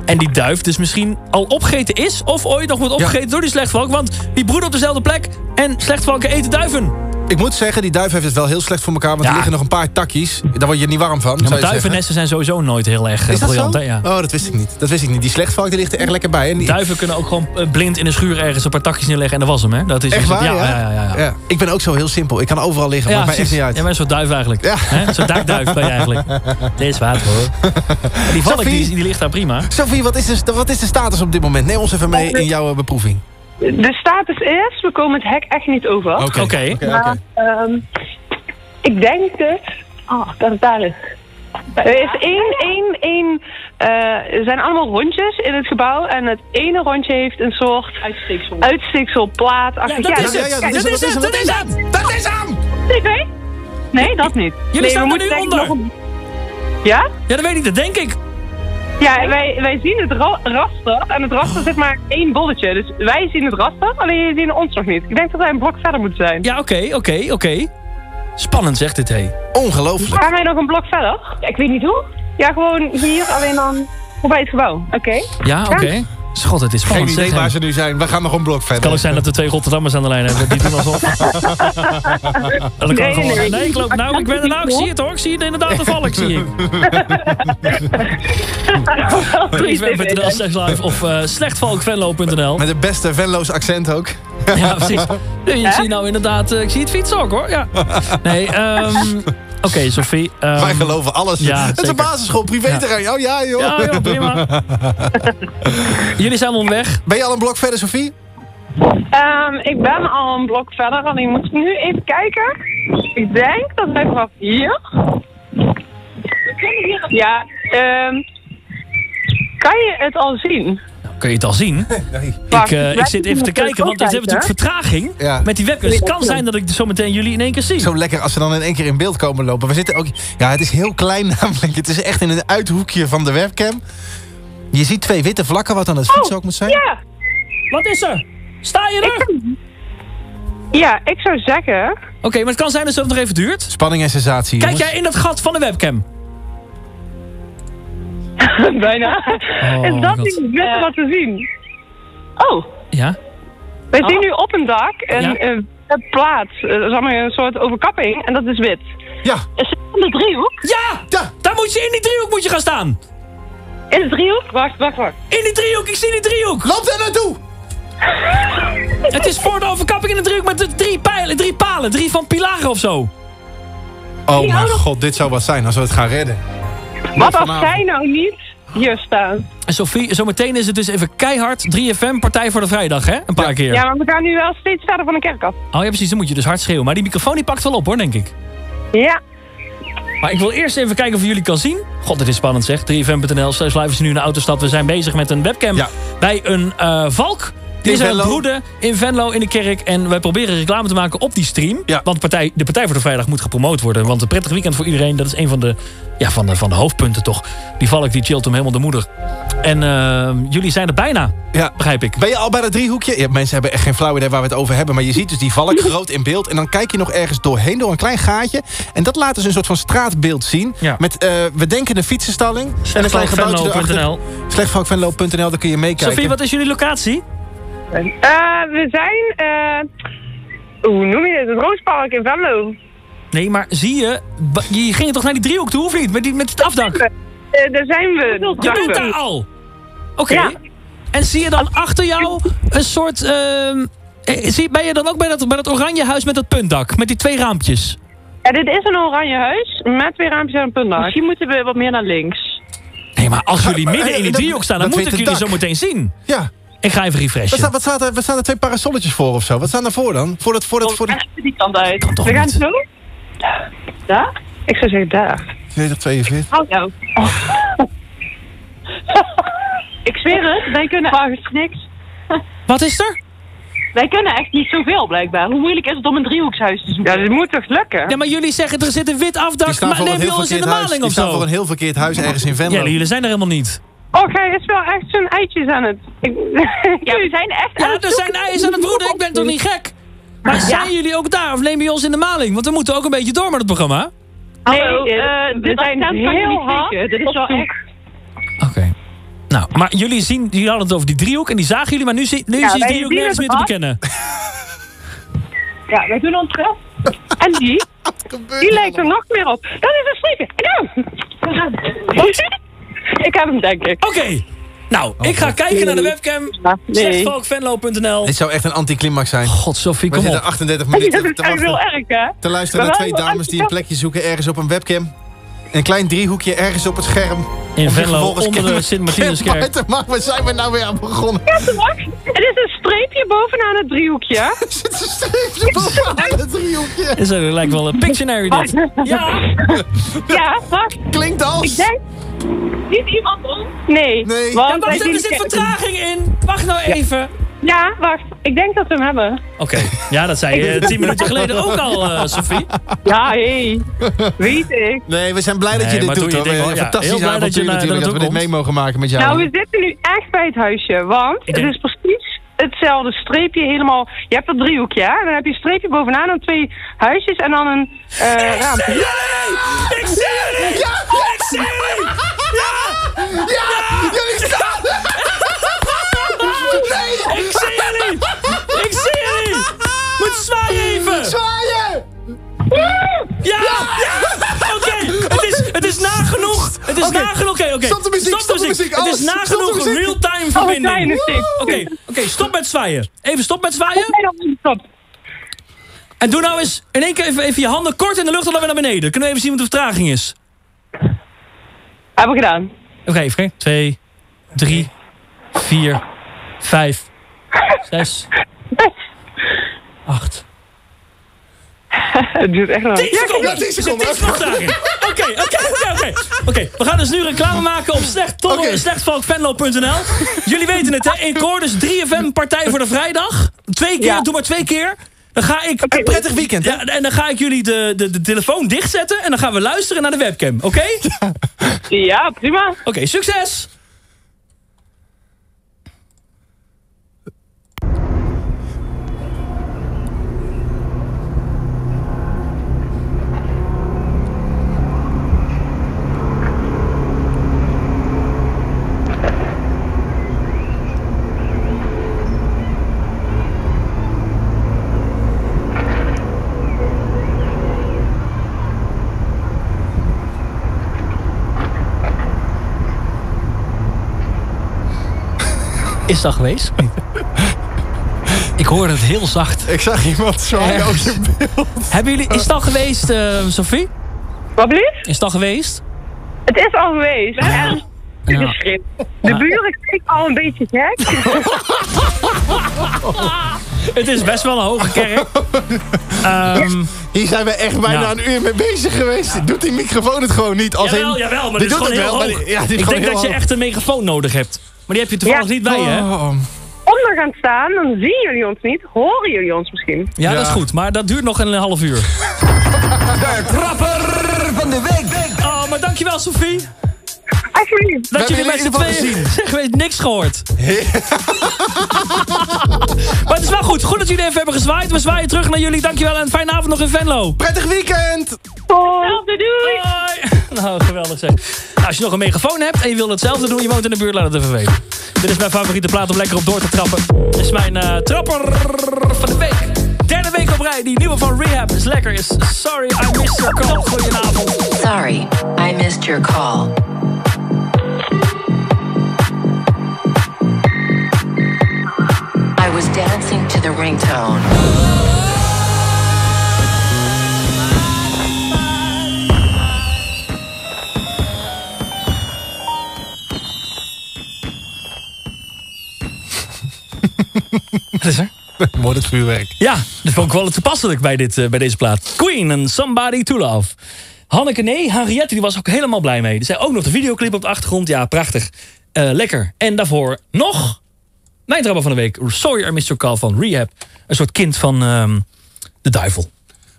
C: En die duif dus misschien al opgegeten is... of ooit nog wordt opgegeten door die slechtvalk. Want die broeden op dezelfde plek en slechtvalken eten duiven.
A: Ik moet zeggen, die duif heeft het wel heel slecht voor elkaar. Want er liggen nog een paar takjes. Daar word je niet warm van.
C: Ja, maar duivennesten zijn sowieso nooit heel erg eh,
A: Is dat
C: briljant.
A: zo?
C: Hè? Ja.
A: Oh, dat wist ik niet. Dat wist ik niet. Die slechtvalk die ligt er echt lekker bij. En die...
C: Duiven kunnen ook gewoon eh, blind in een schuur ergens een paar takjes neerleggen en dat was hem, hè? Dat is
A: Echt
C: dus-
A: waar?
C: Ja, ja, ja. ja, ja.
A: Ja. Ik ben ook zo heel simpel. Ik kan overal liggen. maakt mij echt
C: precies.
A: niet uit.
C: Jij bent zo'n duif eigenlijk.
A: Ja.
C: Hè? Zo'n dakduif ben je eigenlijk. Dit is water hoor. En die valk die, die ligt daar prima.
A: Sophie, wat is, de, wat is de status op dit moment? Neem ons even mee in jouw eh, beproeving.
S: De status is, we komen het hek echt niet over.
A: Oké.
S: Maar, ehm, ik denk dus... Oh, dat het daar is. Er is één, één, één... eh, er zijn allemaal rondjes in het gebouw. En het ene rondje heeft een soort... Uitsteeksel. Uitsteekselplaat.
C: Ja, dat is het. Kijk, dat is het. Dat is het.
A: Dat is hem!
S: Nee, nee, dat niet.
C: Jullie
S: nee,
C: staan
S: we
C: er nu onder.
S: een- Ja?
C: Ja, dat weet ik. Dat denk ik.
S: Ja, wij, wij zien het ra- raster. En het raster zit maar één bolletje. Dus wij zien het raster, alleen jullie zien ons nog niet. Ik denk dat wij een blok verder moeten zijn.
C: Ja, oké, oké, oké. Spannend zegt dit, hé.
A: Ongelooflijk.
S: Gaan wij nog een blok verder? Ja, ik weet niet hoe. Ja, gewoon hier, alleen dan voorbij het gebouw. Oké.
C: Ja, oké. Schot, het is
A: Geen
C: spannend.
A: idee waar ze nu zijn. We gaan nog een blok verder.
C: Het kan ook zijn dat we twee Rotterdammers aan de lijn hebben. Die doen alsof. Kan
S: Nee,
C: gewoon,
S: nee.
C: nee, ik loop, nou, ik ben er nou, ik zie het hoor. Ik zie het inderdaad, de valk zie ik. 3fm.nl slash live of uh, slechtvalkvenlo.nl.
A: Met de beste Venlo's accent ook.
C: Ja, precies. Nee, ik zie nou inderdaad, eh, ik zie het fietsen ook hoor. Ja. Nee, ehm oké Sophie. ehm,
A: Wij geloven alles.
C: Ja,
A: het is een basisschool, privéterrein. Oh ja, joh.
C: Ja, joh, prima. Jullie zijn onderweg.
A: Ben je al een blok verder, Sophie?
S: Ehm, ik ben al een blok verder, alleen moet ik nu even kijken. Ik denk dat wij vanaf hier... Ja, ehm kan je het al zien?
C: Kun je het al zien?
S: Wacht,
C: Ik, eh, ik zit even te kijken, want we hebben natuurlijk vertraging
A: Ja.
C: met die webcam. Dus het kan zijn dat ik zo meteen jullie in één keer zie.
A: Zo lekker als ze dan in één keer in beeld komen lopen. We zitten ook... Ja, het is heel klein namelijk. Het is echt in een uithoekje van de webcam. Je ziet twee witte vlakken, wat dan het fietsen ook moet zijn.
S: Ja,
C: Wat is er? Sta je er?
S: ja, ik zou zeggen...
C: Oké, maar het kan zijn dat het nog even duurt.
A: Spanning en sensatie,
C: Kijk
A: jongens.
C: jij in dat gat van de webcam?
S: Bijna.
C: Oh,
S: is dat niet het witte wat we zien? Oh,
C: Ja?
S: wij zien nu op een dak een,
C: Ja.
S: een, een plaat. Eh, is allemaal een soort overkapping en dat is wit.
A: Ja.
S: Is het in de driehoek?
C: Ja!
A: Ja!
C: Daar moet je in die driehoek moet je gaan staan.
S: In de driehoek? Wacht, wacht, wacht.
C: In die driehoek, ik zie die driehoek.
A: Loop daar naartoe!
C: Het is voor de overkapping in de driehoek met de drie pijlen, drie palen, drie van pilaren of zo.
A: Oh mijn god, dit zou wat zijn als we het gaan redden.
S: Wat als zij nou niet hier staan?
C: En Sophie, zometeen is het dus even keihard 3FM Partij voor de Vrijdag, hè? Een paar keer.
S: Ja, maar we gaan nu wel steeds verder van de kerk af.
C: Oh ja, precies, dan moet je dus hard schreeuwen. Maar die microfoon die pakt wel op, hoor, denk ik.
S: Ja.
C: Maar ik wil eerst even kijken of jullie kan zien. God, dit is spannend zeg. 3fm.nl slash live is nu in de autostad. We zijn bezig met een webcam
A: Ja.
C: bij een eh, valk.
A: In
C: is broeden in Venlo in de kerk. En wij proberen reclame te maken op die stream.
A: Ja.
C: Want partij, de Partij voor de Vrijdag moet gepromoot worden. Want een prettig weekend voor iedereen. Dat is een van de, ja, van de, van de hoofdpunten toch. Die valk die chillt hem helemaal de moeder. En eh, jullie zijn er bijna,
A: Ja.
C: begrijp ik.
A: Ben je al bij dat driehoekje? Ja, mensen hebben echt geen flauw idee waar we het over hebben. Maar je ziet dus die valk groot in beeld. En dan kijk je nog ergens doorheen, door een klein gaatje. En dat laat dus een soort van straatbeeld zien.
C: Ja.
A: Met, eh, we denken een fietsenstalling.
C: Slechtvalkvenlo.nl.
A: Slechtvalkvenlo.nl, daar kun je meekijken.
C: Sophie, wat is jullie locatie?
S: Eh, we zijn... eh hoe noem je dit? Het Roospark in Venlo.
C: Nee, maar zie je... Je ging toch naar die driehoek toe, of niet? Met, die, met het afdak.
S: Eh, daar zijn we.
C: Je
S: Zijn
C: bent
S: we.
C: daar al. Oké.
S: Ja.
C: En zie je dan achter jou een soort... ehm, eh, zie, ben je dan ook bij dat, bij dat oranje huis met dat puntdak? Met die twee raampjes?
S: Ja, dit is een oranje huis met twee raampjes en een puntdak. Misschien moeten we wat meer naar links.
C: Nee, maar als jullie midden in die driehoek staan... dan moet ik jullie zo meteen zien.
A: Ja.
C: Ik ga even
A: Wat,
C: refreshen.
A: wat, staat er, wat staan er twee parasolletjes voor of zo? Wat staan er voor dan? Voor dat, voor dat, voor dat...
S: Die kant uit.
C: toch
S: we gaan zo. Daar? Ik zou zeggen daar.
A: 40, 42.
S: Oh, nou. ik zweer het, wij kunnen echt niks.
C: Wat is er?
S: Wij kunnen echt niet zoveel blijkbaar. Hoe moeilijk is het om een driehoekshuis te zoeken? Ja, dat moet toch lukken?
C: Ja, maar jullie zeggen er zit een wit afdak. Maar neem je ons in de
A: verkeerd huis.
C: maling
A: Die
C: of
A: staan
C: zo?
A: voor een heel verkeerd huis ergens in Venlo.
C: Ja, jullie zijn er helemaal niet.
S: Oh, hij is wel echt zijn eitjes aan het... Ik... Jullie zijn echt
C: Ja, er zijn eieren aan het broeden. Ik ben toch niet gek? Maar zijn jullie ook daar of nemen je ons in de maling? Want we moeten ook een beetje door met het programma.
S: Nee, eh, we zijn heel hard. Dit is wel echt...
C: Oké. Nou, maar jullie, zien, jullie hadden het over die driehoek en die zagen jullie, maar nu, zie, nu
S: Ja,
C: is die driehoek nergens
S: het
C: meer te bekennen.
S: Ja, wij doen ons best. En die? Die lijkt er nog meer op. Dat is een streepje. Nou. Ik heb hem, denk ik.
C: Oké. Nou, ik ga kijken naar de webcam.
S: nee.
C: Zegt
A: Dit zou echt een anticlimax zijn.
C: God, Sophie,
A: We
C: kom
A: zitten
C: op.
A: 38
S: Dat
A: minuten te
S: heel
A: wachten.
S: erg, hè?
A: Te luisteren naar twee dames die een plekje zoeken ergens op een webcam. Een klein driehoekje ergens op het scherm.
C: In Venlo, onder de Sint-Martinuskerk.
A: maken. Waar zijn we nou weer aan begonnen?
S: Ja, toch? Het is een streepje bovenaan het driehoekje.
A: Er zit een streepje bovenaan het driehoekje.
C: Is er lijkt wel een Pictionary dit. Ja.
S: Ja, wacht.
A: Klinkt als.
S: Ik denk... Niet iemand om? Nee.
A: Nee.
S: Want
C: Ja, wacht er zit vertraging in. Wacht nou even.
S: Ja, wacht. Ik denk dat we hem hebben.
C: Oké, ja, dat zei je tien minuten geleden ook al, eh, Sophie.
S: Ja, hé. Weet ik.
A: Nee, we zijn blij dat
C: Nee,
A: je dit
C: maar
A: doet.
C: doe je
A: hoor.
C: ding wel. Ja,
A: Fantastisch
C: heel blij dat je
A: natuurlijk
C: dat
A: we dit mee mogen maken met jou.
S: Nou, we zitten nu echt bij het huisje, want het is precies hetzelfde streepje helemaal. Je hebt dat driehoekje, hè? Dan heb je een streepje bovenaan en twee huisjes en dan een eh raampje.
C: Ik zie jullie!
A: Ja!
C: Ik zie jullie! Ja!
A: Ja! Jullie staan! Nee!
C: Ik zie jullie! Ik zie jullie! Moet zwaaien even!
A: Zwaaien!
C: Ja! ja. Oké, het, is, het is nagenoeg. Het is
A: Oké.
C: nagenoeg. Oké, oké.
A: Stop de muziek, stop de muziek,
C: Het is.
A: Stop
C: nagenoeg
A: de muziek.
C: real-time
S: Oh,
C: verbinding. Oké, oké, stop met zwaaien. Even stop met zwaaien.
S: Stop.
C: En doe nou eens in één keer even, even je handen kort in de lucht en dan weer naar beneden. Kunnen we even zien wat de vertraging is.
S: Hebben we gedaan.
C: Oké, even kijken. Twee, drie, vier, vijf, zes, acht.
S: Het duurt echt lang.
C: 10 seconden!
A: ja, 10 seconden.
C: Zit 10 vertraging. Oké, oké, oké, oké. Oké, we gaan dus nu reclame maken op slechtvalkvenlo.nl. Jullie weten het, hè? Ik hoor dus 3FM Partij voor de Vrijdag. Twee keer,
S: Ja.
C: doe maar twee keer. Dan ga ik...
A: Een prettig weekend, hè?
C: Ja, en dan ga ik jullie de, de, de telefoon dichtzetten en dan gaan we luisteren naar de webcam, oké?
S: Ja, prima.
C: Oké, succes! Is dat geweest? Ik hoorde het heel zacht.
A: Ik zag iemand zwaaien op
C: Ergens.
A: je beeld.
C: Hebben jullie, is het al geweest, eh, Sophie?
S: Wat blieft?
C: Is het al geweest?
S: Het is al geweest. En
C: Ja.
S: de schrik. De buren kijken al een beetje gek.
C: Het is best wel een hoge kerk. Ehm,
A: Hier zijn we echt bijna
C: Ja.
A: een uur mee bezig geweest. Doet die microfoon het gewoon niet? Als
C: jawel,
A: in,
C: jawel, maar
A: die
C: dit is
A: doet het wel, maar ja, dit
C: ik denk dat je echt een megafoon nodig hebt. Maar die heb je toevallig
S: Ja.
C: niet bij je, hè?
A: Oh.
S: Onder gaan staan, dan zien jullie ons niet. Horen jullie ons misschien?
C: Ja, dat is goed, maar dat duurt nog een half uur.
H: De trapper van de week.
C: Oh, maar dankjewel, Sophie.
S: Alsjeblieft.
C: Dat jullie met z'n tweeën
A: ieder
C: zeggen, we heeft niks gehoord. maar het is wel goed. Goed dat jullie even hebben gezwaaid. We zwaaien terug naar jullie. Dankjewel en fijne avond nog in Venlo.
A: Prettig weekend!
S: Hetzelfde doei.
C: Hoi. Nou, geweldig zeg. Nou, als je nog een megafoon hebt en je wil hetzelfde doen, je woont in de buurt, laat het even weten. Dit is mijn favoriete plaat om lekker op door te trappen. Dit is mijn eh, trapper van de week. Derde week op rij. Die nieuwe van Rehab is lekker. Is Sorry I Missed Your Call. Goedenavond.
P: Sorry, I missed your call. To the ringtone.
C: Wat is er?
A: Mooi het vuurwerk.
C: Ja, dat vond ik wel toepasselijk bij, dit, eh, bij deze plaat. Queen en Somebody to Love. Hanneke, nee, Henriette die was ook helemaal blij mee. Er zei ook nog de videoclip op de achtergrond. Ja, prachtig. Eh, lekker. En daarvoor nog... Mijn drama van de week. Sorry, I missed your call van Rehab. Een soort kind van ehm, de duivel.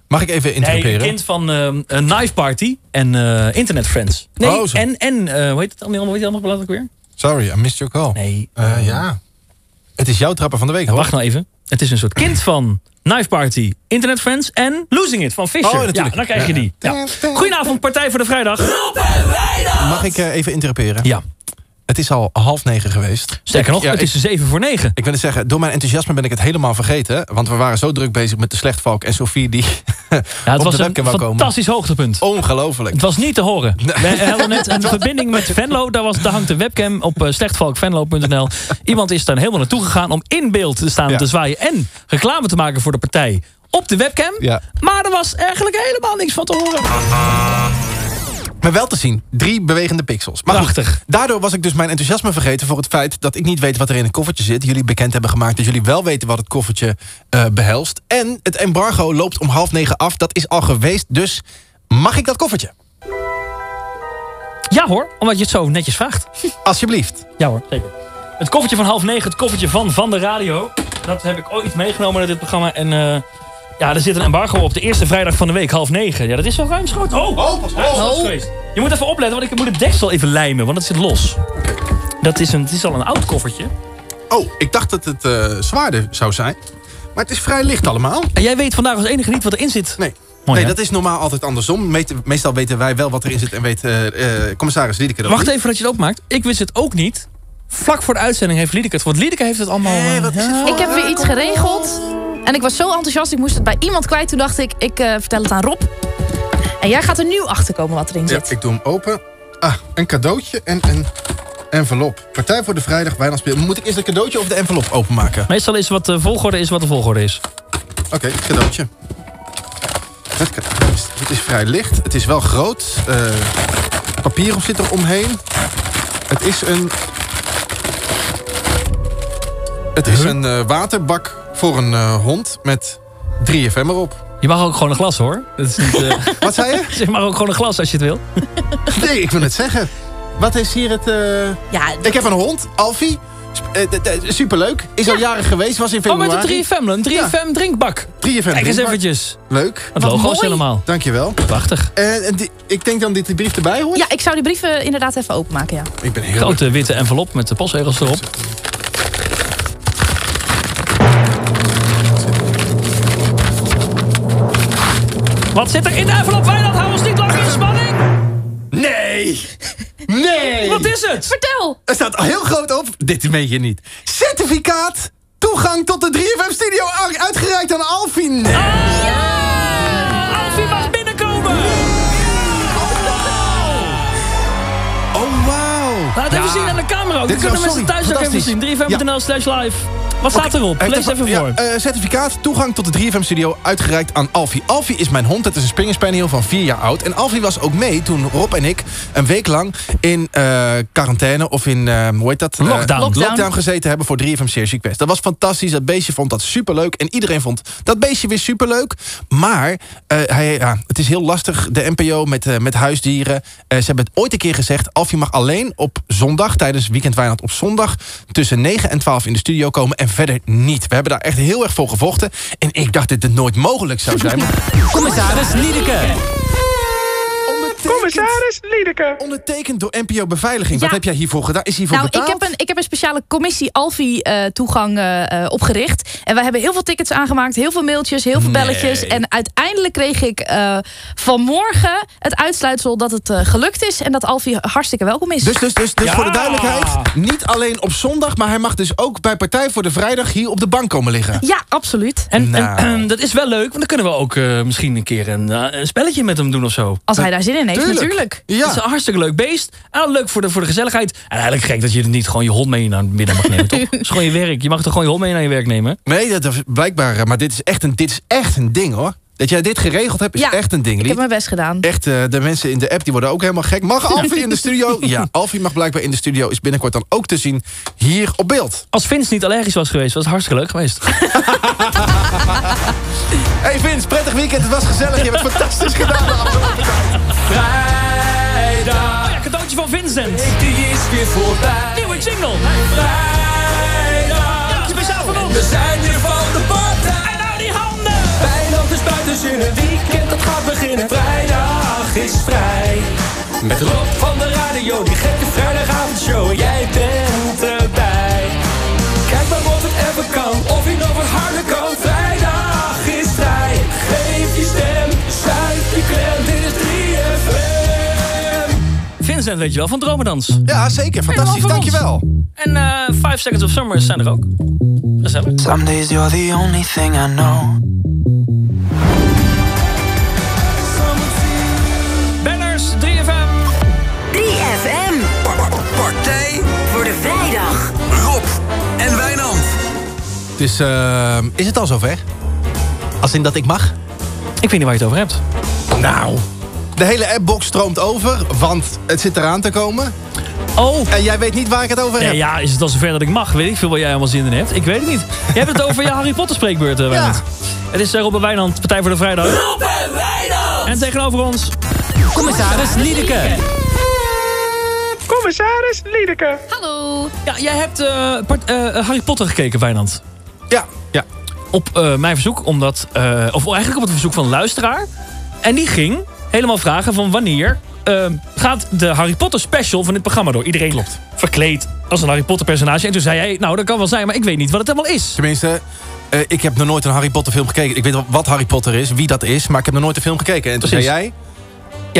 A: Mag ik even
C: Nee,
A: interrumperen?
C: een kind van ehm, een Knife Party en eh, Internet Friends. Nee,
A: Oh,
C: en, en eh, hoe heet het allemaal, hoe heet het allemaal belangrijk weer?
A: Sorry, I missed your call.
C: Nee.
A: Eh, ja. Het is jouw trapper van de week, hoor.
C: Wacht nou even. Het is een soort kind van Knife Party, Internet Friends en Losing It van Fisher.
A: Oh, natuurlijk.
C: Ja, dan krijg je die. Ja. Goedenavond, Partij voor de Vrijdag.
A: Mag ik eh, even interrumperen?
C: Ja.
A: Het is al half negen geweest.
C: Sterker nog,
A: Ja,
C: het
A: ik-
C: is zeven voor negen.
A: Ik wil het zeggen, door mijn enthousiasme ben ik het helemaal vergeten. Want we waren zo druk bezig met de Slechtvalk en Sophie die
C: Ja, het
A: op
C: was
A: de
C: een
A: webcam wou komen.
C: fantastisch hoogtepunt.
A: Ongelooflijk.
C: Het was niet te horen. We hadden net een verbinding met Venlo. Daar, was, daar hangt een webcam op uh, slechtvalkvenlo.nl. Iemand is daar helemaal naartoe gegaan om in beeld te staan
A: Ja.
C: te zwaaien... en reclame te maken voor de partij op de webcam.
A: Ja.
C: Maar er was eigenlijk helemaal niks van te horen.
A: Maar wel te zien, drie bewegende pixels. Maar goed,
C: Prachtig.
A: daardoor was ik dus mijn enthousiasme vergeten... voor het feit dat ik niet weet wat er in het koffertje zit. Jullie bekend hebben gemaakt dat jullie wel weten wat het koffertje eh, behelst. En het embargo loopt om half negen af. Dat is al geweest, dus mag ik dat koffertje?
C: Ja hoor, omdat je het zo netjes vraagt.
A: Alsjeblieft.
C: Ja hoor, zeker. Het koffertje van half negen, het koffertje van Van de Radio. Dat heb ik ooit meegenomen naar dit programma. En eh, ja, er zit een embargo op de eerste vrijdag van de week, half negen. Ja, dat is wel ruimschoots. Oh, oh, pas
A: op.
C: geweest. Je moet even opletten, want ik moet het deksel even lijmen, want het zit los. Dat is, een, het is al een oud koffertje.
A: Oh, ik dacht dat het eh, zwaarder zou zijn. Maar het is vrij licht allemaal.
C: En jij weet vandaag als enige niet wat erin zit.
A: Nee.
C: Mooi,
A: nee,
C: hè?
A: dat is normaal altijd andersom. Meestal weten wij wel wat erin zit en weet eh, eh, commissaris Liedeke dat
C: Wacht
A: niet.
C: even dat je het opmaakt. Ik wist het ook niet. Vlak voor de uitzending heeft Liedeke het. Want Liedeke heeft het allemaal... eh, ja.
F: Ik heb weer iets geregeld. En ik was zo enthousiast, ik moest het bij iemand kwijt. Toen dacht ik, ik eh, vertel het aan Rob. En jij gaat er nu achter komen wat erin
A: Ja,
F: zit.
A: ik doe hem open. Ah, een cadeautje en een envelop. Partij voor de Vrijdag, Wijnandspeel. Moet ik eerst het cadeautje of de envelop openmaken?
C: Meestal is wat de volgorde is wat de volgorde is.
A: Oké, cadeautje. Het, het is vrij licht. Het is wel groot. Eh, papier zit er omheen. Het is een... Het is een eh, waterbak voor een eh, hond met 3FM erop.
C: Je mag ook gewoon een glas hoor. Dat is niet, eh,
A: Wat zei je?
C: Zeg maar ook gewoon een glas als je het wil.
A: Nee, ik wil het zeggen. Wat is hier het... eh,
F: Ja,
A: Ik heb een hond, Alfie. Superleuk. Is al jarig geweest, was in
C: Oh,
A: februari.
C: met de 3FM, een 3FM drinkbak.
A: 3FM.
C: Kijk eens
A: drinkbak.
C: eventjes.
A: Leuk.
C: Het logo is helemaal.
A: Dankjewel.
C: Prachtig.
A: En, en die- ik denk dan dat die brief erbij hoort.
F: Ja, ik zou die brieven inderdaad even openmaken, ja.
A: Ik ben heel...
C: Grote witte envelop met de postzegels erop. Wat zit er in de envelop? Wijnand, hou ons niet lang in spanning.
A: Nee! Nee!
C: Wat is het?
F: Vertel!
A: Er staat heel groot op. Dit meen je niet. Certificaat! Toegang tot de 3FM studio uitgereikt aan Alfie. Nee.
C: Alfie Laat het even zien aan de camera. ook.
A: Dit
C: kunnen mensen thuis ook even zien.
A: fantastisch.
C: 3fm.nl slash live. Wat staat erop?
A: Hij
C: Lees even
A: ja,
C: voor.
A: eh, certificaat, toegang tot de 3FM-studio uitgereikt aan Alfie. Alfie is mijn hond, het is een Springer Spaniel van 4 jaar oud. En Alfie was ook mee toen Rob en ik een week lang in eh, quarantaine... of in, eh, hoe heet dat?
C: Lockdown.
A: lockdown gezeten hebben voor 3FM Series Quest. Dat was fantastisch, dat beestje vond dat superleuk. En iedereen vond dat beestje weer superleuk. Maar eh, hij, ja, het is heel lastig, de NPO met, met huisdieren. Eh, ze hebben het ooit een keer gezegd... Alfie mag alleen op zondag, tijdens Weekend Wijnand op zondag... tussen 9 en 12 in de studio komen en verder niet. We hebben daar echt heel erg voor gevochten. En ik dacht dat dit nooit mogelijk zou zijn.
E: Commissaris Liedeke.
A: Commissaris Liedeke. Ondertekend door NPO Beveiliging. Wat heb jij hiervoor gedaan? Is hiervoor
F: Nou, ik
A: betaald?
F: heb, een, ik heb een speciale commissie Alfie-toegang eh, eh, opgericht. En wij hebben heel veel tickets aangemaakt, heel veel mailtjes, heel veel
A: Nee.
F: belletjes. En uiteindelijk kreeg ik eh, vanmorgen het uitsluitsel dat het eh, gelukt is. En dat Alfie hartstikke welkom is.
A: Dus, dus, dus, dus
C: Ja.
A: voor de duidelijkheid, niet alleen op zondag... maar hij mag dus ook bij Partij voor de Vrijdag hier op de bank komen liggen.
F: Ja, absoluut.
C: En,
A: Nou.
C: en dat is wel leuk, want dan kunnen we ook eh, misschien een keer een, eh, een spelletje met hem doen of zo.
F: Als hij daar zin in
A: Tuurlijk.
F: natuurlijk.
C: Het is een hartstikke leuk beest. En leuk voor de, voor de gezelligheid. En eigenlijk gek dat je er niet gewoon je hond mee naar binnen mag nemen, toch? Het is gewoon je werk. Je mag toch gewoon je hond mee naar je werk nemen?
A: nee, dat is blijkbaar... eh, Maar dit is echt een, dit is echt een ding, hoor. Dat jij dit geregeld hebt, is
F: Ja,
A: echt een ding,
F: Ik heb mijn best gedaan.
A: Echt, eh, de mensen in de app die worden ook helemaal gek. Mag Alfie in de studio? Ja, Alfie mag blijkbaar in de studio. Is binnenkort dan ook te zien hier op beeld.
C: Als Vince niet allergisch was geweest, was het hartstikke leuk geweest.
A: Hey Vince, prettig weekend. Het was gezellig. Je hebt het fantastisch gedaan de afgelopen tijd.
C: Vrijdag. Oh ja, cadeautje van Vincent.
D: Die is weer voorbij.
C: Nieuwe jingle.
D: Vrijdag.
C: Ja, speciaal voor ons.
D: We zijn weer Buiten zin. Een weekend dat gaat beginnen. Vrijdag is vrij. Met Rob van de radio. Die gekke vrijdagavondshow. Jij bent erbij. Kijk maar of het even kan. Of hij nog wat harder kan. Vrijdag is vrij. Geef je stem. Zuid je klem. Dit is 3FM.
C: Vincent, weet je wel, van Dromedans.
A: Ja, zeker. Fantastisch. Dankjewel.
C: En eh 5 Seconds of Summer zijn er ook. Gezellig.
H: Some days you're the only thing I know.
G: Voor de vrijdag.
N: Rob en Wijnand.
A: Het is, eh, is het al zover? Als in dat ik mag?
C: Ik weet niet waar je het over hebt.
A: Nou, de hele appbox stroomt over, want het zit eraan te komen.
C: Oh.
A: En jij weet niet waar ik het over
C: Ja,
A: heb.
C: ja, is het al zover dat ik mag? Weet ik veel waar jij helemaal zin in hebt. Ik weet het niet. Je hebt het over je Harry Potter spreekbeurt, Wijnand. Het is eh, Rob en Wijnand, Partij voor de Vrijdag.
D: Rob en Wijnand.
C: En tegenover ons...
E: Commissaris Liedeke.
K: Commissaris Liedeke.
F: Hallo.
C: Ja, jij hebt eh, part- eh, Harry Potter gekeken, Wijnand.
A: Ja, ja.
C: Op eh, mijn verzoek, omdat... eh, of eigenlijk op het verzoek van een luisteraar. En die ging helemaal vragen van wanneer... eh, gaat de Harry Potter special van dit programma door. Iedereen Klopt. verkleed als een Harry Potter personage. En toen zei hij, nou dat kan wel zijn, maar ik weet niet wat het helemaal is.
A: Tenminste, eh, ik heb nog nooit een Harry Potter film gekeken. Ik weet wel wat Harry Potter is, wie dat is, maar ik heb nog nooit een film gekeken. En toen zei jij...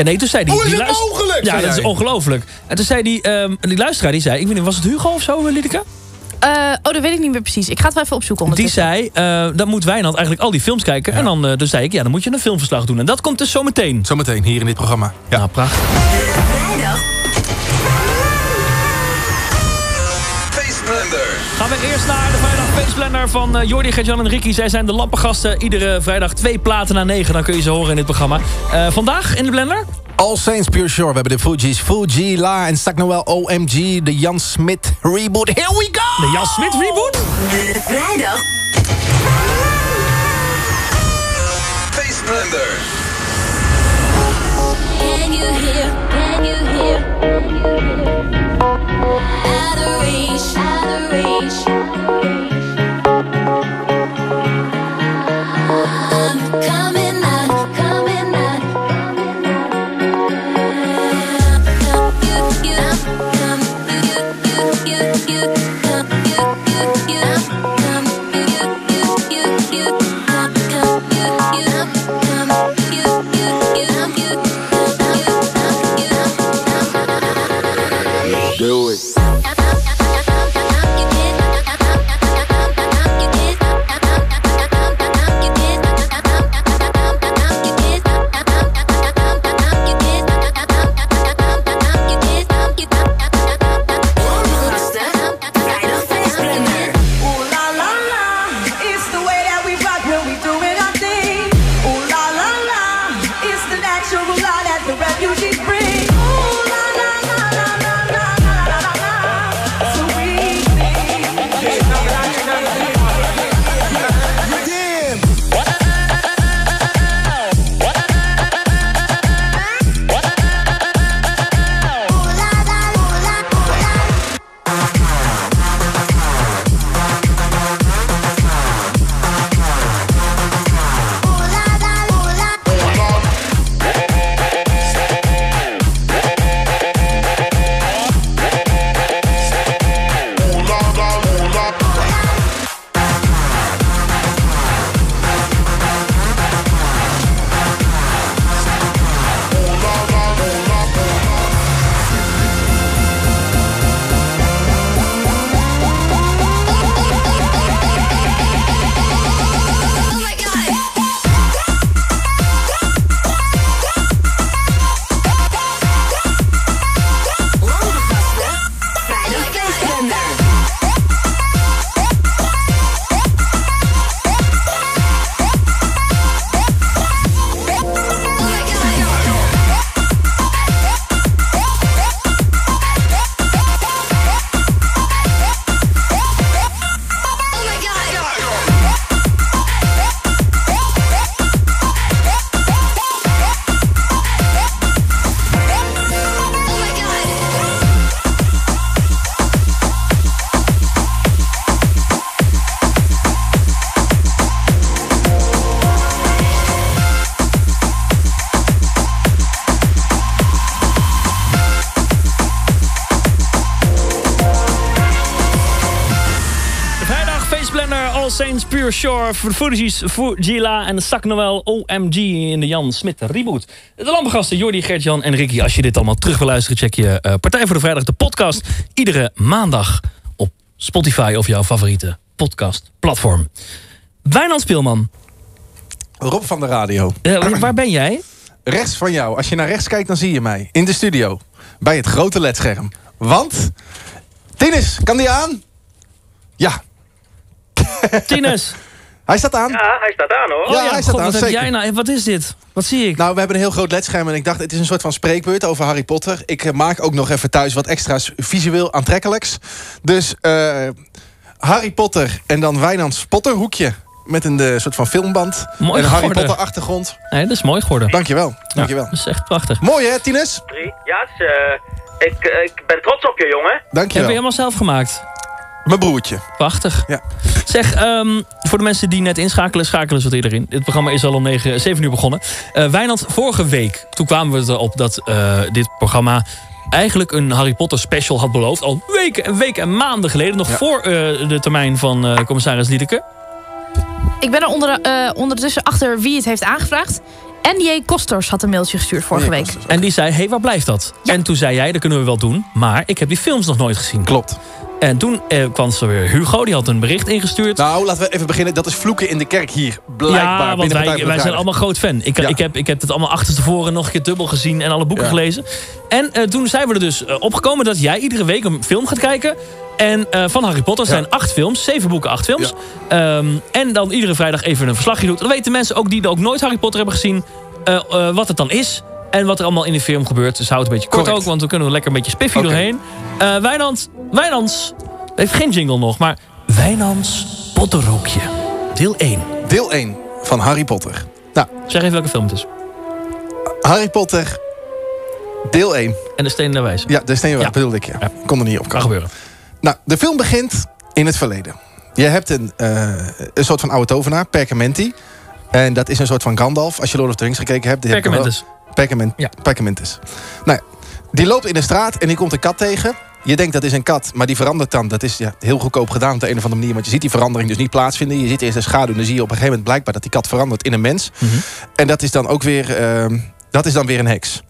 C: Ja, nee, toen zei die...
A: Hoe is
C: die
A: het mogelijk,
C: Ja,
A: zei
C: dat is
A: jij?
C: ongelooflijk. En toen zei die, ehm, die luisteraar, die zei... Ik weet niet, was het Hugo of zo, eh, Liedeke?
F: Eh, oh, dat weet ik niet meer precies. Ik ga het wel even opzoeken
C: Die
F: ondertussen.
C: zei, eh, dan moet Wijnand eigenlijk al die films kijken. En dan, eh, dus zei ik, ja, dan moet je een filmverslag doen. En dat komt dus zometeen.
A: Zometeen, hier in dit programma. Ja.
C: Nou, prachtig. Gaan we eerst naar de vrijdag Faceblender van eh, Jordi, Gertjan en Ricky. Zij zijn de lampengasten. Iedere vrijdag twee platen na negen. Dan kun je ze horen in dit programma. Eh, vandaag in de blender?
A: All Saints Pure Shore. We hebben de Fuji's Fuji, La en Stack Noel OMG. De Jan Smit reboot. Here we go!
C: De Jan Smit reboot?
G: De vrijdag.
N: Faceblender.
O: Can you hear? Can you hear? Adoration, adoration.
C: generation. Pure Shore, Fuji's, Fujila en Sak Noel, OMG in de Jan Smit reboot. De lampengasten Jordi, Gert-Jan en Ricky. Als je dit allemaal terug wil luisteren, check je eh, Partij voor de Vrijdag, de podcast. Iedere maandag op Spotify of jouw favoriete podcastplatform. Wijnand Speelman.
A: Rob van de radio.
C: Eh, waar ben jij?
A: Rechts van jou. Als je naar rechts kijkt, dan zie je mij. In de studio. Bij het grote ledscherm. Want... Tinus, kan die aan? Ja.
C: Tinus.
A: Hij staat aan.
T: Ja, hij staat aan hoor.
A: Ja, hij staat
C: God,
A: aan,
C: wat heb jij nou? Wat is dit? Wat zie ik?
A: Nou, we hebben een heel groot ledscherm en ik dacht, het is een soort van spreekbeurt over Harry Potter. Ik eh, maak ook nog even thuis wat extra's visueel aantrekkelijks. Dus eh, Harry Potter en dan Wijnands Potterhoekje. Met een eh, soort van filmband.
C: Mooi
A: en een Harry. Potter achtergrond.
C: Nee, dat is mooi geworden.
A: Dankjewel. Dankjewel.
C: dat is echt prachtig.
A: Mooi hè, Tinus?
T: Drie. Ja, is, eh, ik, ik ben trots op je, jongen.
C: Heb je
A: Dankjewel.
C: helemaal zelf gemaakt?
A: Mijn broertje.
C: Prachtig.
A: Ja.
C: Zeg, ehm, voor de mensen die net inschakelen, schakelen ze wat eerder in. Dit programma is al om 9, 7 uur begonnen. Eh Wijnand, vorige week, toen kwamen we erop dat eh, dit programma eigenlijk een Harry Potter special had beloofd. Al weken en weken en maanden geleden. Nog
A: Ja.
C: voor eh, de termijn van eh, commissaris Liedeke.
F: Ik ben er onder, eh, ondertussen achter wie het heeft aangevraagd. NJ Kosters had een mailtje gestuurd vorige week.
C: En die zei, hé, hey, waar blijft dat? En toen zei jij, dat kunnen we wel doen. Maar ik heb die films nog nooit gezien.
A: Klopt.
C: En toen eh, kwam er weer Hugo, die had een bericht ingestuurd.
A: Nou, laten we even beginnen. Dat is vloeken in de kerk hier. Blijkbaar.
C: ja, want wij, wij zijn allemaal groot fan. Ik,
A: Ja.
C: ik, heb, ik heb het allemaal achterstevoren nog een keer dubbel gezien en alle boeken
A: Ja.
C: gelezen. En eh, toen zijn we er dus eh, opgekomen dat jij iedere week een film gaat kijken. En eh, van Harry Potter zijn acht films, zeven boeken, acht films. Ehm, en dan iedere vrijdag even een verslagje doet. Dan weten mensen ook die ook nooit Harry Potter hebben gezien, eh, wat het dan is. En wat er allemaal in de film gebeurt. Dus houd het een beetje kort
A: Correct.
C: ook, want we kunnen er lekker een beetje spiffy doorheen. Eh Wijnand, Wijnands, heeft geen jingle nog, maar Wijnands Potterhoekje. Deel 1.
A: Deel 1 van Harry Potter. Nou,
C: Zeg even welke film het is.
A: Harry Potter, deel 1.
C: En de Stenen der Wijze.
A: Ja, de Steenweg
C: Ja.
A: bedoelde ik, ja. Kon er niet op
C: Kan
A: komen.
C: gebeuren.
A: Nou, de film begint in het verleden. Je hebt een, eh, een soort van oude tovenaar, Perkamenti. En dat is een soort van Gandalf. Als je Lord of the Rings gekeken hebt. heb Perkament,
C: Ja.
A: Perkamentus. Nou, ja, die loopt in de straat en die komt een kat tegen. Je denkt dat is een kat, maar die verandert dan. Dat is ja, heel goedkoop gedaan op de een of andere manier. Want je ziet die verandering dus niet plaatsvinden. Je ziet eerst een schaduw en dan zie je op een gegeven moment blijkbaar dat die kat verandert in een mens.
C: Mhm.
A: En dat is dan ook weer, ehm, dat is dan weer een heks.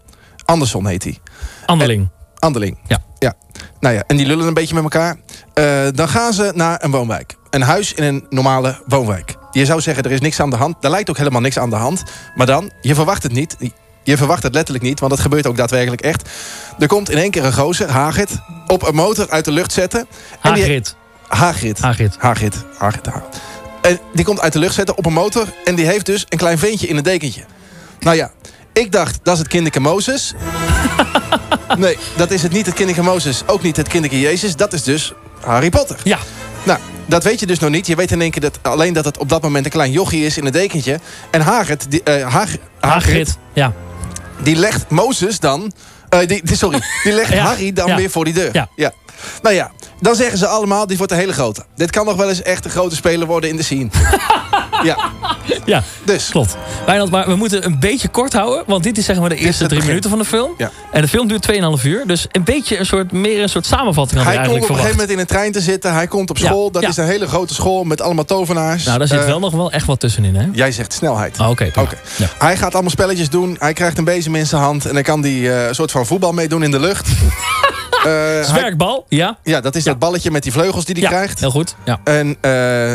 A: Anderson heet hij.
C: Anderling.
A: Anderling.
C: Ja.
A: ja. Nou ja, en die lullen een beetje met elkaar. Eh, dan gaan ze naar een woonwijk. Een huis in een normale woonwijk. Je zou zeggen, er is niks aan de hand. Daar lijkt ook helemaal niks aan de hand. Maar dan, je verwacht het niet. Je verwacht het letterlijk niet, want dat gebeurt ook daadwerkelijk echt. Er komt in één keer een gozer, Hagrid, op een motor uit de lucht zetten. En die-
C: Hagrid.
A: Hagrid.
C: Hagrid.
A: Hagrid. En die komt uit de lucht zetten op een motor. En die heeft dus een klein veentje in een dekentje. Nou ja, ik dacht, dat is het kinderke Mozes. nee, dat is het niet het kinderke Mozes. Ook niet het kinderke Jezus. Dat is dus Harry Potter.
C: Ja.
A: Nou, dat weet je dus nog niet. Je weet in één keer dat, alleen dat het op dat moment een klein jochie is in een dekentje. En Hagrid, die, eh, Hag- Hagrid,
C: Hagrid. Ja.
A: Die legt Mozes dan... eh, die, die- sorry, die legt
C: Ja,
A: Harry dan
C: ja.
A: weer voor die deur.
C: Ja.
A: Nou ja, dan zeggen ze allemaal, dit wordt een hele grote. Dit kan nog wel eens echt een grote speler worden in de scene. ja,
C: Ja,
A: dus.
C: klopt. Wijnand, maar we moeten een beetje kort houden. Want dit is zeg maar de eerste drie
A: begin.
C: minuten van de film.
A: Ja.
C: En de film duurt 2,5 uur. Dus een beetje een soort, meer een soort samenvatting had ik
A: Hij komt op
C: eigenlijk
A: een gegeven moment in een trein te zitten. Hij komt op
C: Ja,
A: school. Dat
C: ja.
A: is een hele grote school met allemaal tovenaars.
C: Nou, daar zit
A: Eh,
C: wel nog wel echt wat tussenin, hè?
A: Jij zegt snelheid.
C: Ah, Oké.
A: Hij gaat allemaal spelletjes doen. Hij krijgt een bezem in zijn hand. En dan kan hij eh, een soort van voetbal meedoen in de lucht. Eh,
C: Zwerkbal, ja.
A: ja, dat is dat balletje met die vleugels die hij
C: ja,
A: krijgt.
C: heel goed. Ja.
A: En eh,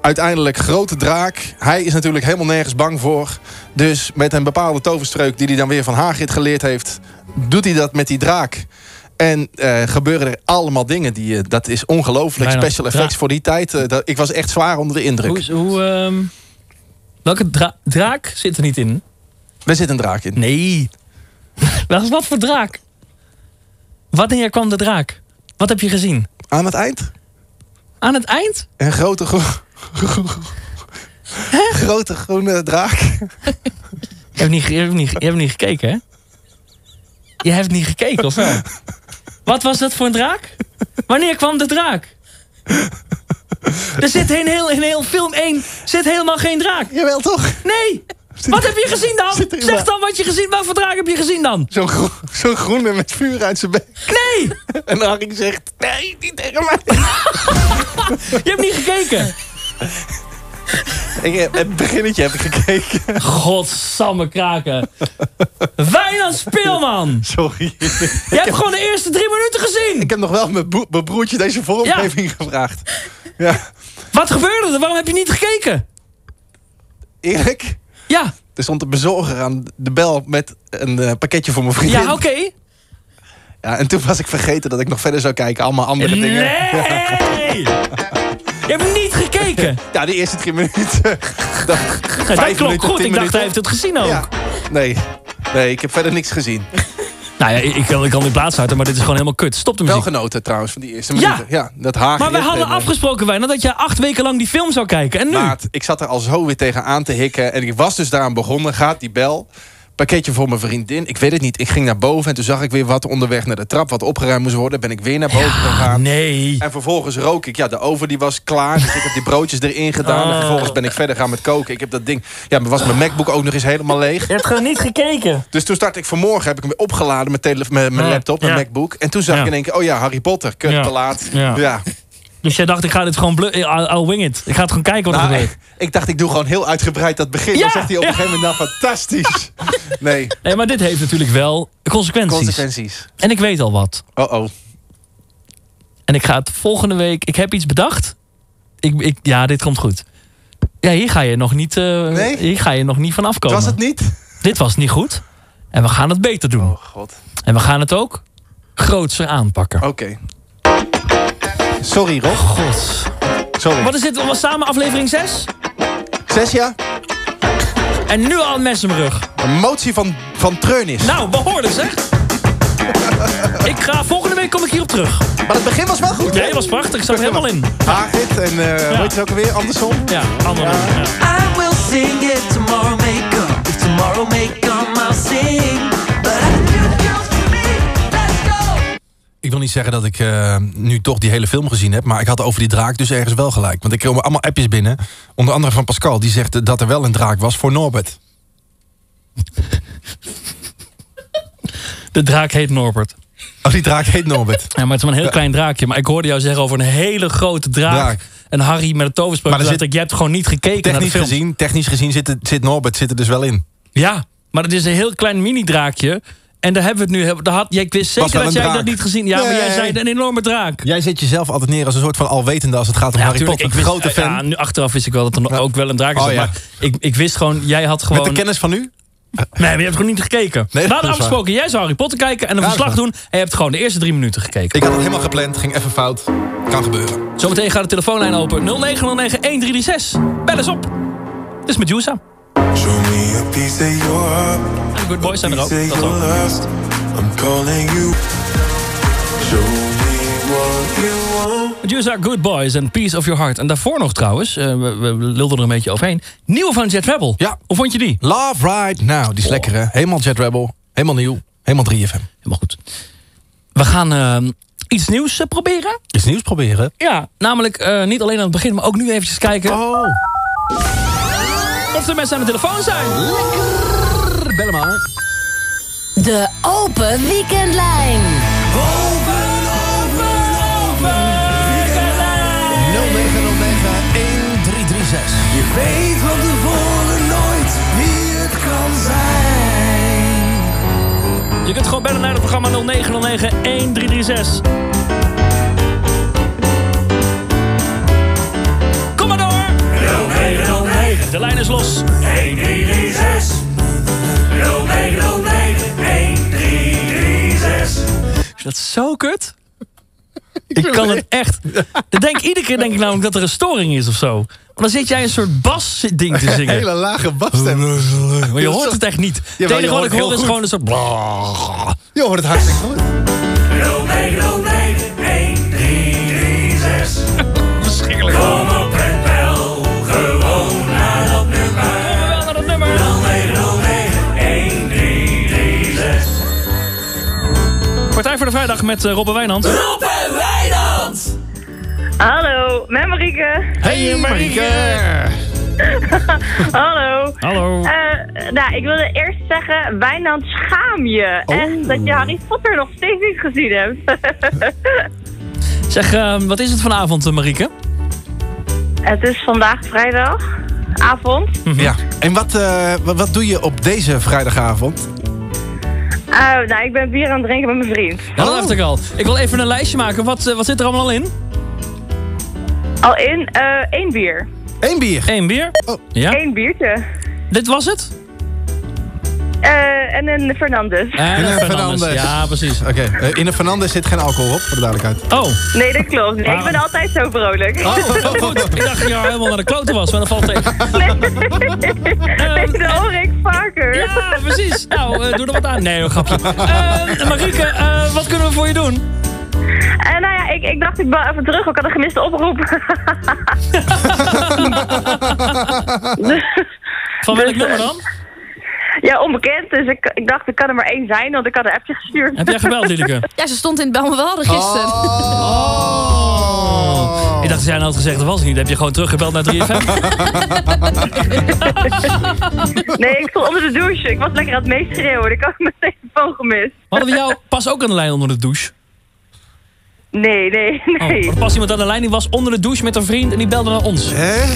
A: uiteindelijk grote draak. Hij is natuurlijk helemaal nergens bang voor. Dus met een bepaalde toverstreuk die hij dan weer van Hagrid geleerd heeft... doet hij dat met die draak. En eh, gebeuren er allemaal dingen. Die, dat is ongelooflijk. Special effects voor die tijd. dat, ik was echt zwaar onder de indruk.
C: Hoe, hoe, ehm, welke dra- draak zit er niet in?
A: Er zit een draak in.
C: Nee. Wat voor draak? Wanneer kwam de draak? Wat heb je gezien?
A: Aan het eind?
C: Aan het eind?
A: Een grote, gro- grote groene draak.
C: Je hebt niet, je hebt niet, je hebt niet gekeken, hè? Je hebt niet gekeken, of wel? Wat was dat voor een draak? Wanneer kwam de draak? Er zit in heel, in heel film 1 zit helemaal geen draak.
A: Jawel, toch?
C: Nee! Wat heb je gezien dan? Zeg dan wat je gezien Wat voor draak heb je gezien dan?
A: Zo'n zo'n groene met vuur uit zijn bek.
C: Nee!
A: En Harry zegt, nee, niet tegen mij.
C: Je hebt niet gekeken.
A: Ik heb, het beginnetje heb ik gekeken.
C: Godsamme kraken. Wijnand Speelman.
A: Sorry.
C: Je hebt gewoon de eerste drie minuten gezien.
A: Ik heb nog wel mijn broertje deze vormgeving gevraagd. Ja.
C: Wat gebeurde er? Waarom heb je niet gekeken?
A: Eerlijk?
C: Ja.
A: Er stond een bezorger aan de bel met een eh, pakketje voor mijn vriendin.
C: Ja, oké.
A: Ja, en toen was ik vergeten dat ik nog verder zou kijken. Allemaal andere dingen.
C: Nee! Je hebt niet gekeken.
A: Ja, de eerste drie minuten. Dat,
C: dat
A: vijf
C: klopt goed. Ik dacht,
A: minuten.
C: hij heeft het gezien ook.
A: Ja. Nee. nee, ik heb verder niks gezien.
C: Nou ja, ik, ik kan, ik kan die plaats uit, maar dit is gewoon helemaal kut. Stop de
A: Wel
C: muziek.
A: genoten trouwens van die eerste
C: Ja.
A: minuten. Ja, dat haar.
C: Maar we hadden afgesproken, Wijnand, dat je acht weken lang die film zou kijken. En nu?
A: Maat, ik zat er al zo weer tegen aan te hikken. En ik was dus daaraan begonnen. Gaat die bel. Pakketje voor mijn vriendin. Ik weet het niet. Ik ging naar boven en toen zag ik weer wat onderweg naar de trap. Wat opgeruimd moest worden. Ben ik weer naar boven gegaan.
C: Nee.
A: En vervolgens rook ik. Ja, de oven die was klaar. Dus ik heb die broodjes erin gedaan. En
C: Oh.
A: vervolgens ben ik verder gaan met koken. Ik heb dat ding... Ja, maar was mijn MacBook ook nog eens helemaal leeg.
C: Je hebt gewoon niet gekeken.
A: Dus toen start ik vanmorgen, heb ik hem weer opgeladen met mijn mijn laptop, mijn
C: ja.
A: MacBook. En toen zag
C: Ja.
A: ik in één keer, oh ja, Harry Potter, kut, te laat.
C: Ja. Dus jij dacht, ik ga dit gewoon... blu- I'll, I'll wing it. Ik ga het gewoon kijken wat er
A: Nou,
C: gebeurt.
A: ik, dacht, ik doe gewoon heel uitgebreid dat begin.
C: Ja,
A: Dan zegt hij op een gegeven moment, nou, fantastisch. Nee,
C: Nee, maar dit heeft natuurlijk wel consequenties.
A: consequenties.
C: En ik weet al wat.
A: Oh oh.
C: En ik ga het volgende week... Ik heb iets bedacht. Ik, ik, ja, dit komt goed. Ja, hier ga je nog niet, eh,
A: Nee?
C: hier ga je nog niet van afkomen.
A: Was het niet?
C: Dit was niet goed. En we gaan het beter doen.
A: Oh god.
C: En we gaan het ook grootser aanpakken.
A: Oké. Sorry, Rob.
C: God.
A: Sorry.
C: Wat is dit? Was samen aflevering 6?
A: Zes jaar?
C: En nu al een mes in mijn rug.
A: Een motie van, van treurnis.
C: Nou, behoorlijk zeg. ik ga, volgende week kom ik hierop terug.
A: Maar het begin was wel goed.
C: Nee, was prachtig. Ik zat er helemaal in.
A: Hagrid en eh
C: Ja.
A: hoe heet het ook alweer? Andersom?
C: Ja, andere. Ja.
D: I will sing it tomorrow may come. If tomorrow may come, I'll sing.
A: Ik wil niet zeggen dat ik eh, nu toch die hele film gezien heb... maar ik had over die draak dus ergens wel gelijk. Want ik kreeg allemaal appjes binnen. Onder andere van Pascal. Die zegt dat er wel een draak was voor Norbert.
C: De draak heet Norbert.
A: Oh, die draak heet Norbert.
C: Ja, maar het is maar een heel klein draakje. Maar ik hoorde jou zeggen over een hele grote draak.
A: Draak.
C: En Harry met een toverspreuk.
A: Maar zit-
C: ik, je hebt gewoon niet gekeken naar de
A: Technisch
C: film.
A: gezien, technisch gezien zit, het- zit Norbert zit er dus wel in.
C: Ja, maar het is een heel klein mini-draakje. En daar hebben we het nu... Daar had, jij, ik wist zeker dat jij
A: draak.
C: dat niet gezien... Ja, maar jij zei een enorme draak.
A: Jij zet jezelf altijd neer als een soort van alwetende als het gaat om
C: Ja,
A: Harry
C: tuurlijk,
A: Potter.
C: ik wist,
A: Grote fan.
C: Ja, nu achteraf wist ik wel dat er ook wel een draak is.
A: Oh, ja.
C: Maar ik, ik wist gewoon, jij had gewoon...
A: Met de kennis van nu?
C: Nee, maar je hebt gewoon niet gekeken.
A: Nee,
C: we hadden
A: waar.
C: afgesproken, jij zou Harry Potter kijken en een verslag doen. En je hebt gewoon de eerste drie minuten gekeken.
A: Ik had het helemaal gepland, ging even fout. Kan gebeuren.
C: Zometeen gaat de telefoonlijn open. 0909-1336. Bel eens op. Dit is Medusa.
R: Show me a piece of your
C: Good Boys zijn er ook. Dat ook.
R: lost. I'm calling you. Show me what you want.
C: Medusa, Good Boys en Peace of Your Heart. En daarvoor nog trouwens, eh, we, we lulden er een beetje overheen. Nieuwe van Jet Rebel.
A: Ja.
C: Hoe vond je die?
A: Love Right Now, die is lekker hè. Helemaal Jet Rebel, helemaal nieuw, helemaal 3FM.
C: Helemaal goed. We gaan eh, iets nieuws eh, proberen.
A: Iets nieuws proberen.
C: Ja, namelijk eh, niet alleen aan het begin, maar ook nu eventjes kijken
A: Oh,
C: of er mensen aan de telefoon zijn.
A: lekker. Bel maar.
O: De open weekendlijn.
A: 0909-1336.
D: Je weet van tevoren nooit wie het kan zijn.
C: Je kunt gewoon bellen naar het programma 0909-1336. Kom maar door! 0909. De lijn is los.
D: 1336. 0909 1336.
C: Is dat zo kut? Ik kan het echt. Dan denk, iedere keer denk ik namelijk dat er een storing is of zo. Maar dan zit jij een soort bas-ding te zingen.
A: Hele lage basstem.
C: Maar je hoort het echt niet. Het enige wat ik hoor is gewoon een soort...
A: Je hoort het hartstikke goed.
C: Met uh, Robbe Wijnand.
D: Rob en Wijnand.
S: Hallo, met Marieke.
A: Hey Marieke.
S: Hallo.
C: Hallo.
S: Eh, nou, ik wilde eerst zeggen, Wijnand, schaam je. Echt, dat je Harry Potter nog steeds niet gezien hebt.
C: Zeg, eh, wat is het vanavond, eh, Marieke?
U: Het is vandaag vrijdag, avond.
A: Ja. En wat, eh, wat, wat doe je op deze vrijdagavond?
U: Eh, nou, ik ben bier aan het drinken met mijn vriend.
C: Ja, dat dacht ik al. Ik wil even een lijstje maken. Wat, eh, wat zit er allemaal in?
U: Al in eh, één bier.
A: Eén bier?
C: Eén bier?
A: Oh.
C: Ja?
U: Eén biertje.
C: Dit was het?
U: Eh, en een Fernandes.
C: En een Fernandes. Ja, precies.
A: Oké, eh, in een Fernandes zit geen alcohol op, voor de duidelijkheid.
C: Oh.
U: Nee, dat klopt. Ik ben altijd zo vrolijk.
C: Oh, oh, goed. Ik dacht dat je al helemaal naar de kloten was, maar dat valt tegen.
U: Nee, dat hoor ik vaker.
C: Ja, precies. Nou, eh, doe er wat aan. Nee, een grapje. Eh Marieke, eh, wat kunnen we voor je doen?
U: En nou ja, ik, ik dacht ik bel even terug. Ik had een gemiste oproep.
C: Van welk
U: Dus,
C: nummer dan?
U: Ja, onbekend. Dus ik, ik dacht, er kan er maar één zijn, want ik had een appje gestuurd.
C: Heb jij gebeld, Liedeke?
F: Ja, ze stond in het Bel me wel register.
C: Oh. Ik dacht, dat jij nou had gezegd, dat was het niet. Heb je gewoon teruggebeld naar 3FM?
U: Nee, ik stond onder de douche. Ik was lekker aan het meeschreeuwen. Ik had mijn telefoon gemist.
C: Hadden we jou pas ook aan de lijn onder de douche?
U: Nee, nee,
C: Oh,
U: nee.
C: er pas iemand aan de lijn die was onder de douche met een vriend en die belde naar ons.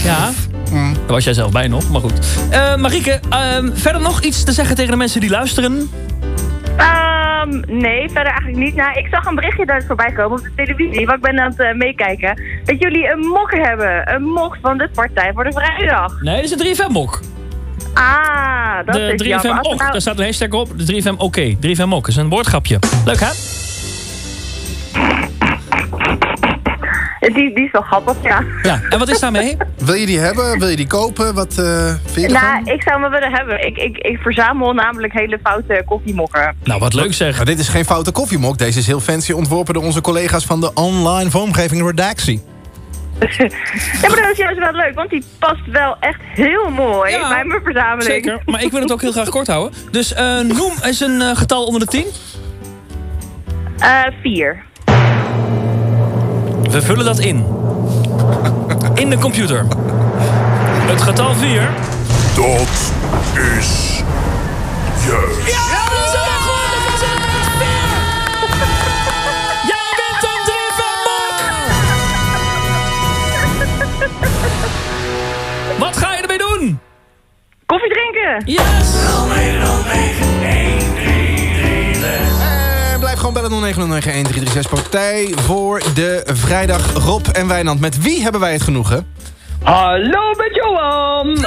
C: Ja. Daar was jij zelf bij nog, maar goed. Eh Marieke, ehm, verder nog iets te zeggen tegen de mensen die luisteren?
U: Ehm, nee, verder eigenlijk niet. Nou, ik zag een berichtje daar voorbij komen op de televisie, want ik ben aan het eh, meekijken. Dat jullie een mok hebben. Een mok van de Partij voor de Vrijdag.
C: Nee, dat is een 3FM-mok.
U: Ah, dat
C: De
U: is jammer.
C: 3FM
U: Als er
C: ok,
U: nou-
C: daar staat een hashtag op. De 3FM oké. 3FM ok, is een woordgrapje. Leuk hè?
U: Die, die is wel grappig, ja.
C: Ja, en wat is daarmee?
A: Wil je die hebben? Wil je die kopen? Wat eh, vind je ervan?
U: Nou, ik zou me willen hebben. Ik, ik, ik verzamel namelijk hele foute koffiemokken.
C: Nou, wat leuk zeg.
A: Maar dit is geen foute koffiemok. Deze is heel fancy ontworpen door onze collega's van de online vormgeving Redactie.
U: Ja, maar dat is juist wel leuk, want die past wel echt heel mooi bij mijn verzameling.
C: Zeker, maar ik wil het ook heel graag kort houden. Dus eh, noem eens een eh, getal onder de 10.
U: Eh, vier.
C: We vullen dat in. In de computer. Het getal 4.
R: Dat is juist.
C: Ja, dat is helemaal goed. Dat was inderdaad 4. Jij bent een 3 Wat ga je ermee doen?
U: Koffie drinken.
C: Yes.
A: Blijf gewoon bellen 0909-1336 partij voor de vrijdag Rob en Wijnand. Met wie hebben wij het genoegen?
V: Hallo met Johan!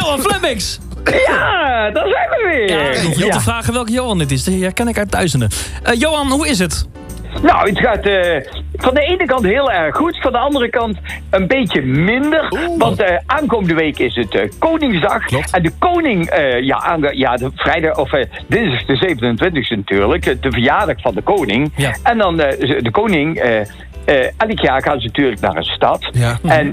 C: Johan Flemmix!
V: Ja, daar zijn we weer!
C: Ja, ik hoef op te vragen welke Johan dit is. Die herken ik uit duizenden. Eh, Johan, hoe is het?
V: Nou, het gaat eh, van de ene kant heel erg goed, van de andere kant een beetje minder. Want eh, aankomende week is het eh, Koningsdag. En de koning, ja, aange- ja, de vrijdag, of dit is de 27e natuurlijk, de verjaardag van de koning. En dan de koning. elk jaar gaan ze natuurlijk naar een stad. En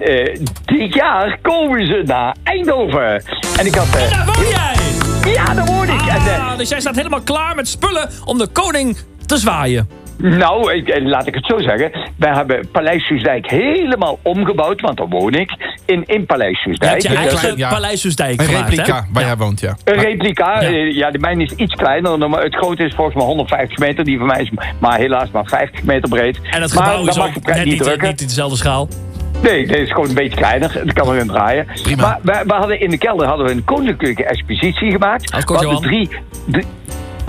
V: dit jaar komen ze naar Eindhoven. En ik had. eh,
C: Daar woon jij!
V: Ja, daar woon ik. En,
C: Ah, dus jij staat helemaal klaar met spullen om de koning te zwaaien.
V: Nou, ik, eh, laat ik het zo zeggen. Wij hebben Paleis Soesdijk helemaal omgebouwd, want daar woon ik. In, in Paleis Soesdijk.
C: je
V: dat
C: eigen
V: is een-
C: Paleis Soesdijk
A: Een
C: gemaakt,
A: replica
C: hè?
A: waar jij woont, ja.
V: Een replica, ja. ja, de mijne is iets kleiner. maar Het grote is volgens mij 150 meter. Die van mij is maar helaas maar 50 meter breed.
C: En het
V: maar
C: gebouw is
V: dat mag
C: ook net
V: niet
C: niet,
V: drukken.
C: niet dezelfde schaal.
V: Nee, dit is gewoon een beetje kleiner. Het kan erin draaien. Maar we, we hadden in de kelder hadden we een koninklijke expositie gemaakt.
C: Als kort,
V: we hadden drie, drie,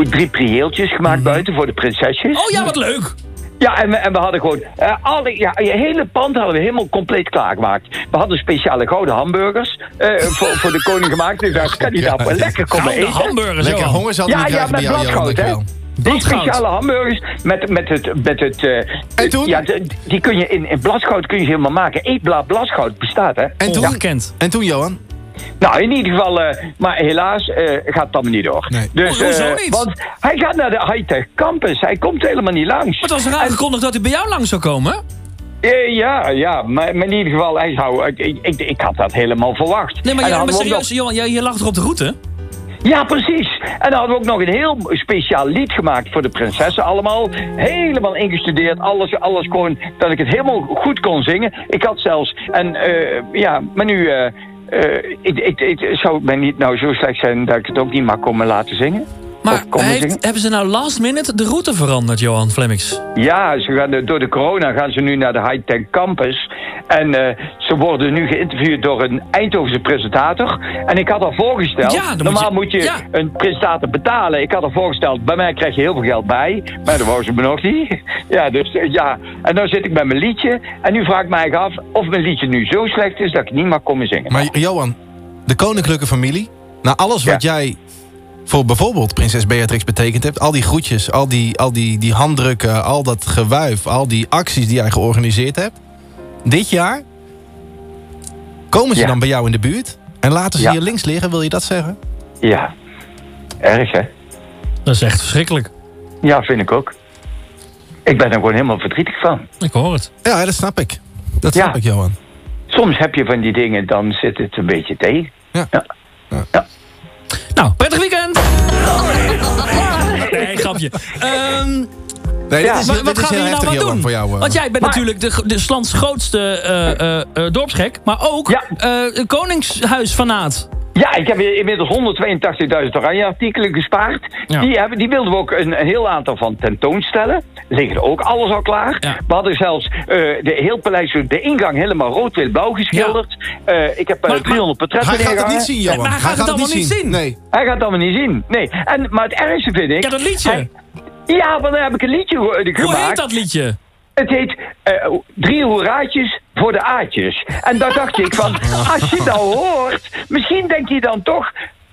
V: drie prieeltjes gemaakt buiten voor de prinsesjes.
C: Oh ja, wat leuk!
V: Ja, en we, en we hadden gewoon eh, alle, ja, je hele pand hadden we helemaal compleet klaargemaakt. We hadden speciale gouden hamburgers eh, voor, voor de koning gemaakt. Dus daar kan hij daar wel lekker komen
C: Gouden
V: eten.
C: hamburgers,
A: Lekker honger hij
V: Ja,
A: niet
V: ja, met bladgoud, hè? Die speciale hamburgers met, met het... Met het eh,
A: En toen?
V: Ja, de- die kun je in, in bladgoud kun je ze helemaal maken. Eetblad bladgoud bestaat, hè?
A: En toen,
C: Ongekend.
A: en toen, Johan?
V: Nou, in ieder geval, eh, maar helaas eh, gaat het allemaal niet door. Dus,
C: hoezo
V: eh,
C: niet?
V: Want hij gaat naar de high-tech campus. Hij komt helemaal niet langs.
C: Maar het was er aangekondigd dat hij bij jou langs zou komen?
V: Eh, ja, ja, maar, maar in ieder geval, hij zou, ik, ik, ik, ik had dat helemaal verwacht.
C: Nee, maar, ja,
V: dan
C: maar serieus, Johan, jij, je lag toch op de route?
V: Ja, precies. En dan hadden we ook nog een heel speciaal lied gemaakt voor de prinsessen allemaal. Helemaal ingestudeerd, alles, alles gewoon, dat ik het helemaal goed kon zingen. Ik had zelfs, en eh, ja, maar nu, ik, ik, ik, zou het mij niet nou zo slecht zijn dat ik het ook niet mag komen laten zingen?
C: Maar heeft- hebben ze nou last minute de route veranderd, Johan Flemmings?
V: Ja, ze gaan, door de corona gaan ze nu naar de high-tech campus. En eh, ze worden nu geïnterviewd door een Eindhovense presentator. En ik had al voorgesteld,
C: Ja, dan moet
V: normaal
C: je-
V: moet je,
C: ja.
V: een presentator betalen. Ik had al voorgesteld, bij mij krijg je heel veel geld bij. Maar dat wou ze me nog niet. Ja, dus eh, ja. En dan zit ik met mijn liedje. En nu vraag ik mij af of mijn liedje nu zo slecht is dat ik niet mag komen zingen.
A: Maar Johan, de koninklijke familie... Na alles wat jij voor bijvoorbeeld prinses Beatrix betekend hebt... al die groetjes, al die, al die, die handdrukken, al dat gewuif... al die acties die jij georganiseerd hebt... dit jaar komen ze
V: Ja.
A: dan bij jou in de buurt... en laten ze
V: Ja.
A: je links liggen, wil je dat zeggen?
V: Ja, erg hè?
C: Dat is echt verschrikkelijk.
V: Ja, vind ik ook. Ik ben er gewoon helemaal verdrietig van.
C: Ik hoor het.
A: Ja, dat snap ik. Dat
V: Ja.
A: snap ik, Johan.
V: Soms heb je van die dingen, dan zit het een beetje tegen.
A: Ja.
C: Nou, prettig weekend! Nee, grapje. Ehm
A: Nee,
V: Ja,
A: dit is,
C: maar wat gaan we nou
A: Johan,
C: doen?
A: voor jou. eh.
C: Want jij bent
V: Maar-
C: natuurlijk de, de Slands grootste eh, eh, eh, dorpsgek, maar ook
V: Ja.
C: eh, een koningshuisfanaat.
V: Ja, ik heb inmiddels 182.000 oranje artikelen gespaard.
C: Ja.
V: Die, hebben, die wilden we ook een, een heel aantal van tentoonstellen. Liggen er ook alles al klaar.
C: Ja.
V: We hadden zelfs eh, de heel paleis, de ingang helemaal rood-wit-blauw geschilderd. Eh, ik heb
C: Maar-
V: 300 portretten
A: Hij gaat het niet zien, Johan.
C: maar hij gaat het allemaal niet zien.
A: Nee.
V: Hij gaat het allemaal niet zien. Nee. En, maar het ergste vind ik...
C: Ja, dat liedje.
V: hij- ja, maar dan heb ik een liedje ge-
C: Hoe
V: gemaakt.
C: heet dat liedje?
V: Het heet eh, drie hoeraatjes voor de aatjes. En daar dacht ik van, als je dat hoort, misschien denk je dan toch...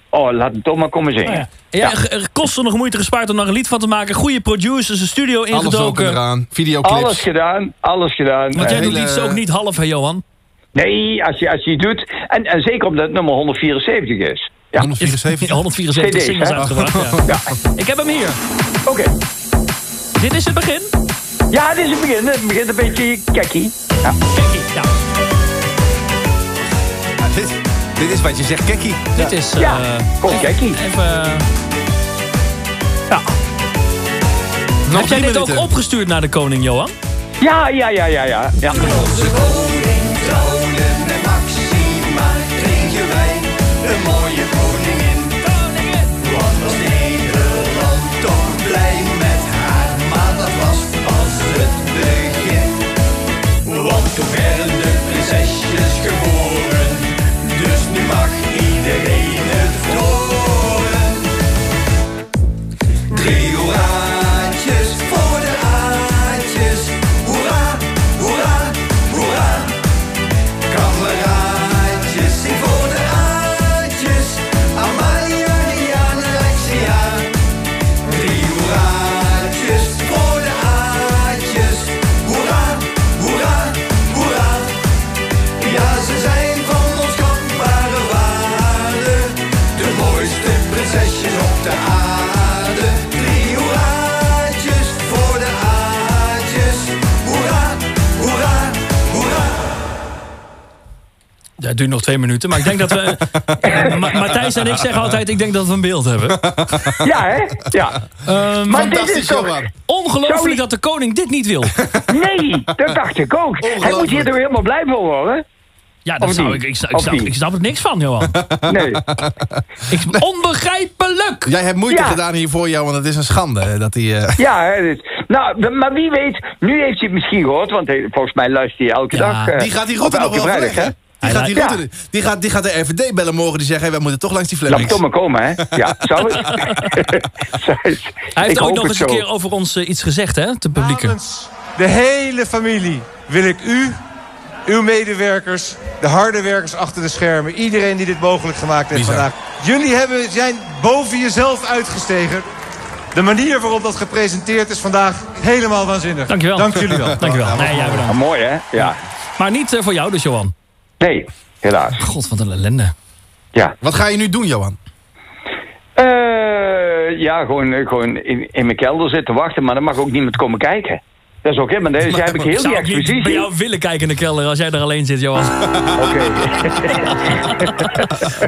V: Oh, laat hem toch maar komen zingen.
C: Oh ja. Ja, g- er kost er nog moeite gespaard om er een lied van te maken. Goede producers, een studio
A: Alles ook
C: ingedoken.
A: eraan. Videoclips.
V: Alles gedaan, alles gedaan.
C: Want jij
V: Eh,
C: doet
A: hele-
C: iets ook niet half, hè Johan?
V: nee, als je, als je het doet. En, en zeker omdat het nummer 174 is. Ja,
A: 174.
C: 174
V: CD's,
C: singles uitgebracht. Ja. Ik heb hem hier.
V: oké.
C: Dit is het begin.
V: Ja, dit is het begin. Het begint een beetje kekkie. Ja.
C: Kijk, ja.
A: Ja, dit, dit is wat je zegt, Kekkie.
C: Dit is...
V: Ja,
C: eh,
V: kom kekkie.
C: Even... eh, ja.
A: Nog
C: Heb jij dit ook
A: minuten.
C: opgestuurd naar de koning, Johan?
V: Ja, ja, ja, ja, ja. ja.
H: Onze koning trouwde met Maxima, kregen wij een mooie het
C: duurt nog twee minuten, maar ik denk dat we... Ma Matthijs en ik zeggen altijd, ik denk dat we een beeld hebben.
V: Ja, hè? Ja.
C: Ehm,
V: Maar dit is
A: Fantastisch,
V: toch...
A: Johan.
C: ongelooflijk dat de koning dit niet wil.
V: Nee, dat dacht ik ook. Hij moet hier toch helemaal blij van worden?
C: Ja, dat zou ik, ik, ik, snap, ik snap er niks van, Johan.
V: Nee.
C: Ik, onbegrijpelijk!
A: Jij hebt moeite
V: Ja.
A: gedaan hiervoor, Johan. want het is een schande hè, dat hij... eh,
V: Ja, hè, dus, nou, maar wie weet, nu heeft hij het misschien gehoord, want hij- volgens mij luistert hij elke
C: Ja,
V: dag. eh,
A: die gaat die
V: of
A: route nog wel
V: vrijdag,
A: verleggen. Die gaat, die,
V: ja.
A: route, die, gaat, die gaat de RVD bellen morgen. Die zeggen, hey, wij moeten toch langs die
V: Laat
A: Flemings.
V: toch maar komen, hè? Ja, zou het?
C: Hij heeft
V: hoop
C: nog eens een
V: zo.
C: keer over ons eh, iets gezegd, hè, te publieke.
W: Namens de hele familie wil ik u, uw medewerkers, de harde werkers achter de schermen... iedereen die dit mogelijk gemaakt heeft
A: Bizar.
W: vandaag. Jullie hebben, zijn boven jezelf uitgestegen. De manier waarop dat gepresenteerd is vandaag helemaal waanzinnig.
C: Dankjewel.
W: Dank jullie wel.
C: Dankjewel. Nee, jij
V: Ah,
C: bedankt.
V: mooi, hè? Ja.
C: Maar niet eh, voor jou dus, Johan.
V: Nee, helaas.
C: God, wat een ellende.
V: Ja.
A: Wat ga je nu doen, Johan?
V: Eh, ja, gewoon, gewoon in, in mijn kelder zitten wachten, maar dan mag ook niemand komen kijken. Dat is ook helemaal... Dus daar heb ik heel
C: Ik zou
V: die expositie.
C: bij jou willen kijken in de kelder als jij er alleen zit, Johan.
V: Oké.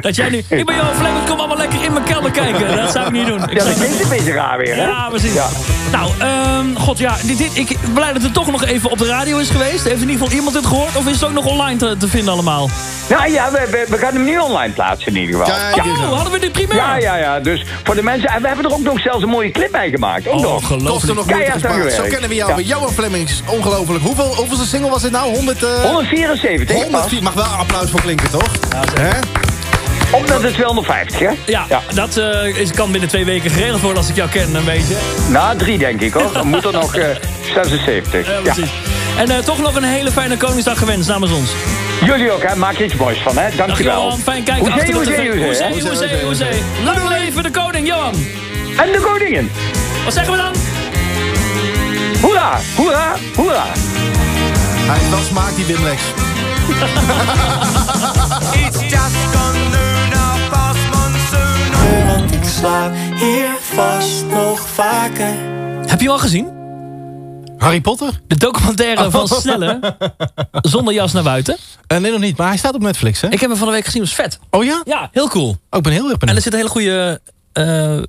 C: Dat jij nu... Ik ben Johan Flemming, kom allemaal lekker in mijn kelder kijken. Dat zou ik niet doen. Ik
V: Ja, dat klinkt een beetje raar weer, hè?
C: Ja, precies.
V: Ja.
C: Nou, ehm, god ja, dit, dit, ik ben blij dat het toch nog even op de radio is geweest. Heeft in ieder geval iemand het gehoord? Of is het ook nog online te, te vinden allemaal?
V: Nou ja, we, we, we gaan hem nu online plaatsen in ieder geval.
C: Aan. Oh, hadden we de primeur?
V: Ja, ja, ja. Dus voor de mensen... En we hebben er ook nog zelfs een mooie clip bij gemaakt. Ook
A: Oh,
V: nog.
A: Kost er. Zo kennen we jou.
V: Ja.
A: Johan Flemings, ongelooflijk. Hoeveel, hoeveelste single was dit nou? 100, eh
V: 174,
A: 104. Mag wel een applaus voor klinken, toch? Hè?
V: Omdat het 250, hè?
C: Ja, dat eh, is, kan binnen twee weken geregeld worden als ik jou ken, een beetje.
V: Nou, drie denk ik hoor. Dan moet er nog eh 76.
C: Ja,
V: Ja.
C: precies. En eh, toch nog een hele fijne Koningsdag gewenst namens ons.
V: Jullie ook, hè? Maak er iets moois van, hè?
C: Dag
V: Dankjewel.
C: Johan, fijn kijken
V: Hoezee, hoezee, hoezee?
C: Hoezee, hoezee, hoezee. Lang leven de koning, Johan.
V: En de koningin.
C: Wat zeggen we dan?
V: Hoera, hoera, hoera.
A: Hij heeft wel smaak, die Wim Lex.
H: It's just lunar past monsoon. Want ik slaap hier vast nog vaker.
C: Heb je al gezien?
A: Harry Potter?
C: De documentaire
A: Oh.
C: van Snelle. Zonder jas naar buiten.
A: Eh, nee, nog niet. Maar hij staat op Netflix, hè?
C: Ik heb hem van de week gezien, was vet.
A: Oh ja?
C: Ja, heel cool.
A: Oh, ik ben heel erg
C: En
A: benieuwd.
C: er zit een hele goede... eh,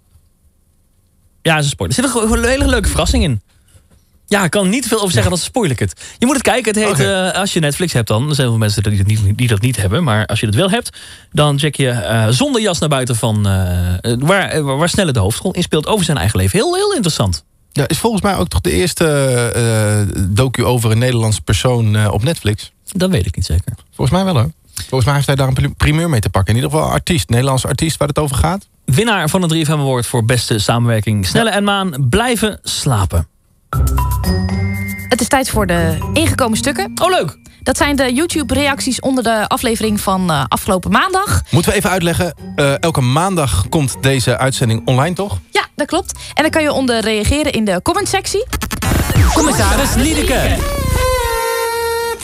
C: ja, is een spoiler. Er zit een hele leuke verrassing in. Ja, ik kan niet veel over zeggen, dan spoil ik het. Je moet het kijken. Het heet, eh, als je Netflix hebt dan... Er zijn veel mensen die dat niet, die dat niet hebben. Maar als je het wel hebt, dan check je eh, zonder jas naar buiten van... eh, waar, waar Snelle de hoofdrol in speelt over zijn eigen leven. Heel, heel interessant.
A: Ja, is volgens mij ook toch de eerste docu over een Nederlandse persoon op Netflix.
C: Dat weet ik niet zeker.
A: Volgens mij wel hoor. Volgens mij heeft hij daar een pri- primeur mee te pakken. In ieder geval artiest, Nederlandse artiest waar het over gaat.
C: Winnaar van het 3FM Award voor beste samenwerking. Snelle en Maan blijven slapen.
F: Het is tijd voor de ingekomen stukken.
C: Oh, leuk.
F: Dat zijn de YouTube-reacties onder de aflevering van eh, afgelopen maandag.
A: Moeten we even uitleggen, eh, elke maandag komt deze uitzending online toch?
F: Ja, dat klopt. En dan kan je onder reageren in de comment-sectie.
E: Commissaris Liedeke.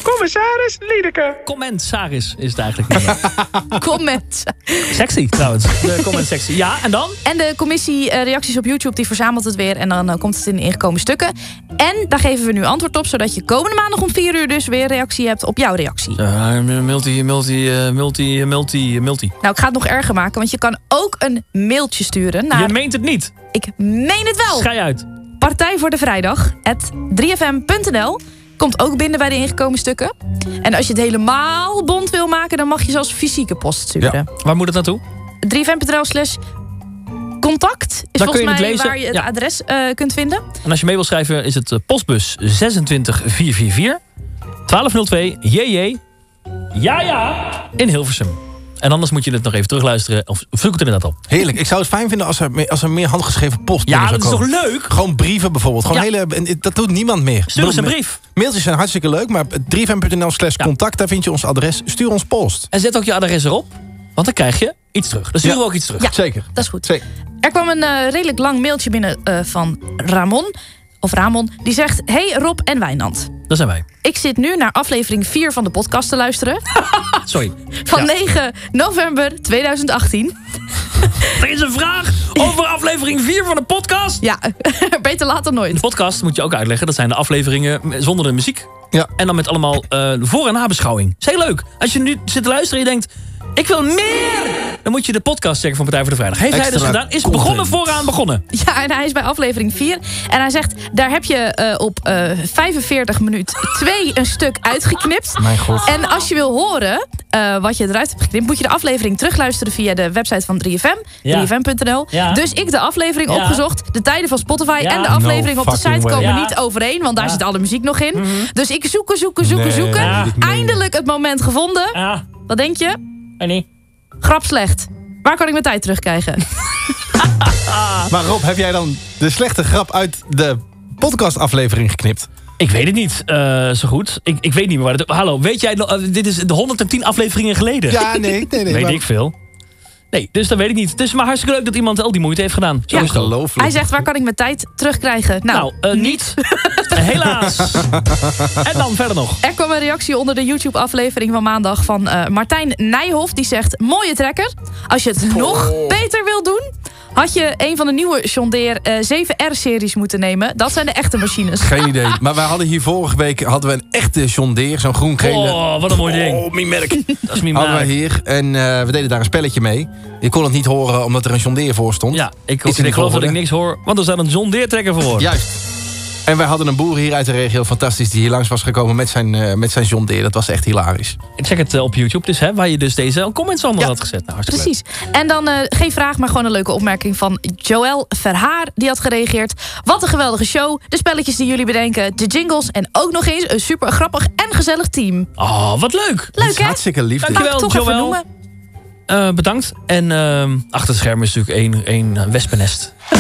V: Commissaris Liedeke.
C: Commentsaris is het eigenlijk niet.
F: Comment.
C: Sexy trouwens, de comment-sectie. Ja, en dan?
F: En de commissie eh, reacties op YouTube die verzamelt het weer. En dan eh, komt het in de ingekomen stukken. En daar geven we nu antwoord op. Zodat je komende maandag om 4 uur dus weer reactie hebt op jouw reactie.
C: Uh, multi, multi, eh, multi, multi, multi.
F: Nou, ik ga het nog erger maken. Want je kan ook een mailtje sturen naar...
C: Je meent het niet.
F: Ik meen het wel.
C: Schij uit.
F: Partij voor de Vrijdag, 3fm.nl. Komt ook binnen bij de ingekomen stukken. En als je het helemaal bond wil maken, dan mag je zelfs fysieke post sturen.
C: Waar moet het naartoe?
F: 3fm.nl slash contact is
C: Daar
F: volgens mij waar je het
C: Ja.
F: adres eh, kunt vinden.
C: En als je mee wil schrijven is het eh, postbus 26444 1202 JJ. Ja, ja. In Hilversum. En anders moet je het nog even terugluisteren. Of zoek het inderdaad op.
A: Heerlijk. Ik zou het fijn vinden als er, meer- als er meer handgeschreven post
C: Ja,
A: binnen zou
C: dat is toch leuk?
A: Gewoon brieven bijvoorbeeld. Gewoon
C: Ja.
A: hele, dat doet niemand meer.
C: Stuur eens een brief.
A: Mailtjes zijn hartstikke leuk, maar 3fm.nl slash contact, daar vind je ons adres. Stuur ons post.
C: En zet ook je adres erop. Want dan krijg je iets terug. Dan sturen
A: Ja.
C: we ook iets terug.
F: Ja.
A: Zeker.
F: Dat is goed.
A: Zeker.
F: Er kwam een eh, redelijk lang mailtje binnen eh, van Ramon. Of Ramon. Die zegt... Hey Rob en Wijnand.
C: Dat zijn wij.
F: Ik zit nu naar aflevering 4 van de podcast te luisteren.
C: Sorry.
F: Van
C: Ja.
F: 9 november 2018.
C: Er is een vraag over aflevering 4 van de podcast.
F: Ja, beter laat dan nooit.
C: De podcast moet je ook uitleggen. Dat zijn de afleveringen zonder de muziek.
A: Ja.
C: En dan met allemaal eh, voor- en nabeschouwing. Is heel leuk. Als je nu zit te luisteren en je denkt... Ik wil meer! Dan moet je de podcast checken van Partij voor de Vrijdag. Heeft hij
A: Extra
C: dus gedaan. Is
A: content.
C: begonnen vooraan begonnen.
F: Ja, en hij is bij aflevering 4. En hij zegt, daar heb je eh, op eh 45 minuut 2 een stuk uitgeknipt.
A: Mijn god.
F: En als je wil horen eh, wat je eruit hebt geknipt... moet je de aflevering terugluisteren via de website van 3FM.
C: Ja.
F: 3fm.nl.
C: Ja.
F: Dus ik de aflevering
C: Ja.
F: opgezocht. De tijden van Spotify
C: Ja.
F: en de aflevering
A: No
F: op de site
A: way.
F: komen
C: Ja.
F: niet overeen. Want daar
C: Ja.
F: zit alle muziek nog in. Dus ik zoeken, zoeken, zoeken,
A: Nee,
F: zoeken. Eindelijk het moment gevonden.
C: Ja.
F: Wat denk je?
C: En niet.
F: Grap slecht. Waar kan ik mijn tijd terugkrijgen?
A: Maar Rob, heb jij dan de slechte grap uit de podcastaflevering geknipt?
C: Ik weet het niet eh, zo goed. Ik, ik weet niet meer waar het... Hallo, weet jij... nog- eh, dit is de 110 afleveringen geleden.
A: Ja, nee, nee, nee.
C: weet
A: maar-
C: ik veel. Nee, dus dat weet ik niet. Het is maar hartstikke leuk dat iemand al die moeite heeft gedaan. Zo
F: Ja. Hij zegt, waar kan ik mijn tijd terugkrijgen? Nou,
C: Nou, eh, niet. Helaas. en dan verder nog.
F: Er kwam een reactie onder de YouTube-aflevering van maandag van eh, Martijn Nijhoff. Die zegt, mooie trekker. Als je het nog beter wil doen, had je een van de nieuwe John Deere eh, 7R-series moeten nemen. Dat zijn de echte machines.
A: Geen idee. Maar wij hadden hier vorige week hadden we een echte John Deere. Zo'n groen-gele.
C: Oh, wat een mooi ding.
A: Oh, mijn merk.
C: Dat is mijn
A: Hadden wij
C: merk.
A: hier. En eh, we deden daar een spelletje mee. Je kon het niet horen omdat er een John Deere voor stond.
C: Ja, ik, ik geloof dat ik niks hoor, want er staat een John Deere trekker voor.
A: Juist. En wij hadden een boer hier uit de regio, fantastisch, die hier langs was gekomen met zijn, eh, met zijn John Deere. Dat was echt hilarisch.
C: Check het eh, op YouTube dus, hè, waar je dus deze comments onder had gezet. Nou.
F: Precies. En dan eh, geen vraag, maar gewoon een leuke opmerking van Joël Verhaar. Die had gereageerd. Wat een geweldige show. De spelletjes die jullie bedenken. De jingles. En ook nog eens een super grappig en gezellig team.
C: Oh, wat leuk.
F: Leuk hè?
A: Hartstikke lief.
C: Dankjewel,
F: Mag ik toch even
C: Joël. Eh, bedankt. En ehm, achter het scherm is natuurlijk één, één eh, wespennest. ah,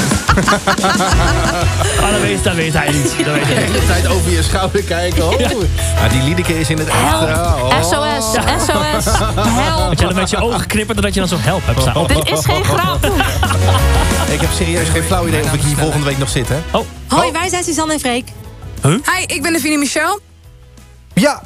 C: dat weet, dat weet hij niet. Dat weet hij
A: De
C: niet.
A: hele tijd over je schouder kijken. Oh. Ja, die Liedeke is in het echt. eh, oh.
F: SOS, SOS, help.
C: Dat je dan met je ogen knippert dat je dan zo help hebt staan.
F: Dit is geen grap.
A: Ik heb serieus geen flauw idee of ik hier volgende week nog zit, hè?
C: Oh.
X: Hoi, wij zijn Suzanne en Freek.
Y: Hi, ik ben Davine Michel.
Z: Ja,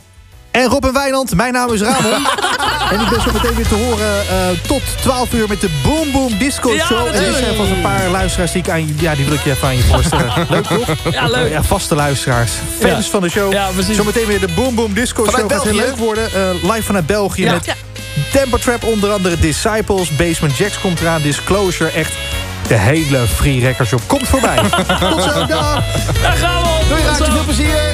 Z: en Rob en Wijnand, mijn naam is Ramon. en ik ben zo meteen weer te horen eh, tot 12 uur met de Boom Boom Disco
C: Ja,
Z: Show. en er zijn vast een paar luisteraars die ik aan je, ja, die wil ik je even aan je voorstellen. leuk toch?
C: Ja, leuk.
Z: Ja, vaste luisteraars. Fans
C: Ja.
Z: van de show.
C: Ja, precies.
Z: Zometeen weer de Boom Boom Disco
A: Vanuit
Z: Show. Gaat heel
A: België.
Z: leuk worden. Eh, live vanuit België
A: Ja.
Z: met. Temper Trap onder andere. Disciples, Basement Jacks komt eraan. Disclosure, echt de hele Free Records Shop komt voorbij. Tot zo, dag!
C: Daar gaan we op.
A: Doei, veel plezier.